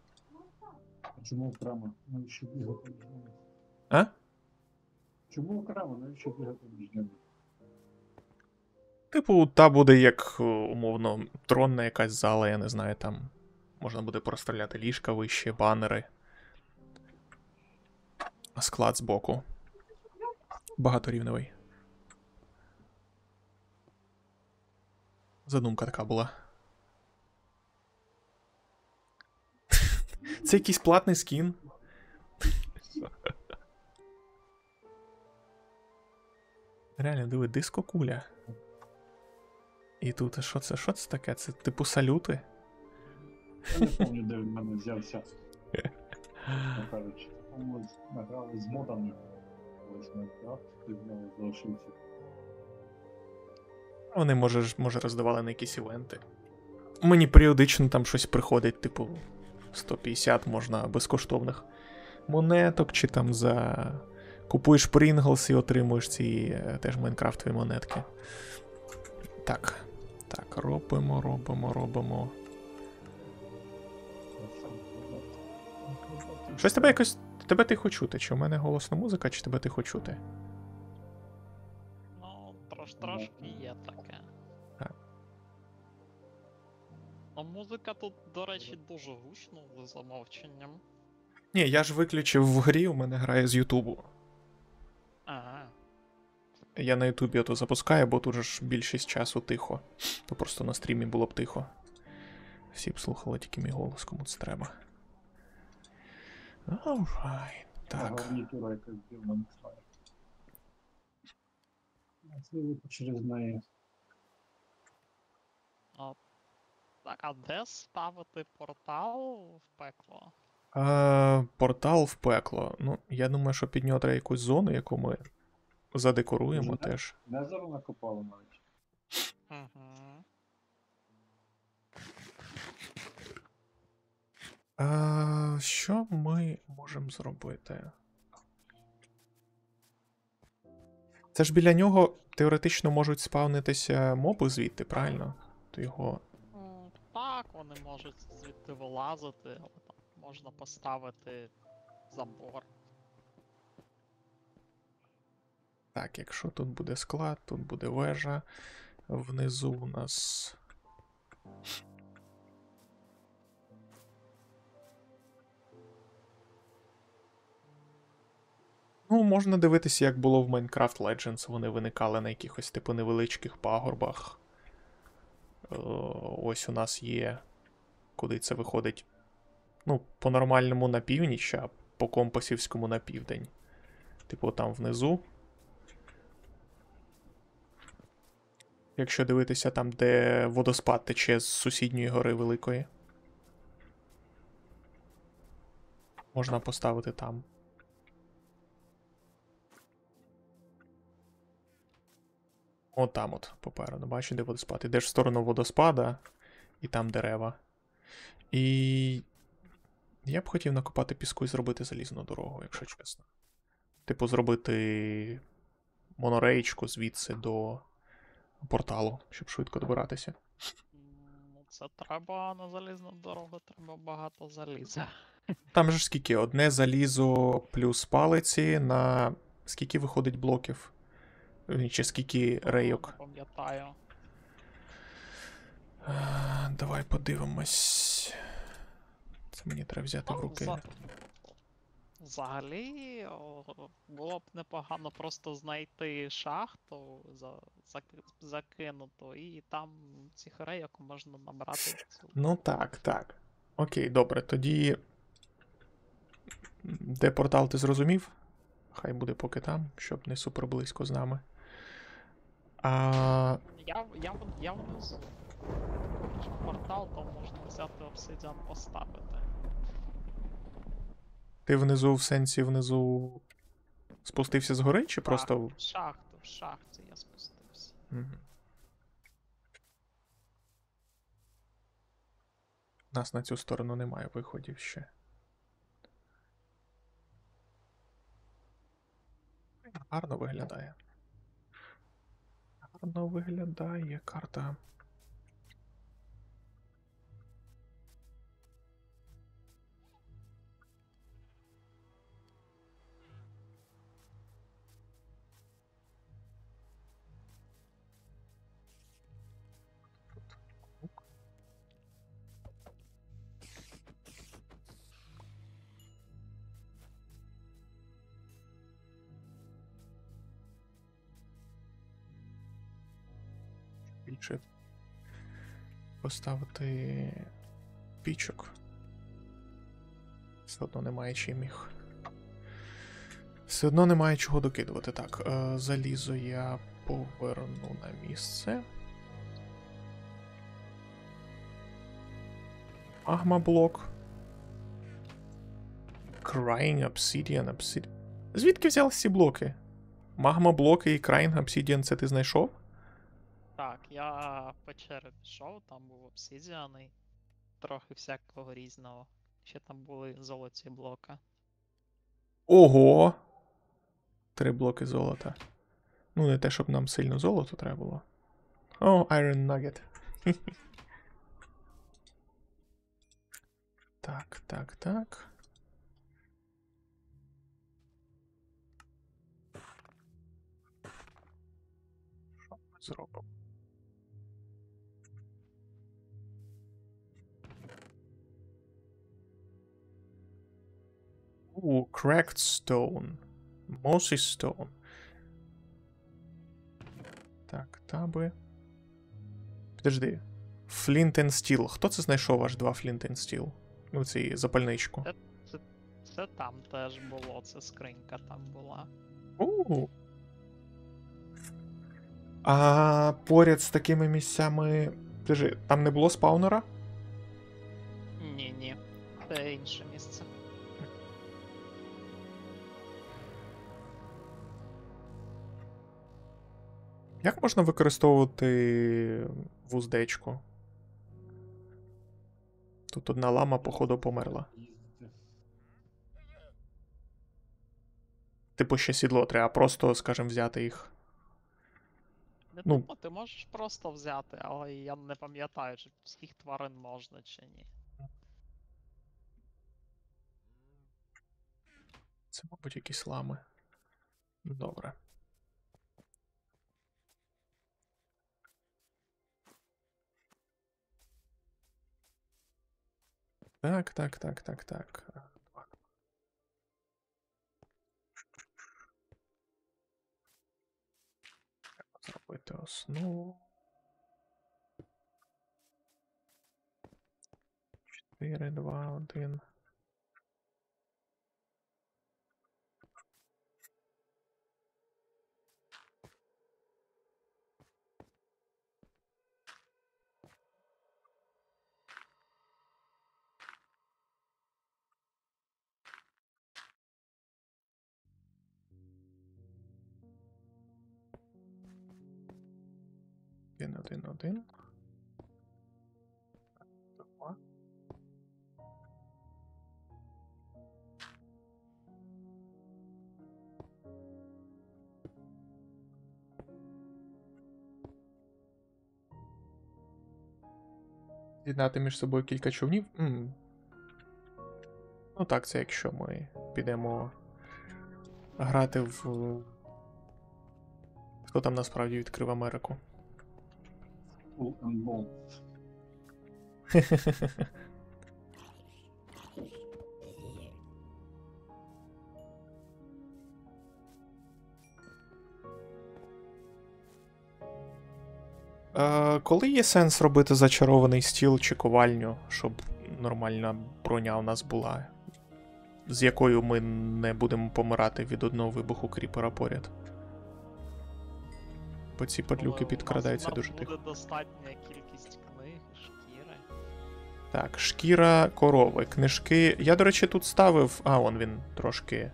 Чому окремо? Навіщо бігати між ними? А? Чому окремо? Навіщо бігати між ними? Типу, та буде як е, умовно тронна якась зала, я не знаю, там можна буде простріляти ліжка вище, банери. Склад збоку. Багаторівневий. Задумка така була. Це якийсь платний скін. Реально, диви, диско куля. І тут, а що це? Що це таке? Це типу салюти? Я не пам'ятаю, де він в мене взявся. кажучи. По-моєму, награли з модами. Ось Майнкрафт, ти в нього залишився. Вони, може, ж- може, роздавали на якісь івенти. Мені періодично там щось приходить, типу 150 можна безкоштовних монеток, чи там за. Купуєш Pringles і отримуєш ці е, теж майнкрафтові монетки. Так. Так, робимо, робимо, робимо. Щось тебе якось. Тебе тихо чути. Чи в мене голосна музика, чи тебе тихо чути? Ну, трош трошки є таке. Так. Ну, музика тут, до речі, дуже гучно за замовченням. Ні, я ж виключив в грі, у мене грає з Ютубу. Ага. Я на Ютубі ото запускаю, бо тут же ж більшість часу тихо. То просто на стрімі було б тихо. Всі б слухали тільки мій голос, кому це треба. Alright. Так. Через неї. Так, а де ставити портал в пекло? А, портал в пекло. Ну, я думаю, що під нього треба якусь зону, яку ми задекоруємо Може, теж. Незеро накопало навіть. Угу. А, що ми можемо зробити? Це ж біля нього теоретично можуть спавнитися моби звідти, правильно? То його. Так, вони можуть звідти вилазити, але там можна поставити забор. Так, якщо тут буде склад, тут буде вежа. Внизу у нас. Ну, можна дивитися, як було в Minecraft Legends. Вони виникали на якихось типу невеличких пагорбах. Е, ось у нас є. Куди це виходить? Ну, по нормальному на північ, а по компасівському на південь. Типу, там внизу. Якщо дивитися там, де водоспад тече з сусідньої гори великої. Можна поставити там. От там от попереду. Бачиш, де водоспад. Ідеш в сторону водоспада, і там дерева. І. Я б хотів накопати піску і зробити залізну дорогу, якщо чесно. Типу, зробити монорейчку звідси до порталу, щоб швидко добиратися. Ну, це треба на залізну дорогу, треба багато заліза. Там же ж скільки? Одне залізо плюс палиці на скільки виходить блоків? Е, Чи скільки рейок? Не пам'ятаю. Давай подивимось. Це мені треба взяти в руки. За- Взагалі, було б непогано просто знайти шахту, за, зак- закинуту, і там цих рейок можна набрати. Ну так, так. Окей, добре. Тоді. Де портал ти зрозумів? Хай буде поки там, щоб не супер близько з нами. А, Я, я, я внизу. Портал, то можна взяти обсидіан поставити. Ти внизу в сенсі внизу спустився з гори, чи просто. в- шахту, в шахті я спустився. Мгм. У нас на цю сторону немає виходів ще. Гарно виглядає. Гарно виглядає карта. Більше поставити пічок. Все одно немає чим їх. Все одно немає чого докидувати. Так, е, залізо я поверну на місце. Магма-блок. Crying Obsidian Obsidian. Звідки взялися ці блоки? Магма-блоки і Crying Obsidian це ти знайшов? Так, я в печери пішов, там був обсидіан і трохи всякого різного. Ще там були золоті блока. Ого! Три блоки золота. Ну, не те, щоб нам сильно золото треба було. О, Iron Nugget. так, так, так. Що ми зробимо? Ooh, cracked stone. Mossy stone. Так, таби. Підожди. Flint and Steel. Хто це знайшов аж два Flint and Steel? Ну, цей запальничку. Це там теж було, це скринька там була. У. А поряд з такими місцями. Підожди, там не було спаунера? Ні, ні. Це інше Як можна використовувати вуздечку? Тут одна лама, походу, померла. Типу ще сідло треба, просто, скажімо, взяти їх. Не Ну. думаю, ти можеш просто взяти, але я не пам'ятаю, чи всіх тварин можна чи ні. Це, мабуть, якісь лами. Добре. Так, так, так, так, так. Зробити основу. 4, 2, 1. Один, один. З'єднати між собою кілька човнів. М. Ну так, це якщо ми підемо грати в. Хто там насправді відкрив Америку? Full and ball. Коли є сенс робити зачарований стіл чи ковальню, щоб нормальна броня у нас була, з якою ми не будемо помирати від одного вибуху кріпера поряд? Бо ці падлюки підкрадаються дуже тихо. буде достатня кількість книг, шкіри. Так, шкіра корови, книжки. Я, до речі, тут ставив. А, он він трошки.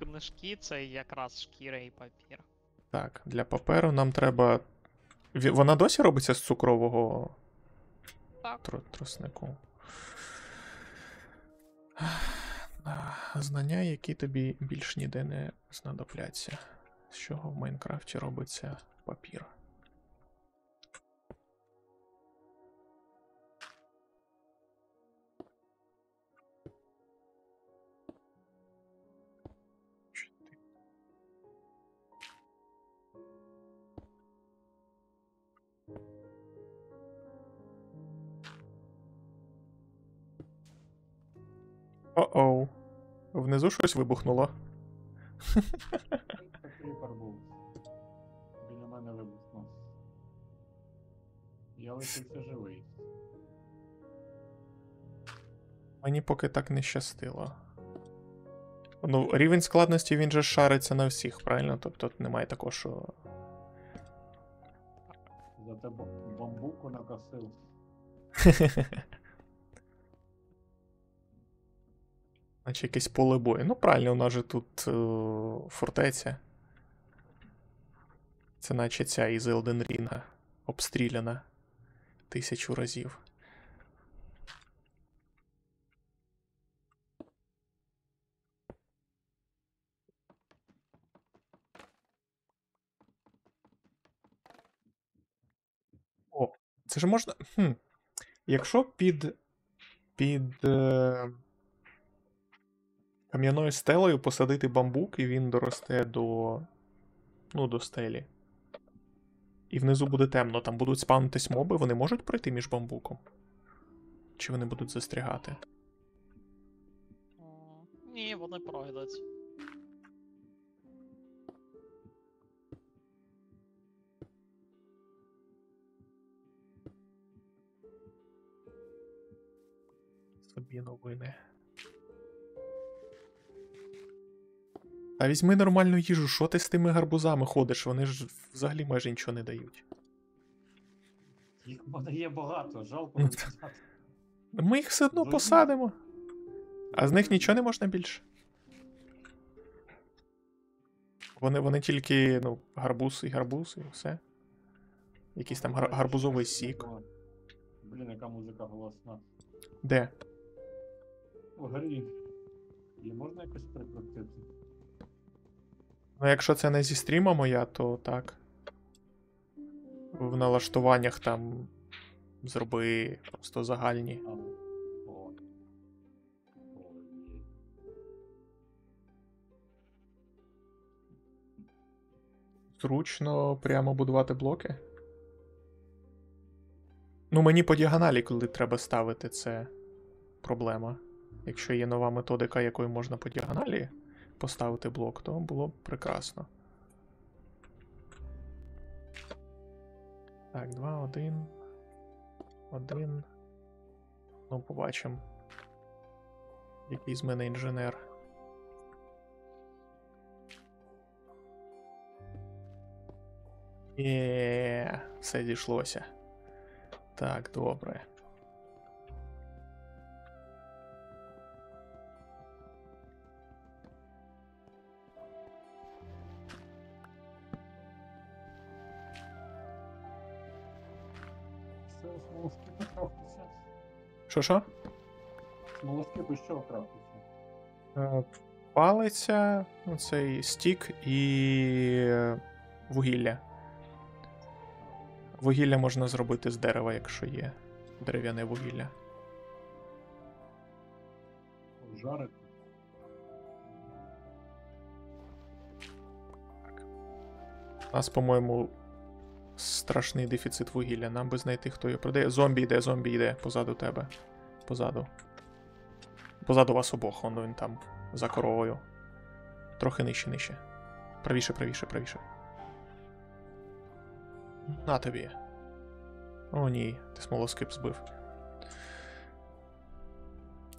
Книжки це якраз шкіра і папір. так, для паперу нам треба. Вона досі робиться з цукрового Так. тро- троснику. Знання, які тобі більш ніде не знадобляться. З чого в Майнкрафті робиться папір. О-оу. Внизу щось вибухнуло. Я лишився живий. Мені поки так не щастило. Ну, рівень складності він же шариться на всіх, правильно? Тобто тут немає такого, що. Зате бамбуку накосив. Наче якесь поле бою. Ну, правильно, у нас же тут е, фортеця. Це наче ця із Elden Ring обстріляна тисячу разів. О, це ж можна. Хм. Якщо під. під. Е... Кам'яною стелею посадити бамбук, і він доросте до. Ну, до стелі. І внизу буде темно, там будуть спавнитись моби, вони можуть пройти між бамбуком? Чи вони будуть застрягати? Ні, вони пройдуть. Собі новини. Та візьми нормальну їжу, що ти з тими гарбузами ходиш? Вони ж взагалі майже нічого не дають. Їх в мене є багато, жалко Ну. Ми їх все одно посадимо. А з них нічого не можна більше. Вони, вони тільки, ну, гарбуз і гарбуз, і все. Якийсь там гар- гарбузовий сік. Блін, яка музика голосна. Де? Грі. Її можна якось прикрутити? Ну, якщо це не зі стріма моя, то так. В налаштуваннях там зроби просто загальні. Зручно прямо будувати блоки. Ну, мені по діагоналі, коли треба ставити, це проблема. Якщо є нова методика, якою можна по діагоналі поставити блок, то було б прекрасно. Так, 2, 1. 1. Ну, побачимо. Який з мене інженер. Є, все зійшлося. Так, добре. Що що? Смолоскипи що крафтиться? Е, Палиця, ну, цей стік і вугілля. Вугілля можна зробити з дерева, якщо є дерев'яне вугілля. Жарити. У нас, по-моєму, страшний дефіцит вугілля. Нам би знайти, хто його продає. Зомбі йде, зомбі йде позаду тебе. Позаду. Позаду вас обох, он він там, за коровою. Трохи нижче, нижче. Правіше, правіше, правіше. На тобі. О, ні, ти смолоскип збив.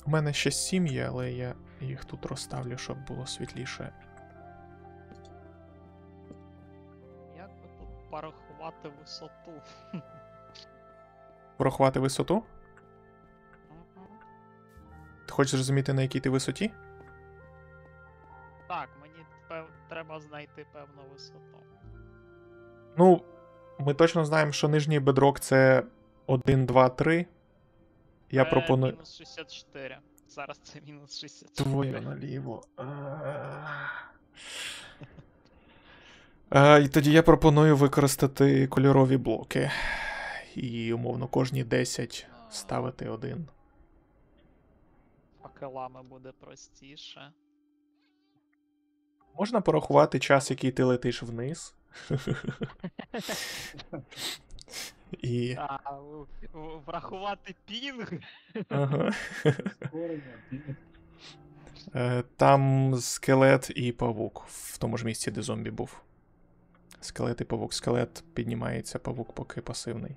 У мене ще сім є, але я їх тут розставлю, щоб було світліше. Порахувати висоту? Порахувати висоту? Мгм. Ти хочеш зрозуміти, на якій ти висоті? Так, мені пев... треба знайти певну висоту. Ну, ми точно знаємо, що нижній бедрок це 1, 2, 3. Я Це пропоную. Мінус 64. Зараз це мінус 64. Твоє наліво. Е, І тоді я пропоную використати кольорові блоки. І, умовно, кожні 10 ставити один. Факелами буде простіше. Можна порахувати час, який ти летиш вниз. І. А, врахувати пінг. Ага. Е, Там скелет і павук в тому ж місці, де зомбі був. Скелет і павук. Скелет піднімається, павук поки пасивний.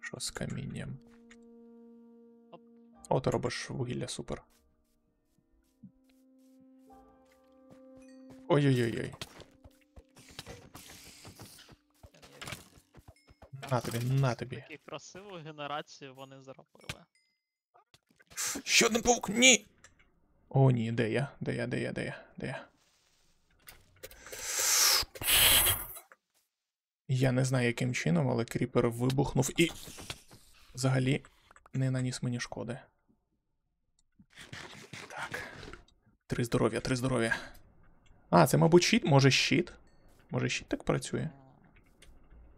Що з камінням? О, ти робиш вугілля супер. Ой-ой-ой. На тобі, на тобі. Таку красиву генерацію вони зробили. Ще один паук, ні! О, ні, де я? Де я, де я, де я, де я? Я не знаю, яким чином, але кріпер вибухнув і. Взагалі не наніс мені шкоди. Так. Три здоров'я, три здоров'я. А, це, мабуть, щит? Може, щит? Може, щит так працює?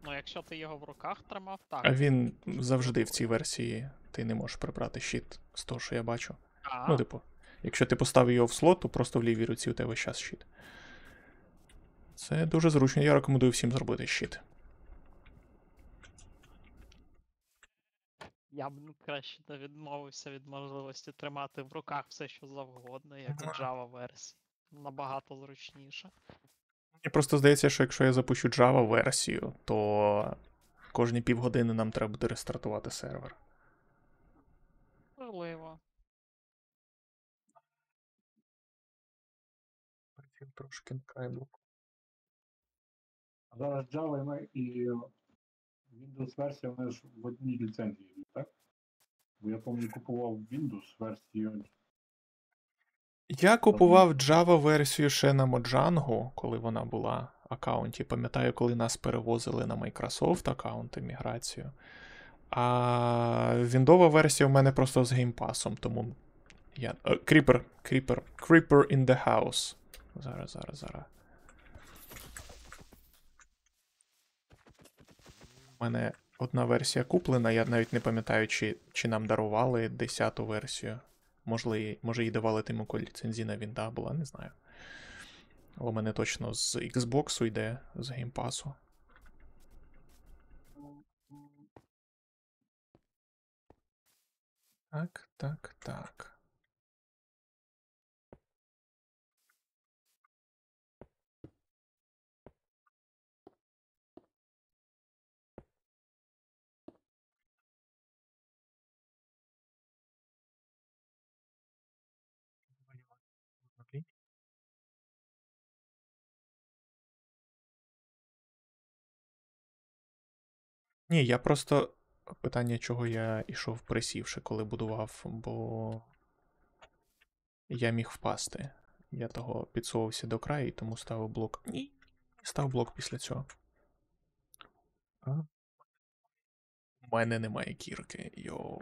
Ну, якщо ти його в руках тримав, так. А він завжди в цій версії ти не можеш прибрати щит з того, що я бачу. А, Ну, типу, якщо ти поставив його в слот, то просто в лівій руці у тебе час щит. Це дуже зручно, я рекомендую всім зробити щит. я б ну, краще не відмовився від можливості тримати в руках все, що завгодно, як Java версії. Набагато зручніше. Мені просто здається, що якщо я запущу Java версію, то кожні півгодини нам треба буде рестартувати сервер. Можливо. Трошки крайблок. А зараз Java і і Windows версія вони ж в одній ліцензії, так? Бо я пам'ятаю, купував Windows версію. Я купував Java версію ще на Mojang, коли вона була в аккаунті. Пам'ятаю, коли нас перевозили на Microsoft аккаунти міграцію. А Віндова версія в мене просто з геймпасом, тому я. Creeper, Creeper, Creeper in the house. Зараз, зараз, зараз. У мене одна версія куплена, я навіть не пам'ятаю, чи, чи нам дарували 10-ту версію. Можливо, може, їй давали тим, коли ліцензійна вінда була, не знаю. Але у мене точно з Xbox йде з геймпасу. Так, так, так. Ні, я просто питання, чого я йшов присівши, коли будував, бо я міг впасти. Я того підсовувався до краю і тому ставив блок. Ні. Став блок після цього. А? У мене немає кірки. Йо.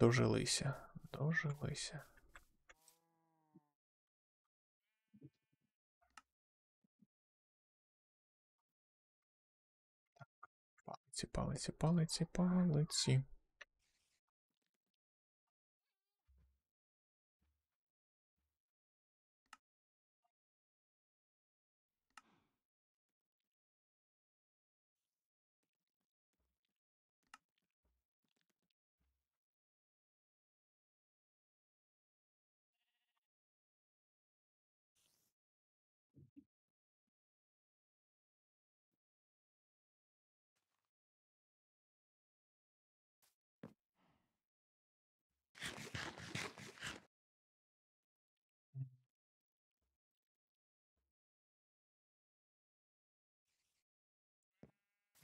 Дожилися. Дожилися. Палиці, палиці, палиці, палиці.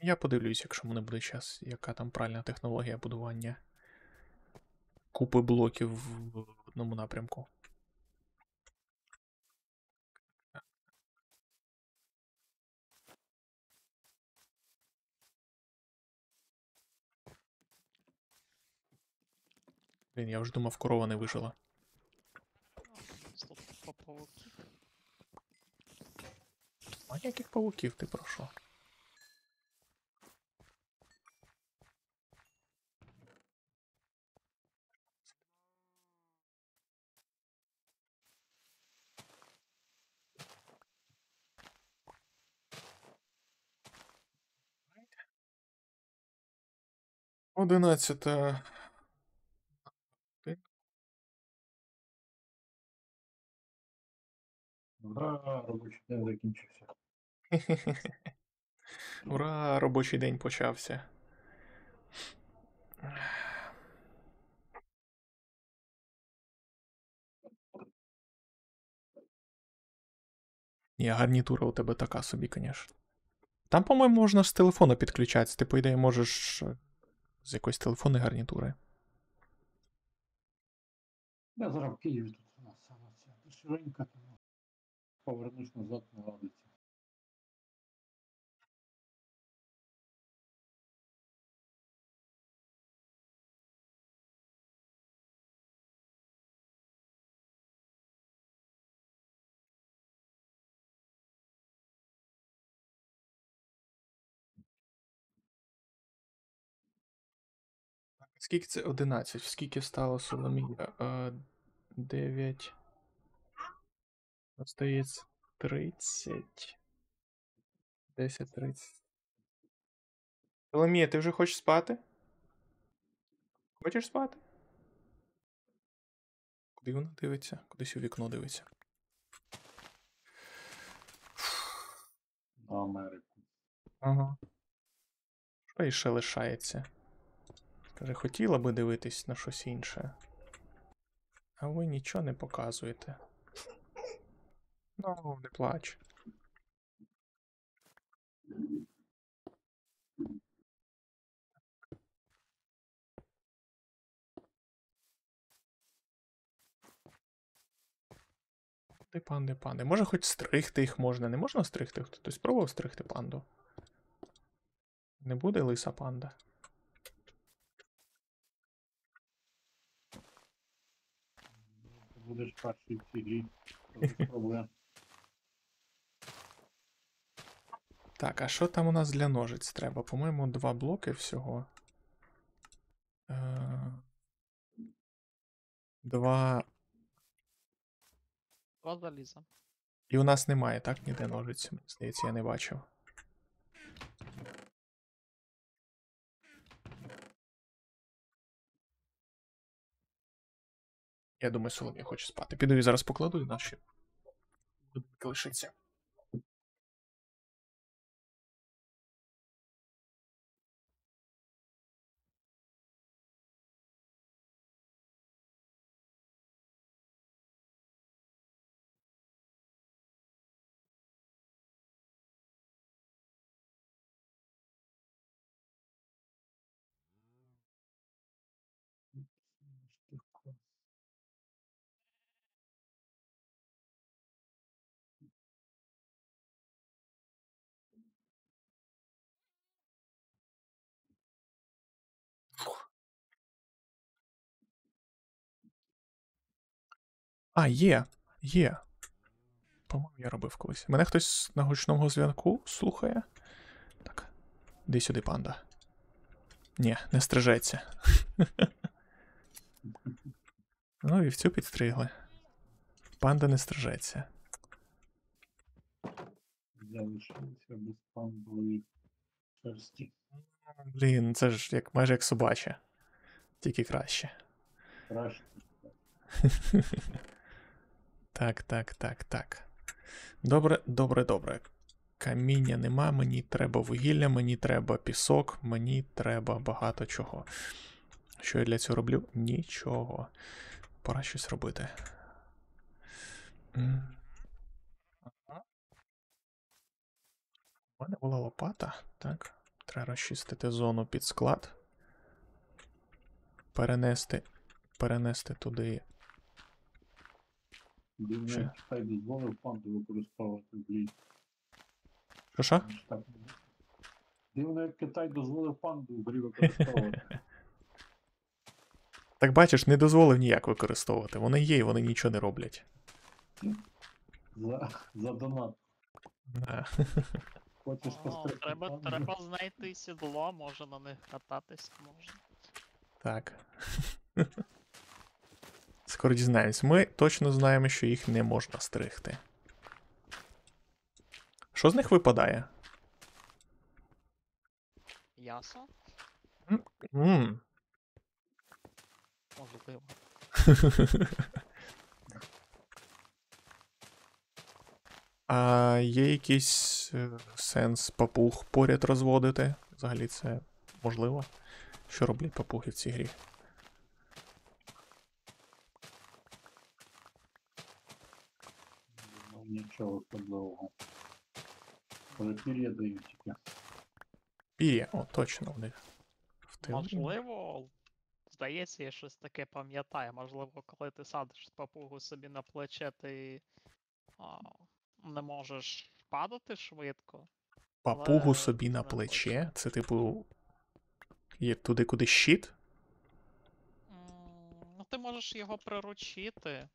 Я подивлюсь, якщо мене буде час, яка там правильна технологія будування купи блоків в одному напрямку. Блін, я вже думав, корова не вижила. А яких павуків ти про що? Одинадцята. Ура, робочий день закінчився. Ура, робочий день почався. Ні, гарнітура у тебе така собі, звісно. Там, по-моєму, можна з телефону підключатися. Ти, по ідеї, можеш е, з якоїсь телефонної гарнітури. Я зараз в Києві тут у нас саме ця дешевенька, тому повернусь назад не Скільки це 11? Скільки стало Соломія? Е, 9. Остається 30. 10, 30. Соломія, ти вже хочеш спати? Хочеш спати? Куди вона дивиться? Кудись у вікно дивиться. Америку. Ага. Що їй ще лишається? Каже, хотіла би дивитись на щось інше. А ви нічого не показуєте. Ну, не плач. Ти панди, панди. Може хоч стригти їх можна. Не можна стригти? Хтось спробував стригти панду? Не буде лиса панда. Будеш перший в цій грі. Без проблем. Так, а що там у нас для ножиць треба? По-моєму, два блоки всього. Е, Два. Два заліза. І у нас немає, так? Ніде ножиць. Здається, я не бачив. Я думаю, Соломія хоче спати. Піду і зараз покладу і наші. лишиться. А, є, є. По-моєму, я робив колись. Мене хтось на гучному зв'язку слухає. Так. Іди сюди, панда. Ні, не стрижеться. ну, і в цю підстригли. Панда не стрижеться. Залишилися без пандової шерсті. Блін, це ж як майже як собаче. Тільки краще. Краще. Так, так, так, так. Добре, добре, добре. Каміння нема, мені треба вугілля, мені треба пісок, мені треба багато чого. Що я для цього роблю? Нічого. Пора щось робити. У мене була лопата, так. Треба розчистити зону під склад. Перенести. Перенести туди Як Китай дозволив панду використовувати в лі. Що що? Так. Дивно, як Китай дозволив панду в грі використовувати. Так бачиш, не дозволив ніяк використовувати. Вони є і вони нічого не роблять. За, за донат. Да. Хочеш О, постригти треба, панду? треба знайти сідло, може на них кататись можна. Так. Скоро дізнаємось. Ми точно знаємо, що їх не можна стригти. Що з них випадає? Ясно? м Можливо. А є якийсь е, сенс папуг поряд розводити? Взагалі це можливо? Що роблять папуги в цій грі? Нічого особливого. Перепір'я дають тільки. Пір'я, о, точно в них. В. Можливо, здається, я щось таке пам'ятаю. Можливо, коли ти садиш папугу собі на плече, ти а, не можеш падати швидко. Папугу але собі на плече. Це типу. Є туди, куди щит? Ну, ти можеш його приручити.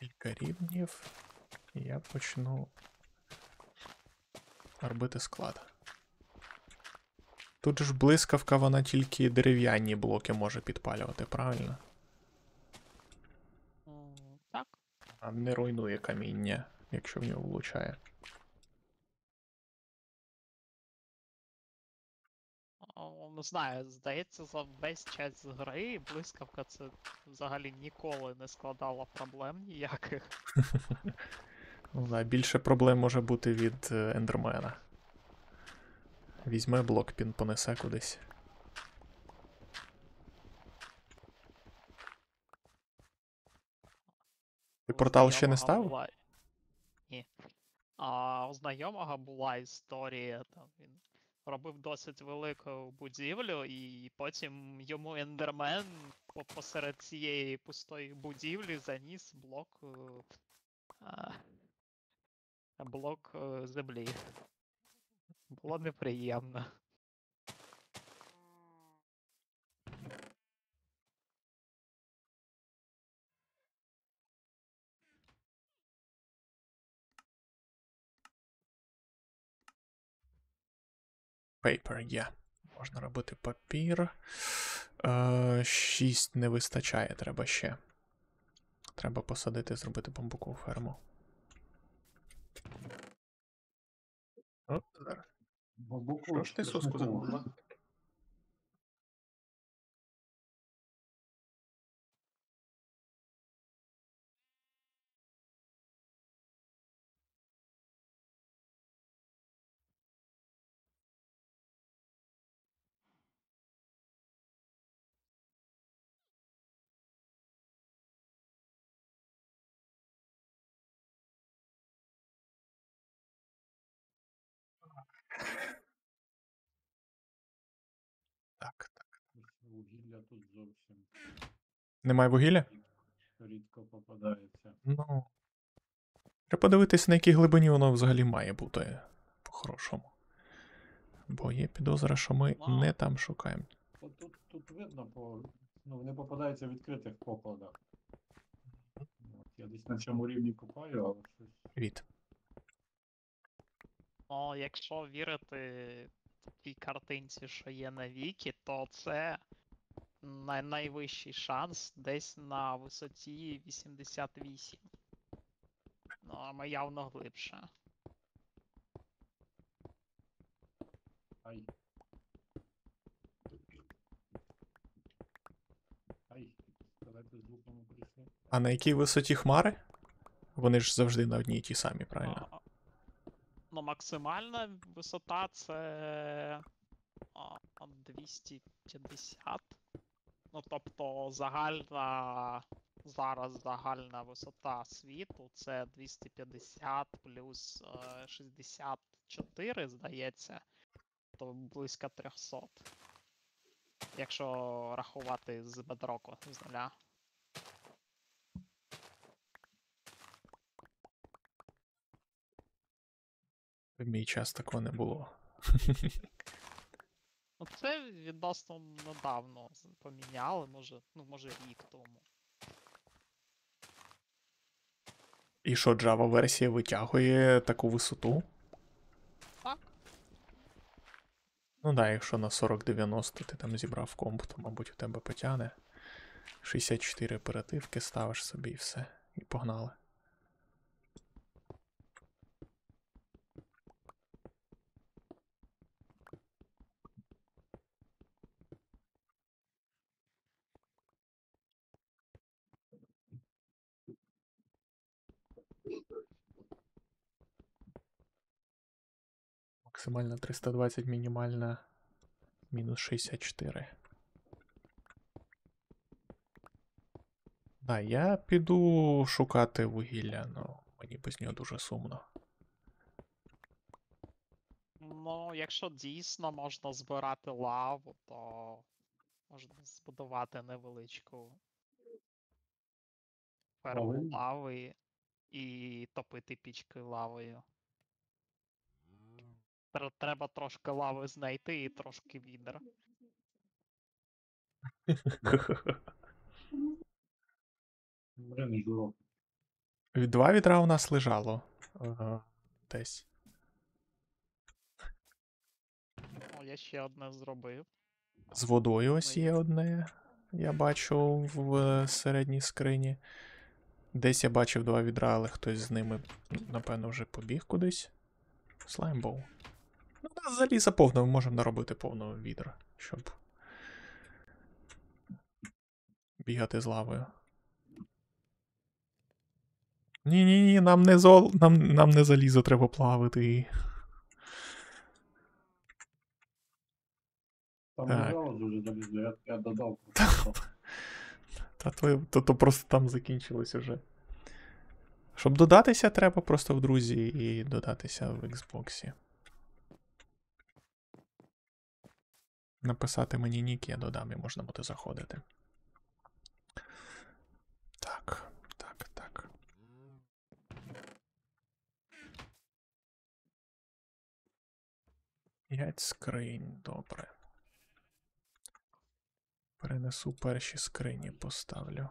Кілька рівнів. І я почну робити склад. Тут ж блискавка, вона тільки дерев'яні блоки може підпалювати, правильно? Так. А не руйнує каміння, якщо в нього влучає. Не знаю, здається, за весь час гри блискавка це взагалі ніколи не складала проблем ніяких. Ну, да, більше проблем може бути від е, ендермена. Візьме блок, пін понесе кудись. Ти портал ще не ставив? була- Ні. А у знайомого була історія, там він робив досить велику будівлю, і потім йому ендермен по- посеред цієї пустої будівлі заніс блок. е, блок е, землі. Було неприємно. Paper є. Можна робити папір. Е, шість не вистачає, треба ще. Треба посадити, зробити бамбукову ферму. О, зараз. Бабуку Що ж ти соску забула? Вугілля тут зовсім Немає вугілля? рідко попадається. Ну. Треба подивитись, на якій глибині воно взагалі має бути по-хорошому. Бо є підозра, що ми Ну. не там шукаємо. От тут, тут видно, по, ну, вони попадаються в відкритих покладах. От, я десь на цьому рівні копаю, але щось. Від. Ну, якщо вірити тій картинці, що є на вікі, то це най- найвищий шанс десь на висоті 88. Ну, а ми явно глибше. Ай. Ай, давайте з луком прийшли. А на якій висоті хмари? Вони ж завжди на одній і тій самі, правильно? А, Ну, максимальна висота це а, 250. Ну, тобто загальна зараз загальна висота світу це 250 плюс е, 64, здається, то близько 300. Якщо рахувати з бедроку з нуля. В мій час такого не було. Ну, це відносно недавно поміняли, може, ну, може рік тому. І що, Java версія витягує таку висоту? Так. Ну да, якщо на 4090 ти там зібрав комп, то, мабуть, у тебе потягне. 64 оперативки ставиш собі і все. І погнали. Максимальна 320, мінімальна мінус 64. Да, я піду шукати вугілля, ну мені без нього дуже сумно. Ну, якщо дійсно можна збирати лаву, то можна збудувати невеличку ферму лави і топити пічки лавою. Тр- Треба трошки лави знайти і трошки відер. Блин, журок. Від Два відра у нас лежало. е, Десь. О, я ще одне зробив. З водою ось є одне. Я бачу в середній скрині. Десь я бачив два відра, але хтось з ними, напевно, вже побіг кудись. Слаймбоу. Ну, да, заліза повно, ми можемо наробити повно відра, щоб бігати з лавою. Ні, ні, нам не зол. Нам, нам не залізо треба плавати. Там Так. дуже залізо, я, я додав. Та то, то, то просто там закінчилось уже. Щоб додатися, треба просто в друзі і додатися в Xbox. Написати мені нік, я додам і можна буде заходити. Так, так, так. П'ять скринь, добре. Перенесу перші скрині, поставлю.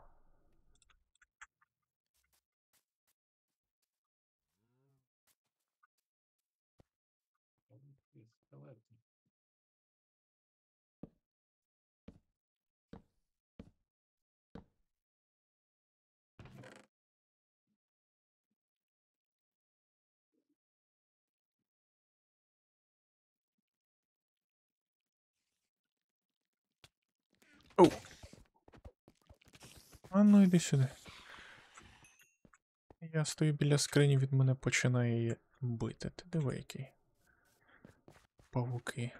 Оу. А ну йди сюди. Я стою біля скрині, від мене починає її бити. Ти диви який. Павуки.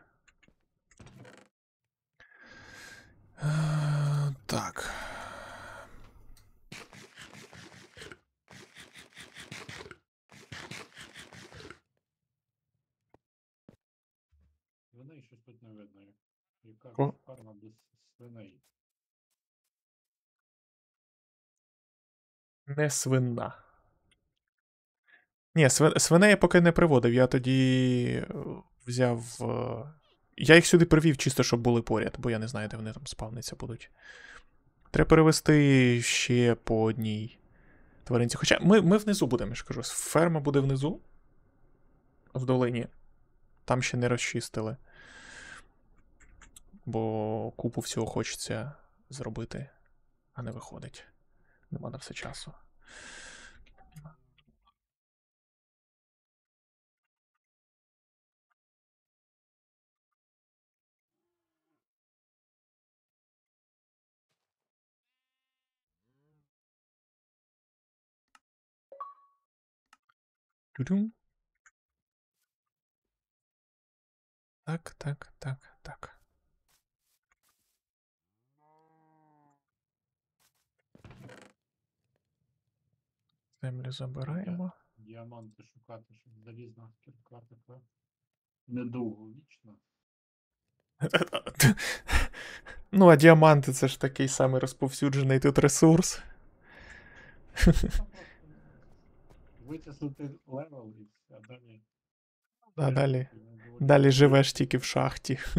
Е, Так. тут не видно. як- Яка О. фарма без свиней. Не свинна. Ні, свиней я поки не приводив. Я тоді е, взяв. е, Я їх сюди привів чисто, щоб були поряд, бо я не знаю, де вони там спавниться будуть. Треба перевести ще по одній тваринці. Хоча ми, ми внизу будемо, я ж кажу. Ферма буде внизу. В долині. Там ще не розчистили. Бо купу всього хочеться зробити, а не виходить. Нема на все часу. Так, так, так, так. Землю забираємо. Діаманти шукати, щоб залізна кірка така недовговічна. Ну, а діаманти це ж такий самий розповсюджений тут ресурс. Витиснути level і все, далі. А далі, Ну, далі живеш тільки в шахті.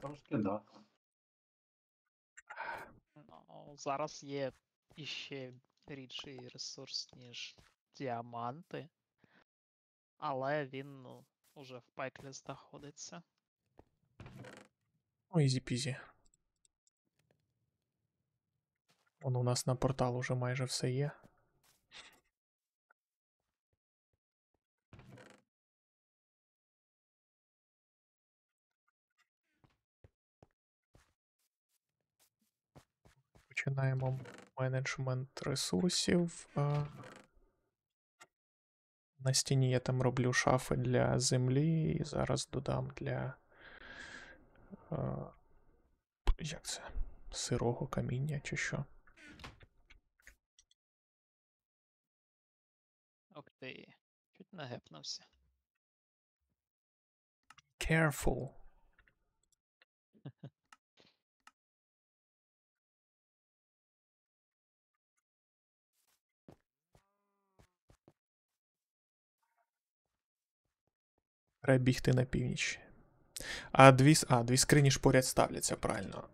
Трошки да. Ну, зараз є іще рідший ресурс, ніж діаманти. Але він ну, уже в пеклі знаходиться. Ну, easy-peasy. Вон у нас на портал уже майже все є. Починаємо менеджмент ресурсів. На стіні я там роблю шафи для землі, і зараз додам для. Як це? Сирого каміння чи що? Ок ти. Чуть не гепнувся. Careful. Треба бігти на північ. А дві, а, дві скрині ж поряд ставляться, правильно.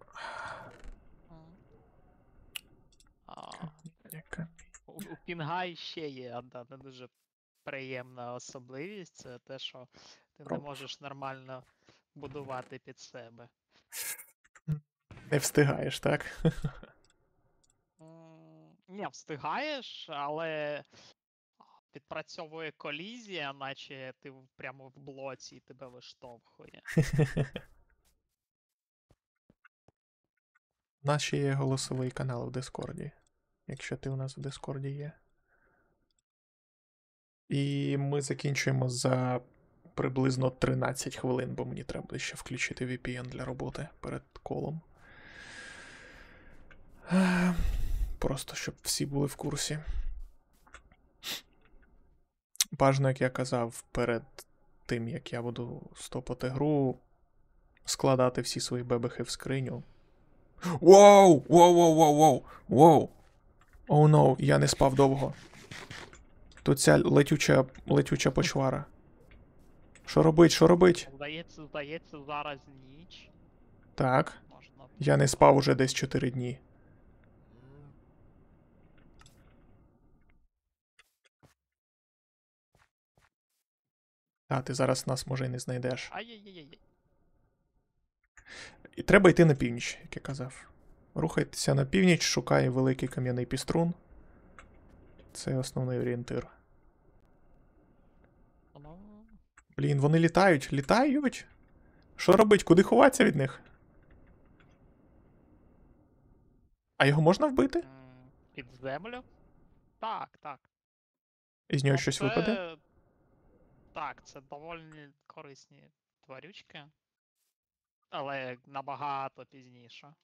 У, у Пінга ще є одна не дуже приємна особливість, це те, що ти не можеш нормально будувати під себе. Не встигаєш, так? Не встигаєш, але підпрацьовує колізія, наче ти прямо в блоці і тебе виштовхує. У нас ще є голосовий канал в Дискорді. Якщо ти у нас в Дискорді є. І ми закінчуємо за приблизно 13 хвилин, бо мені треба ще включити VPN для роботи перед колом. Просто щоб всі були в курсі. Бажано, як я казав, перед тим, як я буду стопати гру, складати всі свої бебехи в скриню. Воу! Воу, воу, воу, воу! Воу! Оу ноу, я не спав довго. Тут ця летюча, летюча почвара. Що робить, що робить? Здається, здається, зараз ніч. Так, я не спав уже десь 4 дні. А, ти зараз нас може і не знайдеш. Ай-яй-яй-яй. І треба йти на північ, як я казав. Рухайтеся на північ, шукай великий кам'яний піструн. Це основний орієнтир. Блін, вони літають, літають. Що робить? Куди ховатися від них? А його можна вбити? під землю? Так, так. Із нього щось випаде? Так, це доволі корисні тварючки. Але набагато пізніше.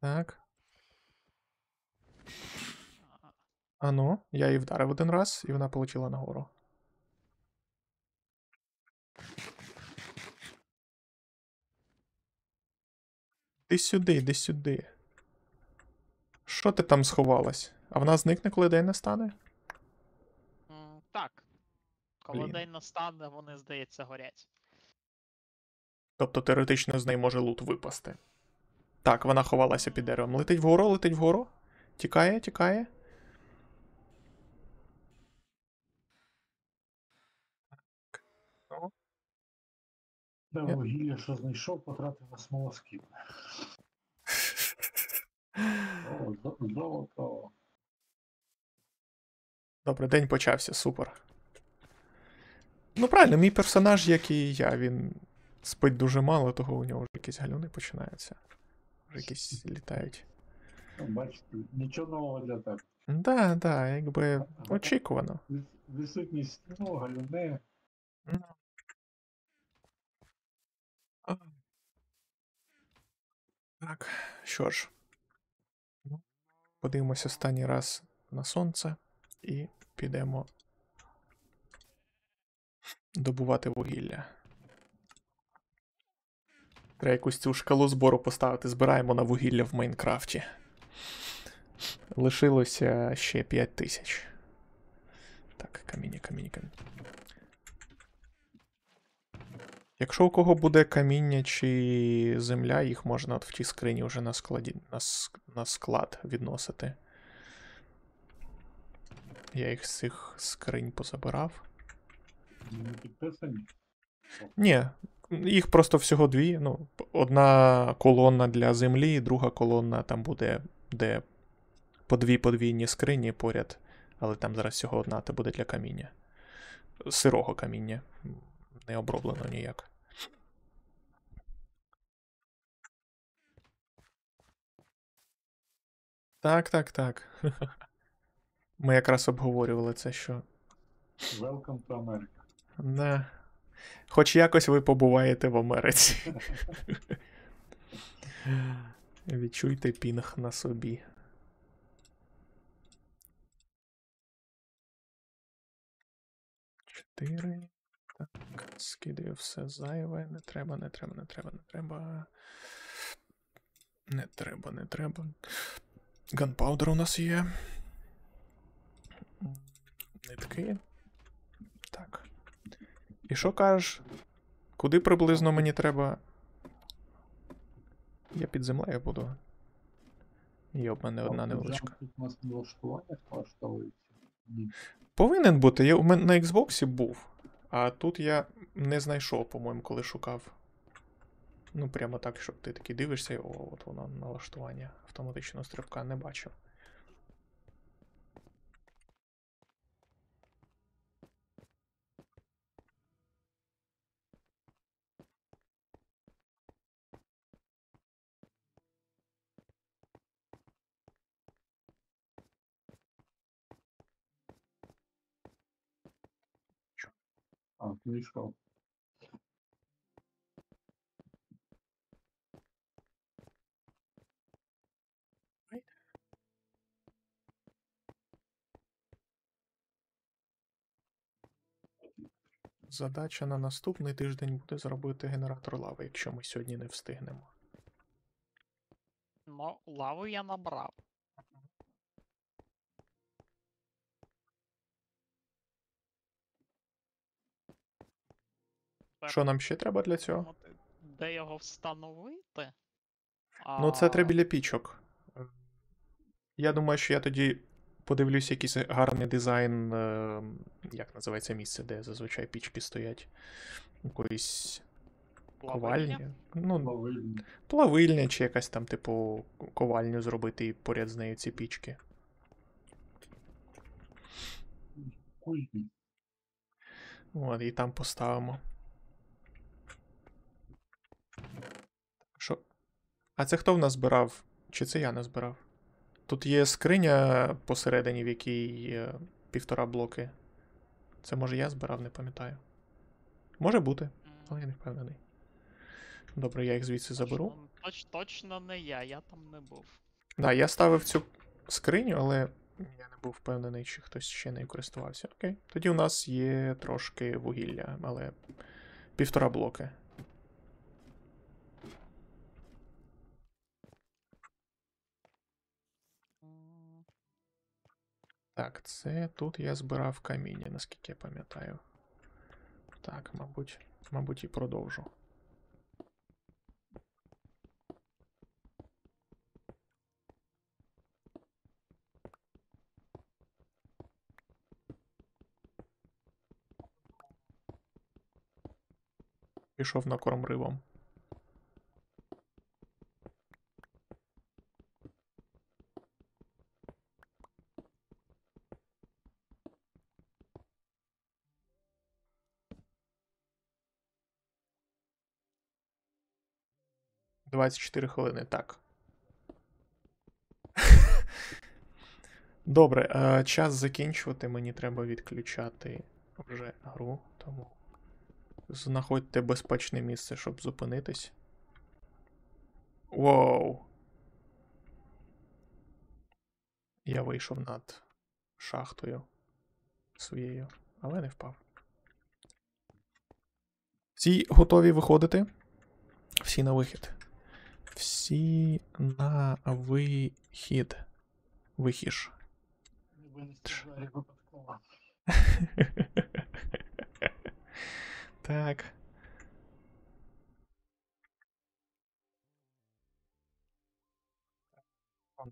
Так. Ану, я її вдарив один раз, і вона полетіла нагору. Ди сюди, де сюди. Що ти там сховалась? А вона зникне, коли день настане? Так. Коли Блін. день настане, вони, здається, горять. Тобто теоретично з неї може лут випасти. Так, вона ховалася під деревом. Летить вгору, летить вгору. Тікає, тікає. Те Я- вугілля, що знайшов, потратив на смолоскип. О, золото. Добре, день почався, супер. Ну, правильно, мій персонаж, як і я, він спить дуже мало, того у нього вже якісь галюни починаються. Вже якісь літають. Ну, Бачите, нічого нового для тебе. Да, да, якби очікувано. Відсутність ну, галюни. Так, що ж. Ну, Подивимося останній раз на сонце і підемо добувати вугілля. Треба якусь цю шкалу збору поставити. Збираємо на вугілля в Майнкрафті. Лишилося ще 5 тисяч. Так, каміння, каміння, каміння. Якщо у кого буде каміння чи земля, їх можна от в тій скрині вже на, складі, на, на склад відносити. Я їх з цих скринь позабирав. Не підписані. Ні, їх просто всього дві. Ну, одна колона для землі, друга колона там буде, де по дві подвійні скрині поряд, але там зараз всього одна, то буде для каміння. Сирого каміння. Не оброблено ніяк. Так, так, так. Ми якраз обговорювали це, що Welcome to America. Не. Хоч якось ви побуваєте в Америці. Відчуйте пінг на собі. Чотири. Так, скидаю все зайве. Не треба, не треба, не треба, не треба. Не треба, не треба. Gunpowder у нас є. Нитки. Так. І що кажеш? Куди приблизно мені треба. Я під землею буду. Є в мене одна невеличка. Повинен бути. Я у мене на Xbox був. А тут я не знайшов, по-моєму, коли шукав. Ну, прямо так, щоб ти такий дивишся, і о, от воно налаштування автоматичного стрибка не бачив. А, знайшов. Задача на наступний тиждень буде зробити генератор лави, якщо ми сьогодні не встигнемо. Ну, лаву я набрав. Що нам ще треба для цього? Де його встановити? Ну, це треба біля пічок. Е, Я думаю, що я тоді подивлюсь якийсь гарний дизайн, е, як називається місце, де зазвичай пічки стоять. Якоїсь плавильня? ковальні. Ну, Плавильні. плавильня чи якась там, типу, ковальню зробити і поряд з нею ці пічки. От, і там поставимо. А це хто в нас збирав? Чи це я не збирав? Тут є скриня посередині, в якій півтора блоки. Це може я збирав, не пам'ятаю. Може бути, але я не впевнений. Добре, я їх звідси заберу. точно- Точ, точно не я, я там не був. Да, я ставив цю скриню, але я не був впевнений, чи хтось ще нею користувався. Окей. Тоді у нас є трошки вугілля, але півтора блоки. Так, це тут я збирав каміння, наскільки я пам'ятаю. Так, мабуть, мабуть, і продовжу. Пішов на корм рибам. Двадцять чотири хвилини, так. Добре, е, час закінчувати. Мені треба відключати вже гру, тому знаходьте безпечне місце, щоб зупинитись. Воу. Я вийшов над шахтою своєю, але не впав. Всі готові виходити? Всі на вихід. Всі на вихід. Вихіж. Так.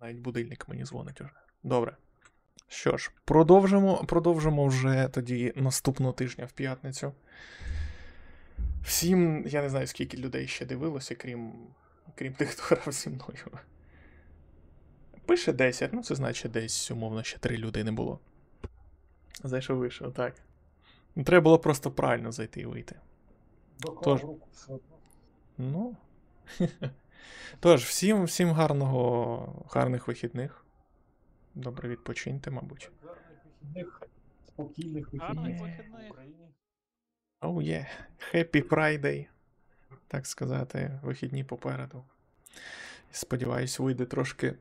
Навіть будильник мені дзвонить уже. Добре. Що ж, продовжимо, продовжимо вже тоді наступного тижня в п'ятницю. Всім, я не знаю, скільки людей ще дивилося, крім, крім тих, хто грав зі мною. Пише 10, ну це значить десь, умовно, ще 3 людини було. Зайшов вийшов, так. Ну, Треба було просто правильно зайти і вийти. Тож-. Ну. Тож, всім, всім гарного, гарних вихідних. Добре відпочиньте, мабуть. Гарних вихідних, спокійних вихідних в вихідних. Oh yeah. Happy Friday. Так сказати, вихідні попереду. Сподіваюсь, вийде трошки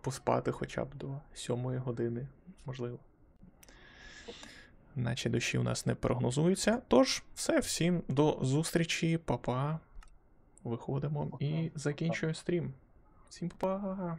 поспати хоча б до сьомої години, можливо. Наче дощі у нас не прогнозуються. Тож, все, всім до зустрічі, па-па. Виходимо і закінчую стрім. Всім па-па.